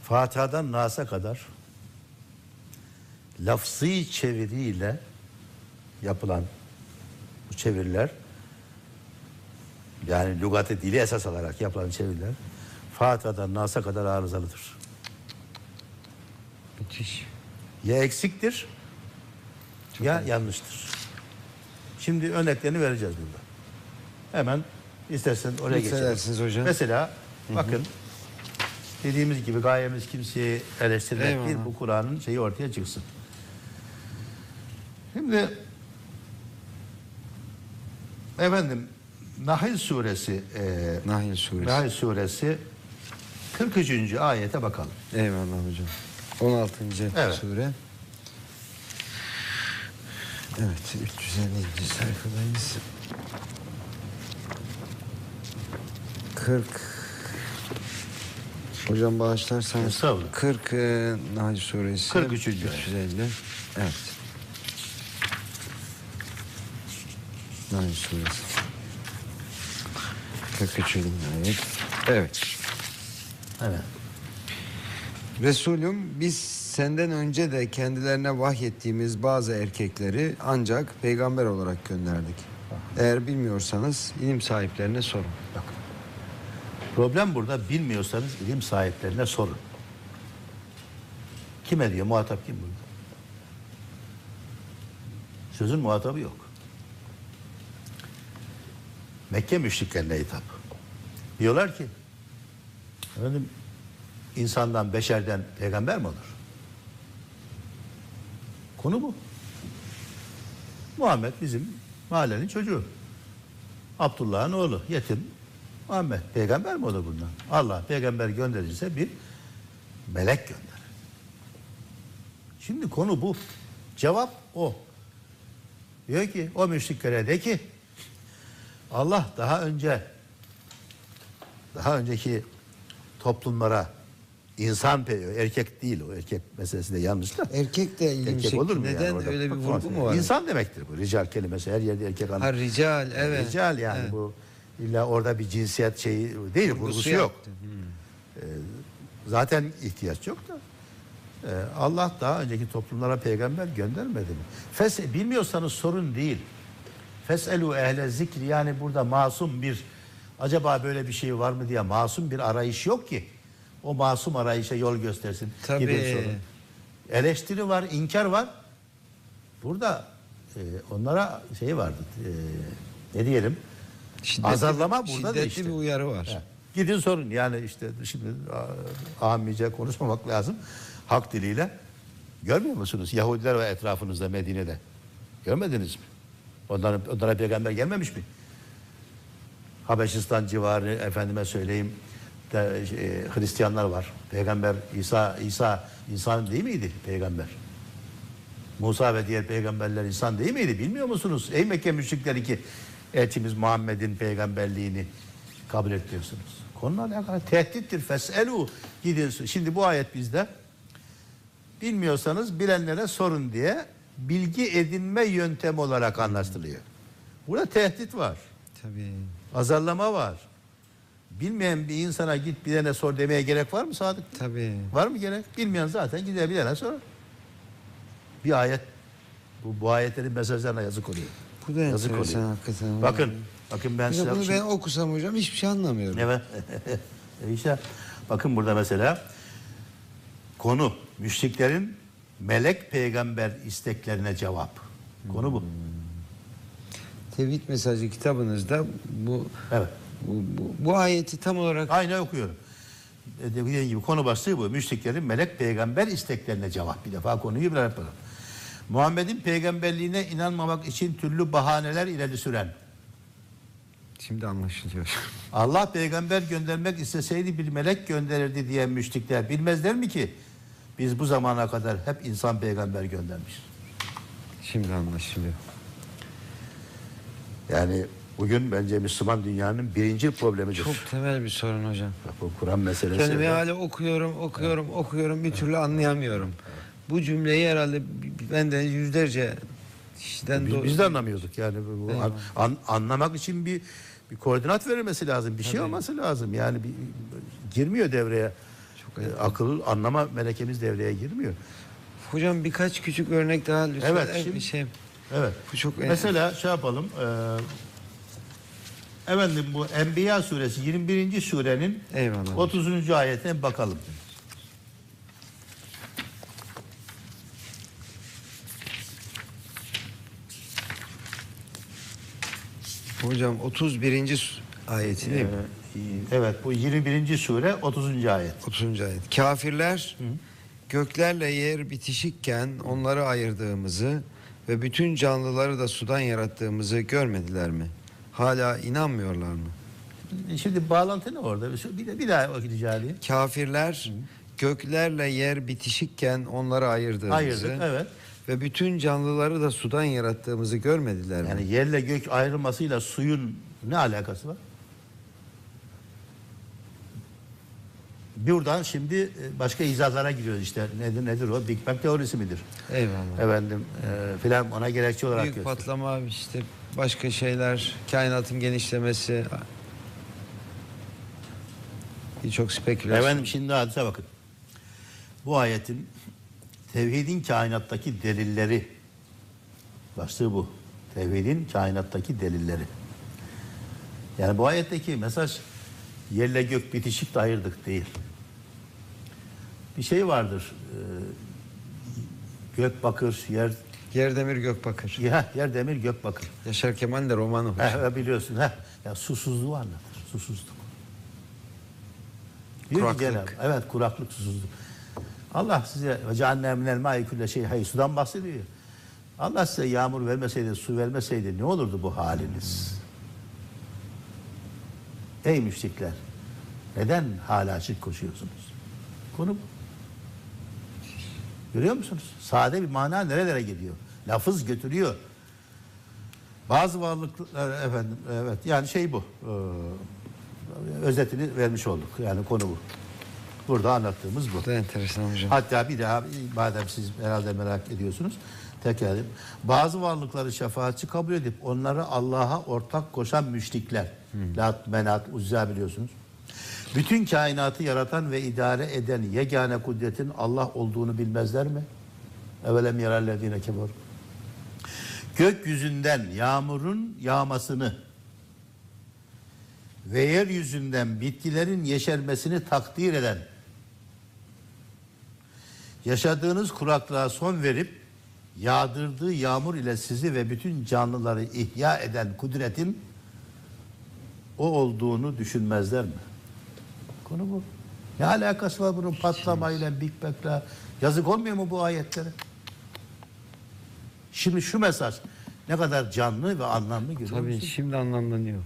Fatiha'dan Nas'a kadar lafzı çeviriyle yapılan bu çeviriler yani lügat dili esas alarak yapılan çeviriler Fatiha'dan Nas'a kadar arızalıdır. müthiş. Ya eksiktir ya yanlıştır. Şimdi örneklerini vereceğiz burada. Hemen istersen oraya geçelim. Hocam. Mesela bakın dediğimiz gibi gayemiz kimseyi eleştirmek Eyvallah. değil bu Kur'an'ın şeyi ortaya çıksın. Şimdi efendim Nahl suresi e, Nahl suresi. Nahl suresi 43. ayete bakalım. Eyvallah hocam. 16. Evet. sure. Evet 350. sayfadayız. 40 Hocam bağışlarsanız Estağfurullah. 40 e, Nahl suresi 43. ayet. 350 Evet Nahl suresi 43. ayet Evet Evet. Resulüm biz senden önce de kendilerine vahyettiğimiz bazı erkekleri ancak peygamber olarak gönderdik. Eğer bilmiyorsanız ilim sahiplerine sorun. Bak. Problem burada bilmiyorsanız ilim sahiplerine sorun. Kime diyor? Muhatap kim burada? Sözün muhatabı yok. Mekke müşriklerine hitap. Diyorlar ki efendim insandan, beşerden peygamber mi olur? Konu bu. Muhammed bizim mahallenin çocuğu. Abdullah'ın oğlu, yetim. Muhammed peygamber mi olur bundan? Allah peygamber gönderirse bir melek gönderir. Şimdi konu bu. Cevap o. Diyor ki o müşriklere de ki Allah daha önce daha önceki toplumlara insan pe- erkek değil o erkek meselesi de yanlış da. Erkek de Erkek olur mu yani Neden orada? öyle bir vurgu mu var? İnsan demektir bu. Rical kelimesi her yerde erkek anlamı. Ha rical evet. Rical yani Evet. bu illa orada bir cinsiyet şeyi değil, vurgusu, yok. yaptı. Zaten ihtiyaç yok da. Ee, Allah daha önceki toplumlara peygamber göndermedi mi? Fes bilmiyorsanız sorun değil. Feselu ehle zikri yani burada masum bir acaba böyle bir şey var mı diye masum bir arayış yok ki. o masum arayışa yol göstersin. Tabii. Eleştiri var, inkar var. Burada e, onlara şey vardı. e, ne diyelim? Şiddetli- Azarlama burada da işte. bir uyarı var. He. Gidin sorun. Yani işte şimdi amice konuşmamak lazım. Hak diliyle. Görmüyor musunuz? Yahudiler ve etrafınızda Medine'de. Görmediniz mi? Onların, onlara peygamber gelmemiş mi? Habeşistan civarı efendime söyleyeyim de, e, Hristiyanlar var. Peygamber İsa İsa insan değil miydi peygamber? Musa ve diğer peygamberler insan değil miydi? Bilmiyor musunuz? Ey Mekke müşrikleri ki elçimiz Muhammed'in peygamberliğini kabul etmiyorsunuz. Konuyla alakalı tehdittir. Feselu gidin. Şimdi bu ayet bizde bilmiyorsanız bilenlere sorun diye bilgi edinme yöntemi olarak anlaştırılıyor. Burada tehdit var. Tabii. Azarlama var. Bilmeyen bir insana git bilene sor demeye gerek var mı Sadık? Tabii. Var mı gerek? Bilmeyen zaten gider bilene sorar. Bir ayet bu, bu ayetlerin mesajlarına yazık oluyor. Bu da Yazık enteresan oluyor. hakikaten. Bakın, bakın ben size bunu ben okusam hocam hiçbir şey anlamıyorum. Evet. İşte bakın burada mesela konu müşriklerin melek peygamber isteklerine cevap. Konu bu. Tevhid mesajı kitabınızda bu Evet. bu, bu, bu ayeti tam olarak Aynı okuyorum. E, Dediğim gibi konu başlığı bu. Müşriklerin melek peygamber isteklerine cevap. Bir defa konuyu bir yapalım. Muhammed'in peygamberliğine inanmamak için türlü bahaneler ileri süren, şimdi anlaşılıyor. Allah peygamber göndermek isteseydi bir melek gönderirdi diyen müşrikler bilmezler mi ki biz bu zamana kadar hep insan peygamber göndermişiz. Şimdi anlaşılıyor. Yani bugün bence Müslüman dünyanın birinci problemidir. Çok temel bir sorun hocam. bu Kur'an meselesi. Kendimi hala okuyorum, okuyorum, okuyorum bir türlü anlayamıyorum. Bu cümleyi herhalde benden yüzlerce kişiden Biz, do- biz de anlamıyorduk yani bu, an- an- anlamak için bir bir koordinat verilmesi lazım, bir şey olması lazım. Yani bir, girmiyor devreye. Çok E, akıl anlama melekemiz devreye girmiyor. Hocam birkaç küçük örnek daha lütfen. Evet, bir şimdi- şey. Evet. Bu çok Mesela şey yapalım. E, efendim bu Enbiya suresi 21. surenin Eyvallah. 30. ayetine bakalım. Hocam 31. su- ayeti değil mi? Evet bu 21. sure 30. ayet. 30. ayet. Kafirler göklerle yer bitişikken onları ayırdığımızı ve bütün canlıları da sudan yarattığımızı görmediler mi? Hala inanmıyorlar mı? Şimdi bağlantı ne orada? Bir, de, bir daha rica edeyim. Kafirler göklerle yer bitişikken onları ayırdığımızı Ayırdık evet. ve bütün canlıları da sudan yarattığımızı görmediler mi? Yani yerle gök ayrılmasıyla suyun ne alakası var? Buradan şimdi e, başka izahlara giriyoruz işte. Nedir nedir o? Big Bang teorisi midir? Eyvallah. Efendim e, filan ona gerekçe olarak Büyük göster. patlama işte başka şeyler, kainatın genişlemesi birçok spekülasyon. Efendim şimdi hadise bakın. Bu ayetin tevhidin kainattaki delilleri başlığı bu. Tevhidin kainattaki delilleri. Yani bu ayetteki mesaj yerle gök bitişik de ayırdık değil. Bir şey vardır. e, gök bakır, yer Yerdemir Gökbakır. ya, yer demir gök bakır. Yaşar Kemal de romanı hocam. Heh, biliyorsun. Heh. Ya susuzluğu anlatır. Susuzluk. Diyor Kuraklık. Cenab- evet kuraklık, susuzluk. Allah size ve ceanne minel ma'i külle şey hayır sudan bahsediyor. Allah size yağmur vermeseydi, su vermeseydi ne olurdu bu haliniz? Ey müşrikler, neden hala şirk koşuyorsunuz? Konu bu. Görüyor musunuz? Sade bir mana nerelere gidiyor? Lafız götürüyor. Bazı varlıklar efendim evet yani şey bu. Ee, özetini vermiş olduk. Yani konu bu. Burada anlattığımız bu. Enteresan hocam. Hatta bir daha madem siz herhalde merak ediyorsunuz tekrar edeyim. Bazı varlıkları şefaatçi kabul edip onları Allah'a ortak koşan müşrikler. Lat, Menat, Uzza biliyorsunuz. Bütün kainatı yaratan ve idare eden yegane kudretin Allah olduğunu bilmezler mi? Evelem yerellezine kebur. Gökyüzünden yağmurun yağmasını ve yeryüzünden bitkilerin yeşermesini takdir eden Yaşadığınız kuraklığa son verip yağdırdığı yağmur ile sizi ve bütün canlıları ihya eden kudretin o olduğunu düşünmezler mi? Konu bu. Ne alakası var bunun patlamayla, Big Bang'le? Yazık olmuyor mu bu ayetlere? Şimdi şu mesaj ne kadar canlı ve anlamlı görüyor Tabii musun? şimdi anlamlanıyor.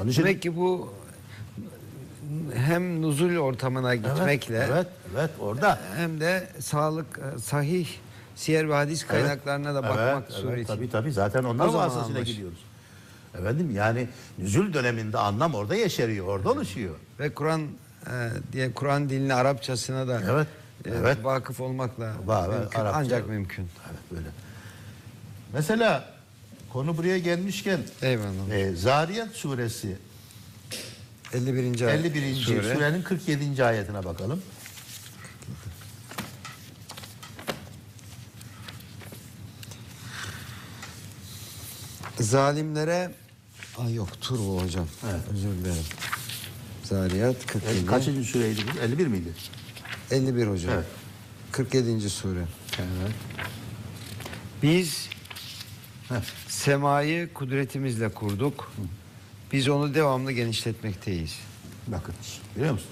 Onun için- Demek ki bu hem nuzul ortamına gitmekle Evet, evet, orada. hem de sağlık e, sahih siyer ve hadis kaynaklarına da bakmak evet, suretiyle. evet, tabii tabii zaten onlar O zaman vasıtasıyla gidiyoruz. Efendim yani nüzul döneminde anlam orada yeşeriyor, orada oluşuyor. Ve Kur'an e, diye Kur'an dilini Arapçasına da Evet, e, evet. vakıf olmakla var, mümkün, Arapça. ancak mümkün. Evet böyle. Mesela konu buraya gelmişken Eyvallah. e, Zariyat suresi 51. 51. sure. surenin 47. ayetine bakalım. Zalimlere Ay yok tur bu hocam. Evet. Özür dilerim. Zariyat E, 47. Kaçıncı sureydi bu? 51 miydi? 51 hocam. Evet. 47. sure. Evet. Biz Heh. semayı kudretimizle kurduk. Biz onu devamlı genişletmekteyiz. Bakın biliyor musun?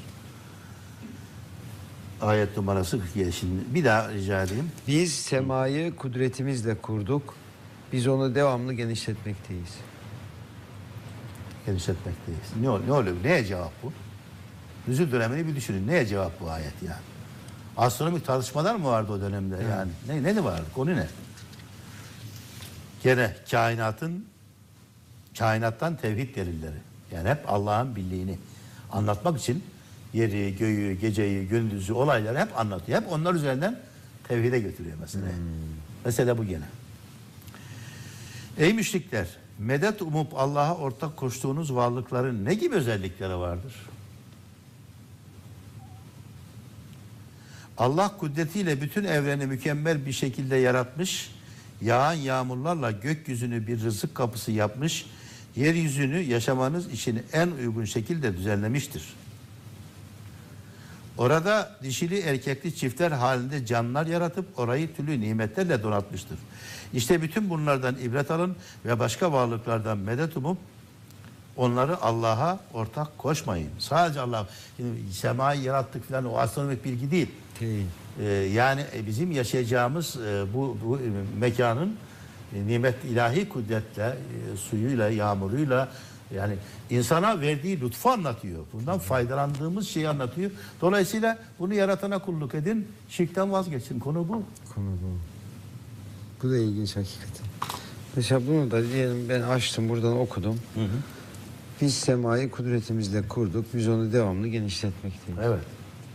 Ayet numarası 47. Şimdi bir daha rica edeyim. Biz semayı kudretimizle kurduk. Biz onu devamlı genişletmekteyiz. Genişletmekteyiz. Ne, ol- ne oluyor? Neye cevap bu? Nüzul dönemini bir düşünün. Neye cevap bu ayet yani? Astronomik tartışmalar mı vardı o dönemde yani? Ne, ne de vardı? Konu ne? Gene kainatın kainattan tevhid delilleri. Yani hep Allah'ın birliğini anlatmak için yeri, göğü, geceyi, gündüzü, olayları hep anlatıyor. Hep onlar üzerinden tevhide götürüyor mesela. Mesela bu gene. Ey müşrikler, medet umup Allah'a ortak koştuğunuz varlıkların ne gibi özellikleri vardır? Allah kudretiyle bütün evreni mükemmel bir şekilde yaratmış, yağan yağmurlarla gökyüzünü bir rızık kapısı yapmış, yeryüzünü yaşamanız için en uygun şekilde düzenlemiştir. Orada dişili erkekli çiftler halinde canlılar yaratıp orayı türlü nimetlerle donatmıştır. İşte bütün bunlardan ibret alın ve başka varlıklardan medet umup onları Allah'a ortak koşmayın. Sadece Allah, şimdi semayı yarattık falan o astronomik bilgi değil. Değil. Ee, yani e, bizim yaşayacağımız e, bu, bu e, mekanın e, nimet ilahi kudretle, e, suyuyla, yağmuruyla yani insana verdiği lütfu anlatıyor. Bundan faydalandığımız şeyi anlatıyor. Dolayısıyla bunu yaratana kulluk edin, şirkten vazgeçin. Konu bu. Konu bu. Bu da ilginç hakikaten. Mesela bunu da diyelim ben açtım buradan okudum. Biz semayı kudretimizle kurduk. Biz onu devamlı genişletmekteyiz. Evet.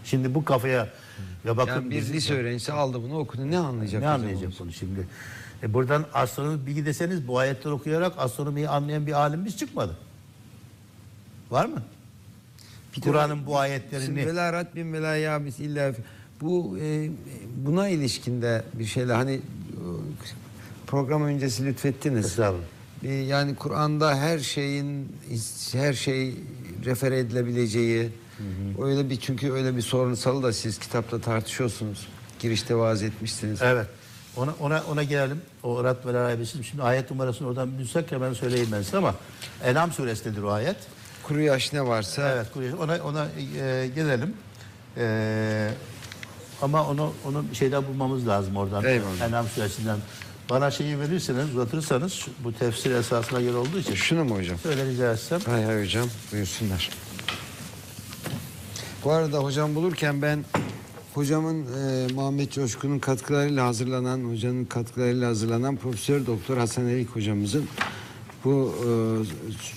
Şimdi bu kafaya ya bakın yani bir lise öğrencisi aldı bunu okudu. Ne anlayacak? Ne anlayacak bunu şimdi? E buradan astronomi bilgi deseniz bu ayetleri okuyarak astronomiyi anlayan bir alimimiz çıkmadı. Var mı? Kur'an'ın bu ayetlerini Vela Rabbin vela yabis illa bu e, buna ilişkinde bir şeyler hani program öncesi lütfettiniz. Estağfurullah. Yani Kur'an'da her şeyin her şey refer edilebileceği öyle bir çünkü öyle bir sorunsalı da siz kitapta tartışıyorsunuz. Girişte vaaz etmişsiniz. Evet. Ona ona ona gelelim. O Rad ve Rabbisi. Şimdi ayet numarasını oradan bulsak hemen söyleyeyim ben size ama Enam suresindedir o ayet. Kuru yaş ne varsa Evet, Kureyş. ona ona e, gelelim. E, ama onu onu şeyden bulmamız lazım oradan. Eyvallah. Enam suresinden. Bana şeyi verirseniz, uzatırsanız bu tefsir esasına göre olduğu için şunu mu hocam? şöyle rica etsem. Hay hay hocam buyursunlar. Bu arada hocam bulurken ben hocamın e, Muhammed Coşkun'un katkılarıyla hazırlanan hocanın katkılarıyla hazırlanan Profesör Doktor Hasan Erik hocamızın bu e,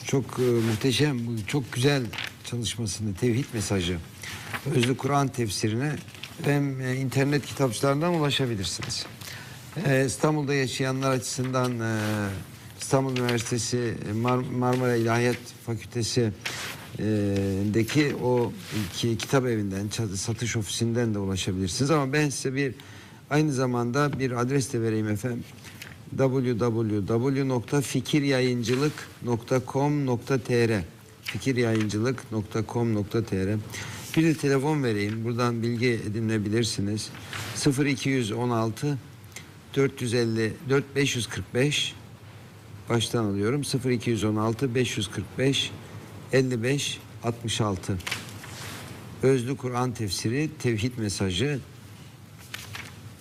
çok e, muhteşem çok güzel çalışmasını tevhid mesajı özlü Kur'an tefsirine hem e, internet kitapçılarından ulaşabilirsiniz. E, İstanbul'da yaşayanlar açısından e, İstanbul Üniversitesi e, Mar- Marmara İlahiyat Fakültesi e, o iki kitap evinden, satış ofisinden de ulaşabilirsiniz. Ama ben size bir aynı zamanda bir adres de vereyim efendim. www.fikiryayıncılık.com.tr fikiryayıncılık.com.tr Bir de telefon vereyim. Buradan bilgi edinebilirsiniz. 0216 450 4545 baştan alıyorum. 0216 545 55 66 Özlü Kur'an tefsiri, tevhid mesajı,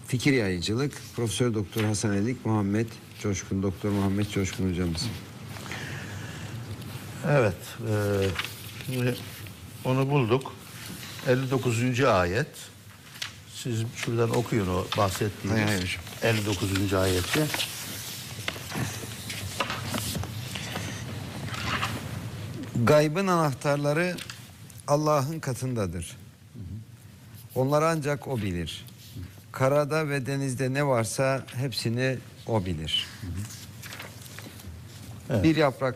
fikir yayıcılık, Profesör Doktor Hasan Elik, Muhammed Coşkun, Doktor Muhammed Coşkun hocamız. Evet. e, onu bulduk. 59. ayet. Siz şuradan okuyun o bahsettiğiniz Hay hay hocam. 59. ayeti. Gaybın anahtarları Allah'ın katındadır. Onları ancak O bilir. Karada ve denizde ne varsa hepsini O bilir. Evet. Bir yaprak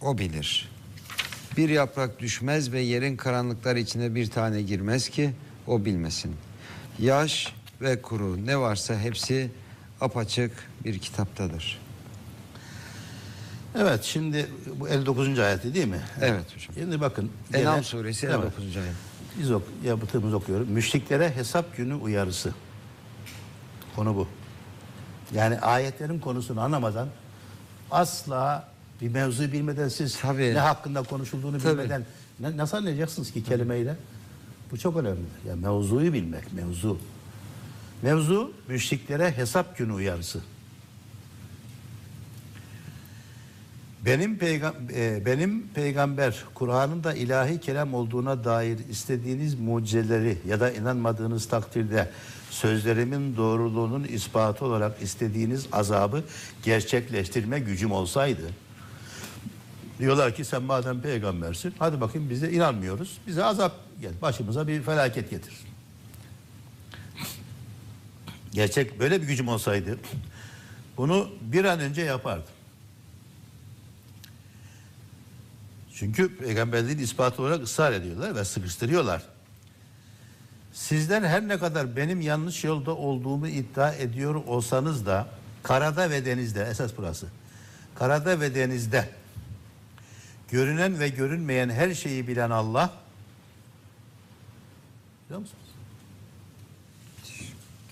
O bilir. Bir yaprak düşmez ve yerin karanlıkları içine bir tane girmez ki O bilmesin. Yaş ve kuru ne varsa hepsi apaçık bir kitaptadır. Evet şimdi bu 59. ayeti değil mi? Evet hocam. Şimdi bakın. Enam gene- suresi Evet. 59. ayet. Biz ok yaptığımız okuyorum. Müşriklere hesap günü uyarısı. Konu bu. Yani ayetlerin konusunu anlamadan asla bir mevzu bilmeden siz Tabii. ne hakkında konuşulduğunu Tabii. bilmeden ne- nasıl anlayacaksınız ki kelimeyle? Bu çok önemlidir. Yani mevzuyu bilmek, mevzu. Mevzu müşriklere hesap günü uyarısı. Benim peygam e, benim peygamber Kur'an'ın da ilahi kelam olduğuna dair istediğiniz mucizeleri ya da inanmadığınız takdirde sözlerimin doğruluğunun ispatı olarak istediğiniz azabı gerçekleştirme gücüm olsaydı diyorlar ki sen madem peygambersin hadi bakayım bize inanmıyoruz. Bize azap gel başımıza bir felaket getir. Gerçek böyle bir gücüm olsaydı bunu bir an önce yapardım. Çünkü peygamberliğin ispatı olarak ısrar ediyorlar ve sıkıştırıyorlar. Sizler her ne kadar benim yanlış yolda olduğumu iddia ediyor olsanız da karada ve denizde esas burası. Karada ve denizde görünen ve görünmeyen her şeyi bilen Allah biliyor musunuz?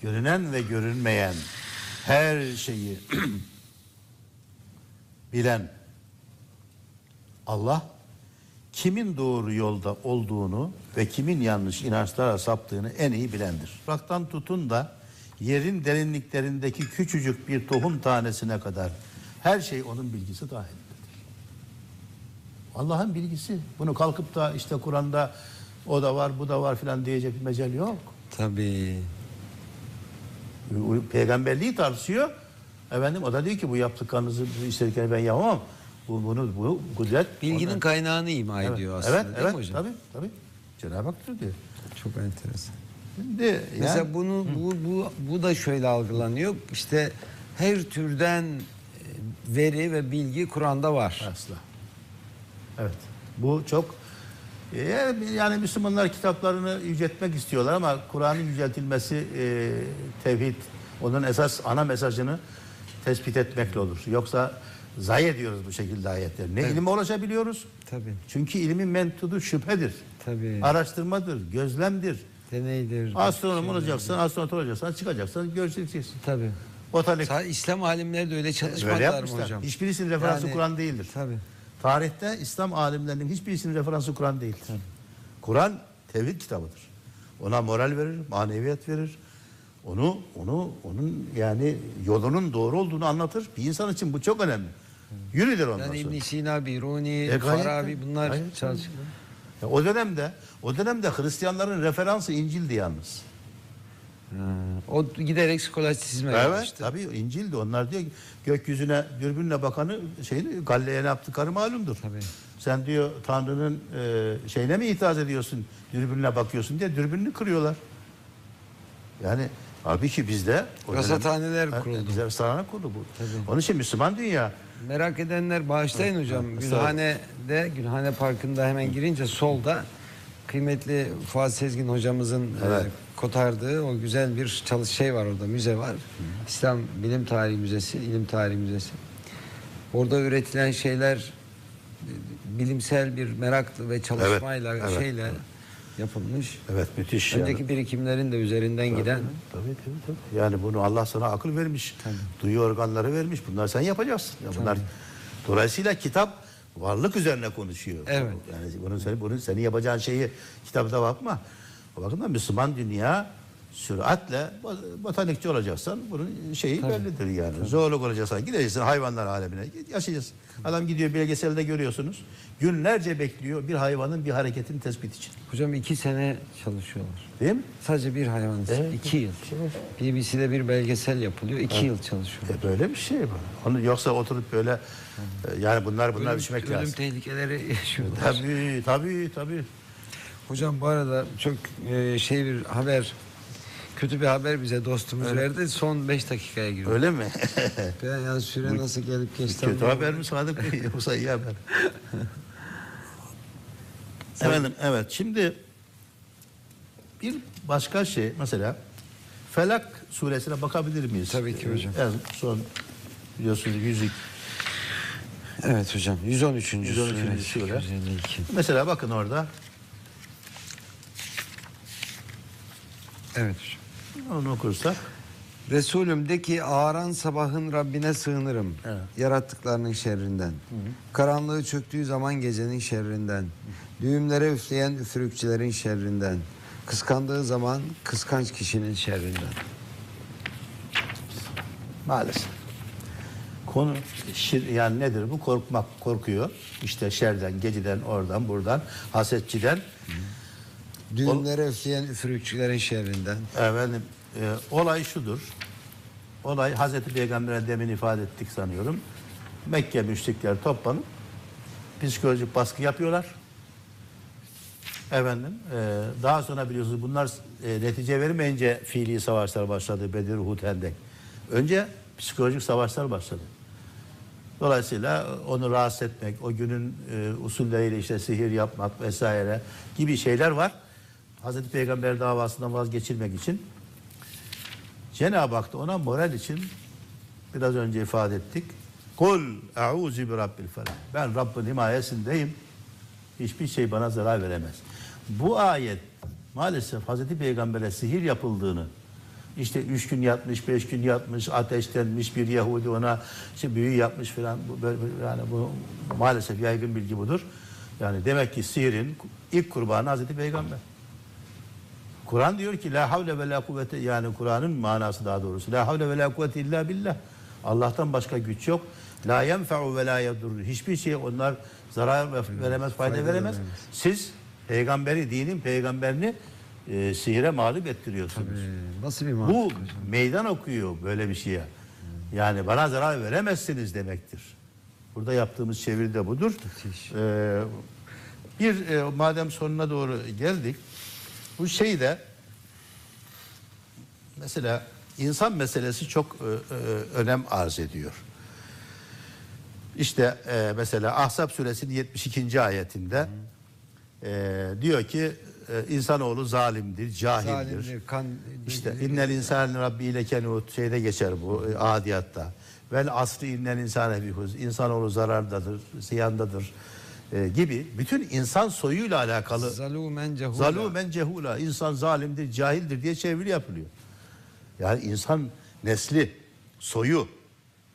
Görünen ve görünmeyen her şeyi bilen Allah kimin doğru yolda olduğunu ve kimin yanlış inançlara saptığını en iyi bilendir. Topraktan tutun da yerin derinliklerindeki küçücük bir tohum tanesine kadar her şey onun bilgisi dahilindedir. Allah'ın bilgisi. Bunu kalkıp da işte Kur'an'da o da var bu da var filan diyecek bir mecel yok. Tabii. Peygamberliği tartışıyor. Efendim o da diyor ki bu yaptıklarınızı istediklerini ben yapamam. Bu, bunu, bu kudret. Bilginin Ondan- kaynağını ima Evet, ediyor aslında Evet, değil evet, mi hocam? tabii, tabii. Cenab-ı Hak diyor. Çok enteresan. Şimdi Mesela yani, bunu bu bu bu da şöyle algılanıyor. İşte her türden veri ve bilgi Kur'an'da var. asla. Evet. Bu çok e, yani Müslümanlar kitaplarını yüceltmek istiyorlar ama Kur'an'ın yüceltilmesi e, tevhid onun esas ana mesajını tespit etmekle olur. Yoksa zayi ediyoruz bu şekilde ayetleri. Ne ilime ulaşabiliyoruz? Tabii. Çünkü ilmin mentudu şüphedir. Tabii. Araştırmadır, gözlemdir. Deneydir. Astronom olacaksın, astronot olacaksan çıkacaksan göreceksin. Tabii. Botanik Sa- İslam alimleri de öyle çalışmadılar mı hocam? Hiçbirisinin referansı Yani- Kur'an değildir. Tabii. Tarihte İslam alimlerinin hiçbirisinin referansı Kur'an değildir. Kur'an tevhid kitabıdır. Ona moral verir, maneviyat verir. Onu onu onun yani yolunun doğru olduğunu anlatır. Bir insan için bu çok önemli. Yürüdür ondan Yani sonra. İbn Sina, Biruni, E, Farabi bunlar gayet çalış. Ya o dönemde o dönemde Hristiyanların referansı İncil'di yalnız. Ha, o giderek skolastizme Evet gelmişti. tabii İncil'di. Onlar diyor gökyüzüne dürbünle bakanı şeyini Galle'ye ne yaptıkları malumdur. Tabii. Sen diyor Tanrı'nın e, şeyine mi itiraz ediyorsun? Dürbünle bakıyorsun diye dürbününü kırıyorlar. Yani halbuki bizde dönem- Rasathaneler Ha, kuruldu. Bizde rasathaneler kuruldu bu. Tabii. Onun için Müslüman dünya Merak edenler bağışlayın hocam. evet. Gülhane'de, Gülhane Parkı'nda hemen girince solda kıymetli Fuat Sezgin hocamızın Evet. Kotardığı o güzel bir çalış şey var orada, müze var. İslam Bilim Tarihi Müzesi, İlim Tarihi Müzesi. Orada üretilen şeyler bilimsel bir meraklı ve çalışmayla evet. şeyle yapılmış. Evet müthiş yani. Önceki birikimlerin de üzerinden giden Tabii tabii tabii. Yani bunu Allah sana akıl vermiş. Duyu organları vermiş. Bunlar sen yapacaksın. Ya bunlar dolayısıyla kitap varlık üzerine konuşuyor. Evet. Yani bunun senin bunun senin yapacağın şeyi kitapta bakma. O bakımdan Müslüman dünya süratle bot- botanikçi olacaksan bunun şeyi bellidir yani. Zoolog olacaksan gideceksin hayvanlar alemine yaşayacaksın. Adam gidiyor belgeselde görüyorsunuz. Günlerce bekliyor bir hayvanın bir hareketin tespit için. hocam iki sene çalışıyorlar. Değil mi? Sadece bir hayvan için Evet, iki yıl. BBC'de bir belgesel yapılıyor. iki yıl çalışıyorlar. E böyle bir şey bu. Onu yoksa oturup böyle e, yani bunlar bunlar ölüm, düşmek ölüm lazım. tehlikeleri yaşıyorlar. Tabii tabii tabii. Hocam bu arada çok e, şey bir haber, kötü bir haber bize dostumuz verdi. Son 5 dakikaya giriyor. Öyle mi? Ben yani süre nasıl gelip geçti. Kötü haber mi Sadık Bey yoksa iyi haber? Efendim evet şimdi bir başka şey mesela Felak suresine bakabilir miyiz? Tabii ki hocam. En son biliyorsunuz yüzük. Evet hocam 113. 113. sure. sure. 852. Mesela bakın orada Evet onu okursak. Resulüm de ki ağaran sabahın Rabbine sığınırım. Evet. Yarattıklarının şerrinden. Karanlığı çöktüğü zaman gecenin şerrinden. Düğümlere üfleyen üfürükçülerin şerrinden. Kıskandığı zaman kıskanç kişinin şerrinden. Maalesef. Konu şir, yani nedir bu? Korkmak, korkuyor. İşte şerden, geceden, oradan, buradan, hasetçiden. Düğümlere üfleyen üfürükçülerin şerrinden. Efendim, e, olay şudur. Olay Hazreti Peygamber'e demin ifade ettik sanıyorum. Mekke müşrikler toplanıp psikolojik baskı yapıyorlar. Efendim, e, daha sonra biliyorsunuz bunlar e, netice vermeyince fiili savaşlar başladı. Bedir, Uhud, Hendek. Önce psikolojik savaşlar başladı. Dolayısıyla onu rahatsız etmek, o günün e, usulleriyle işte sihir yapmak vesaire gibi şeyler var. Hazreti Peygamber davasından vazgeçilmek için Cenab-ı Hak da ona moral için biraz önce ifade ettik. Kul e'uzu bi rabbil felak. Ben Rabbin himayesindeyim. Hiçbir şey bana zarar veremez. Bu ayet maalesef Hazreti Peygamber'e sihir yapıldığını işte üç gün yatmış, beş gün yatmış, ateşlenmiş bir Yahudi ona işte büyü yapmış falan. Bu, böyle, yani bu maalesef yaygın bilgi budur. Yani demek ki sihirin ilk kurbanı Hazreti Peygamber. Kur'an diyor ki la havle ve la kuvvete yani Kur'an'ın manası daha doğrusu la havle ve la kuvvete illa billah. Allah'tan başka güç yok. La yenfe'u ve la yedurru. Hiçbir şey onlar zarar ve- veremez, fayda, Fayda veremez. veremez. Siz peygamberi, dinin peygamberini e, sihire mağlup ettiriyorsunuz. Ee, nasıl bir Bu mantık hocam? meydan okuyor böyle bir şeye. Yani bana zarar veremezsiniz demektir. Burada yaptığımız çeviri de budur. Müthiş. Ee, bir e, madem sonuna doğru geldik. Bu şey de mesela insan meselesi çok e, e, önem arz ediyor. İşte e, mesela Ahzab suresinin 72. ayetinde e, diyor ki e, insanoğlu zalimdir, cahildir. Zalimdir, kan, İşte innel insan rabbi ile kenut şeyde geçer bu e, adiyatta. Vel asri innel insane bihuz. İnsanoğlu zarardadır, ziyandadır e, gibi bütün insan soyuyla alakalı zalumen cehula. zalumen cehula insan zalimdir, cahildir diye çeviri yapılıyor. Yani insan nesli, soyu,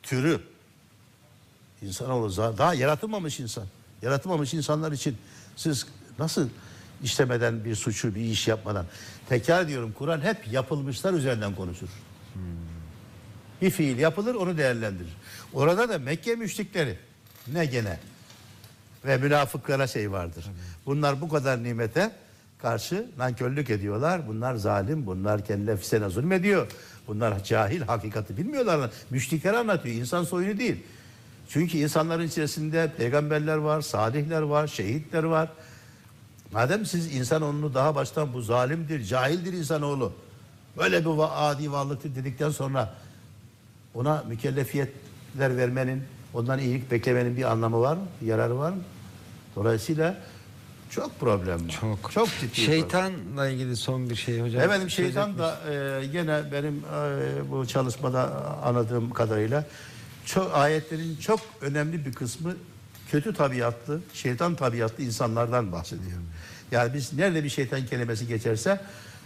türü insanoğlu daha yaratılmamış insan. Yaratılmamış insanlar için siz nasıl işlemeden bir suçu, bir iş yapmadan tekrar diyorum Kur'an hep yapılmışlar üzerinden konuşur. Bir fiil yapılır onu değerlendirir. Orada da Mekke müşrikleri ne gene ve münafıklara şey vardır. Bunlar bu kadar nimete karşı nankörlük ediyorlar. Bunlar zalim, bunlar kendi nefsine zulmediyor. Bunlar cahil, hakikati bilmiyorlar. Müşrikler anlatıyor, insan soyunu değil. Çünkü insanların içerisinde peygamberler var, salihler var, şehitler var. Madem siz insanoğlunu daha baştan bu zalimdir, cahildir insanoğlu. Böyle bir adi varlıktır dedikten sonra ona mükellefiyetler vermenin, ondan iyilik beklemenin bir anlamı var mı? Bir yararı var mı? Dolayısıyla çok problem var. Çok. Çok ciddi. problem. Şeytanla ilgili son bir şey hocam. Efendim şeytan da e, gene benim e, bu çalışmada anladığım kadarıyla çok ayetlerin çok önemli bir kısmı kötü tabiatlı, şeytan tabiatlı insanlardan bahsediyor. Yani biz nerede bir şeytan kelimesi geçerse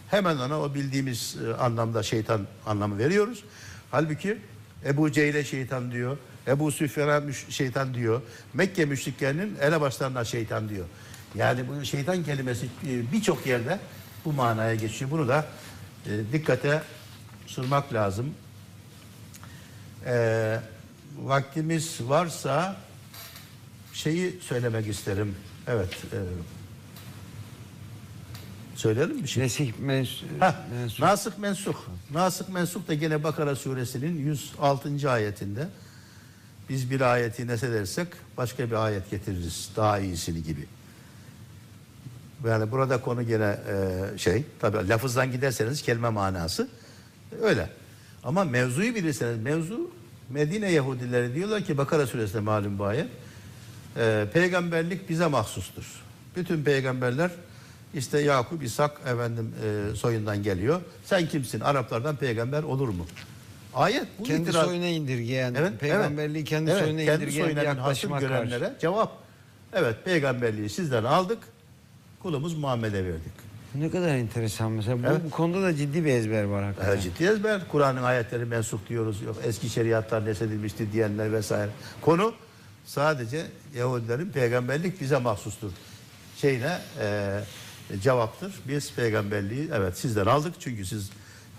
hemen ona o bildiğimiz e, anlamda şeytan anlamı veriyoruz. Halbuki Ebu Cehil'e şeytan diyor. Ebu Süfyan'a şeytan diyor. Mekke müşriklerinin elebaşlarına şeytan diyor. Yani bu şeytan kelimesi e, birçok yerde bu manaya geçiyor. Bunu da e, dikkate sunmak lazım. E, vaktimiz varsa şeyi söylemek isterim. Evet. E, söyleyelim mi? Şey? Nesih mens Heh, mensup. Nasık mensuh. Nasık mensuh da gene Bakara suresinin 106. ayetinde biz bir ayeti nesedersek başka bir ayet getiririz. Daha iyisini gibi. Yani burada konu gene e, şey tabi lafızdan giderseniz kelime manası öyle. Ama mevzuyu bilirseniz mevzu Medine Yahudileri diyorlar ki Bakara suresinde malum bu ayet e, peygamberlik bize mahsustur. Bütün peygamberler işte Yakup, İshak efendim e, soyundan geliyor. Sen kimsin? Araplardan peygamber olur mu? Ayet bu kendi itiraz- soyuna indirgeyen, Evet, peygamberliği evet. kendi Evet, soyuna kendi indirgeyen soyuna yaklaşıma karşı. görenlere cevap. Evet peygamberliği sizden aldık. Kulumuz Muhammed'e verdik. Ne kadar enteresan mesela. Bu, Evet. bu konuda da ciddi bir ezber var hakikaten. Evet, ciddi ezber. Kur'an'ın ayetleri mensuh diyoruz. Yok eski şeriatlar nesedilmişti diyenler vesaire. Konu sadece Yahudilerin peygamberlik bize mahsustur. Şeyine e, cevaptır. Biz peygamberliği evet sizden aldık çünkü siz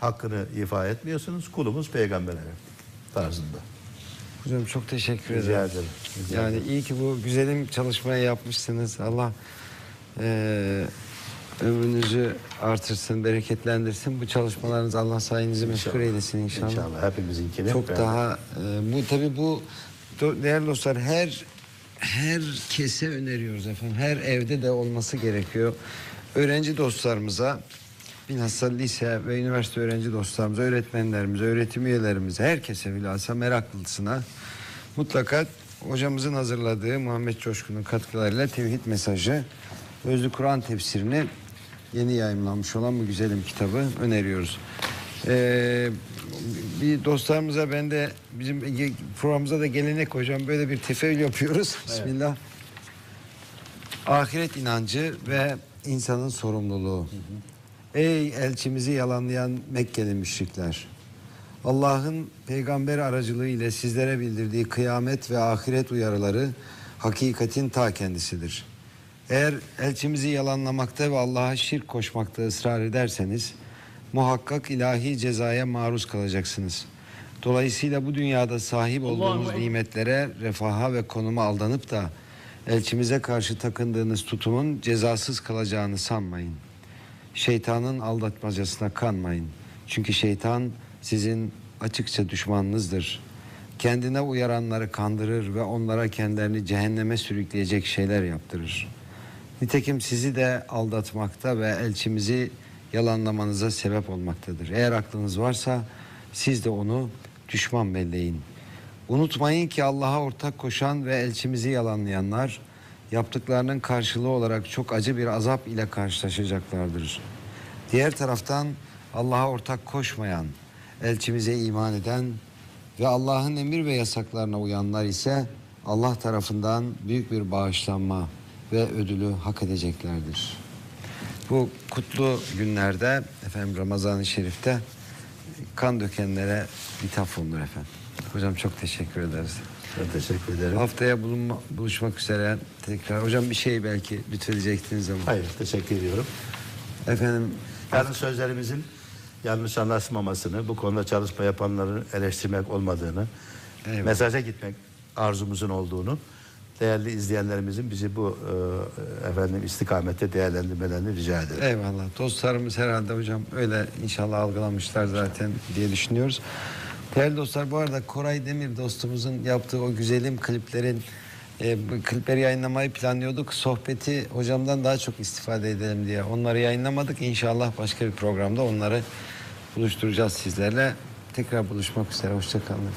hakkını ifa etmiyorsunuz. Kulumuz peygambere verdik tarzında. Hocam çok teşekkür Rica ederim. ederim. Rica yani iyi ki bu güzelim çalışmayı yapmışsınız. Allah eee ömrünüzü artırsın, bereketlendirsin. Bu çalışmalarınız Allah sayenizi meşgul eylesin inşallah. İnşallah hepimizinkini. Çok beraber. daha e, bu tabii bu değerli dostlar her herkese öneriyoruz efendim. Her evde de olması gerekiyor. Öğrenci dostlarımıza bilhassa lise ve üniversite öğrenci dostlarımıza, öğretmenlerimize, öğretim üyelerimize, herkese bilhassa meraklısına mutlaka hocamızın hazırladığı Muhammed Coşkun'un katkılarıyla tevhid mesajı Özlü Kur'an tefsirini yeni yayımlanmış olan bu güzelim kitabı öneriyoruz. Ee, bir dostlarımıza ben de bizim programımıza da gelenek hocam böyle bir tefeül yapıyoruz. Bismillah. Ahiret inancı ve insanın sorumluluğu. Ey elçimizi yalanlayan Mekkeli müşrikler. Allah'ın peygamber aracılığı ile sizlere bildirdiği kıyamet ve ahiret uyarıları hakikatin ta kendisidir. Eğer elçimizi yalanlamakta ve Allah'a şirk koşmakta ısrar ederseniz muhakkak ilahi cezaya maruz kalacaksınız. Dolayısıyla bu dünyada sahip olduğunuz nimetlere, refaha ve konuma aldanıp da elçimize karşı takındığınız tutumun cezasız kalacağını sanmayın. Şeytanın aldatmacasına kanmayın. Çünkü şeytan sizin açıkça düşmanınızdır. Kendine uyaranları kandırır ve onlara kendilerini cehenneme sürükleyecek şeyler yaptırır. Nitekim sizi de aldatmakta ve elçimizi yalanlamanıza sebep olmaktadır. Eğer aklınız varsa siz de onu düşman belleyin. Unutmayın ki Allah'a ortak koşan ve elçimizi yalanlayanlar yaptıklarının karşılığı olarak çok acı bir azap ile karşılaşacaklardır. Diğer taraftan Allah'a ortak koşmayan, elçimize iman eden ve Allah'ın emir ve yasaklarına uyanlar ise Allah tarafından büyük bir bağışlanma ve ödülü hak edeceklerdir. Bu kutlu günlerde efendim Ramazan-ı Şerif'te kan dökenlere bitaf olunur efendim. Hocam çok teşekkür ederiz. Ben teşekkür ederim. Haftaya bulunma, buluşmak üzere tekrar. Hocam bir şey belki lütfedecektiniz ama. Hayır teşekkür ediyorum. Efendim Yani sözlerimizin yanlış anlaşılmamasını, bu konuda çalışma yapanları eleştirmek olmadığını, Eyvallah. mesaja gitmek arzumuzun olduğunu, değerli izleyenlerimizin bizi bu e, efendim istikamette değerlendirmelerini rica ederim. eyvallah. Dostlarımız herhalde hocam öyle inşallah algılamışlar zaten diye düşünüyoruz. Değerli dostlar bu arada Koray Demir dostumuzun yaptığı o güzelim kliplerin e, klipleri yayınlamayı planlıyorduk. Sohbeti hocamdan daha çok istifade edelim diye. Onları yayınlamadık. İnşallah başka bir programda onları buluşturacağız sizlerle. Tekrar buluşmak üzere. Hoşçakalın.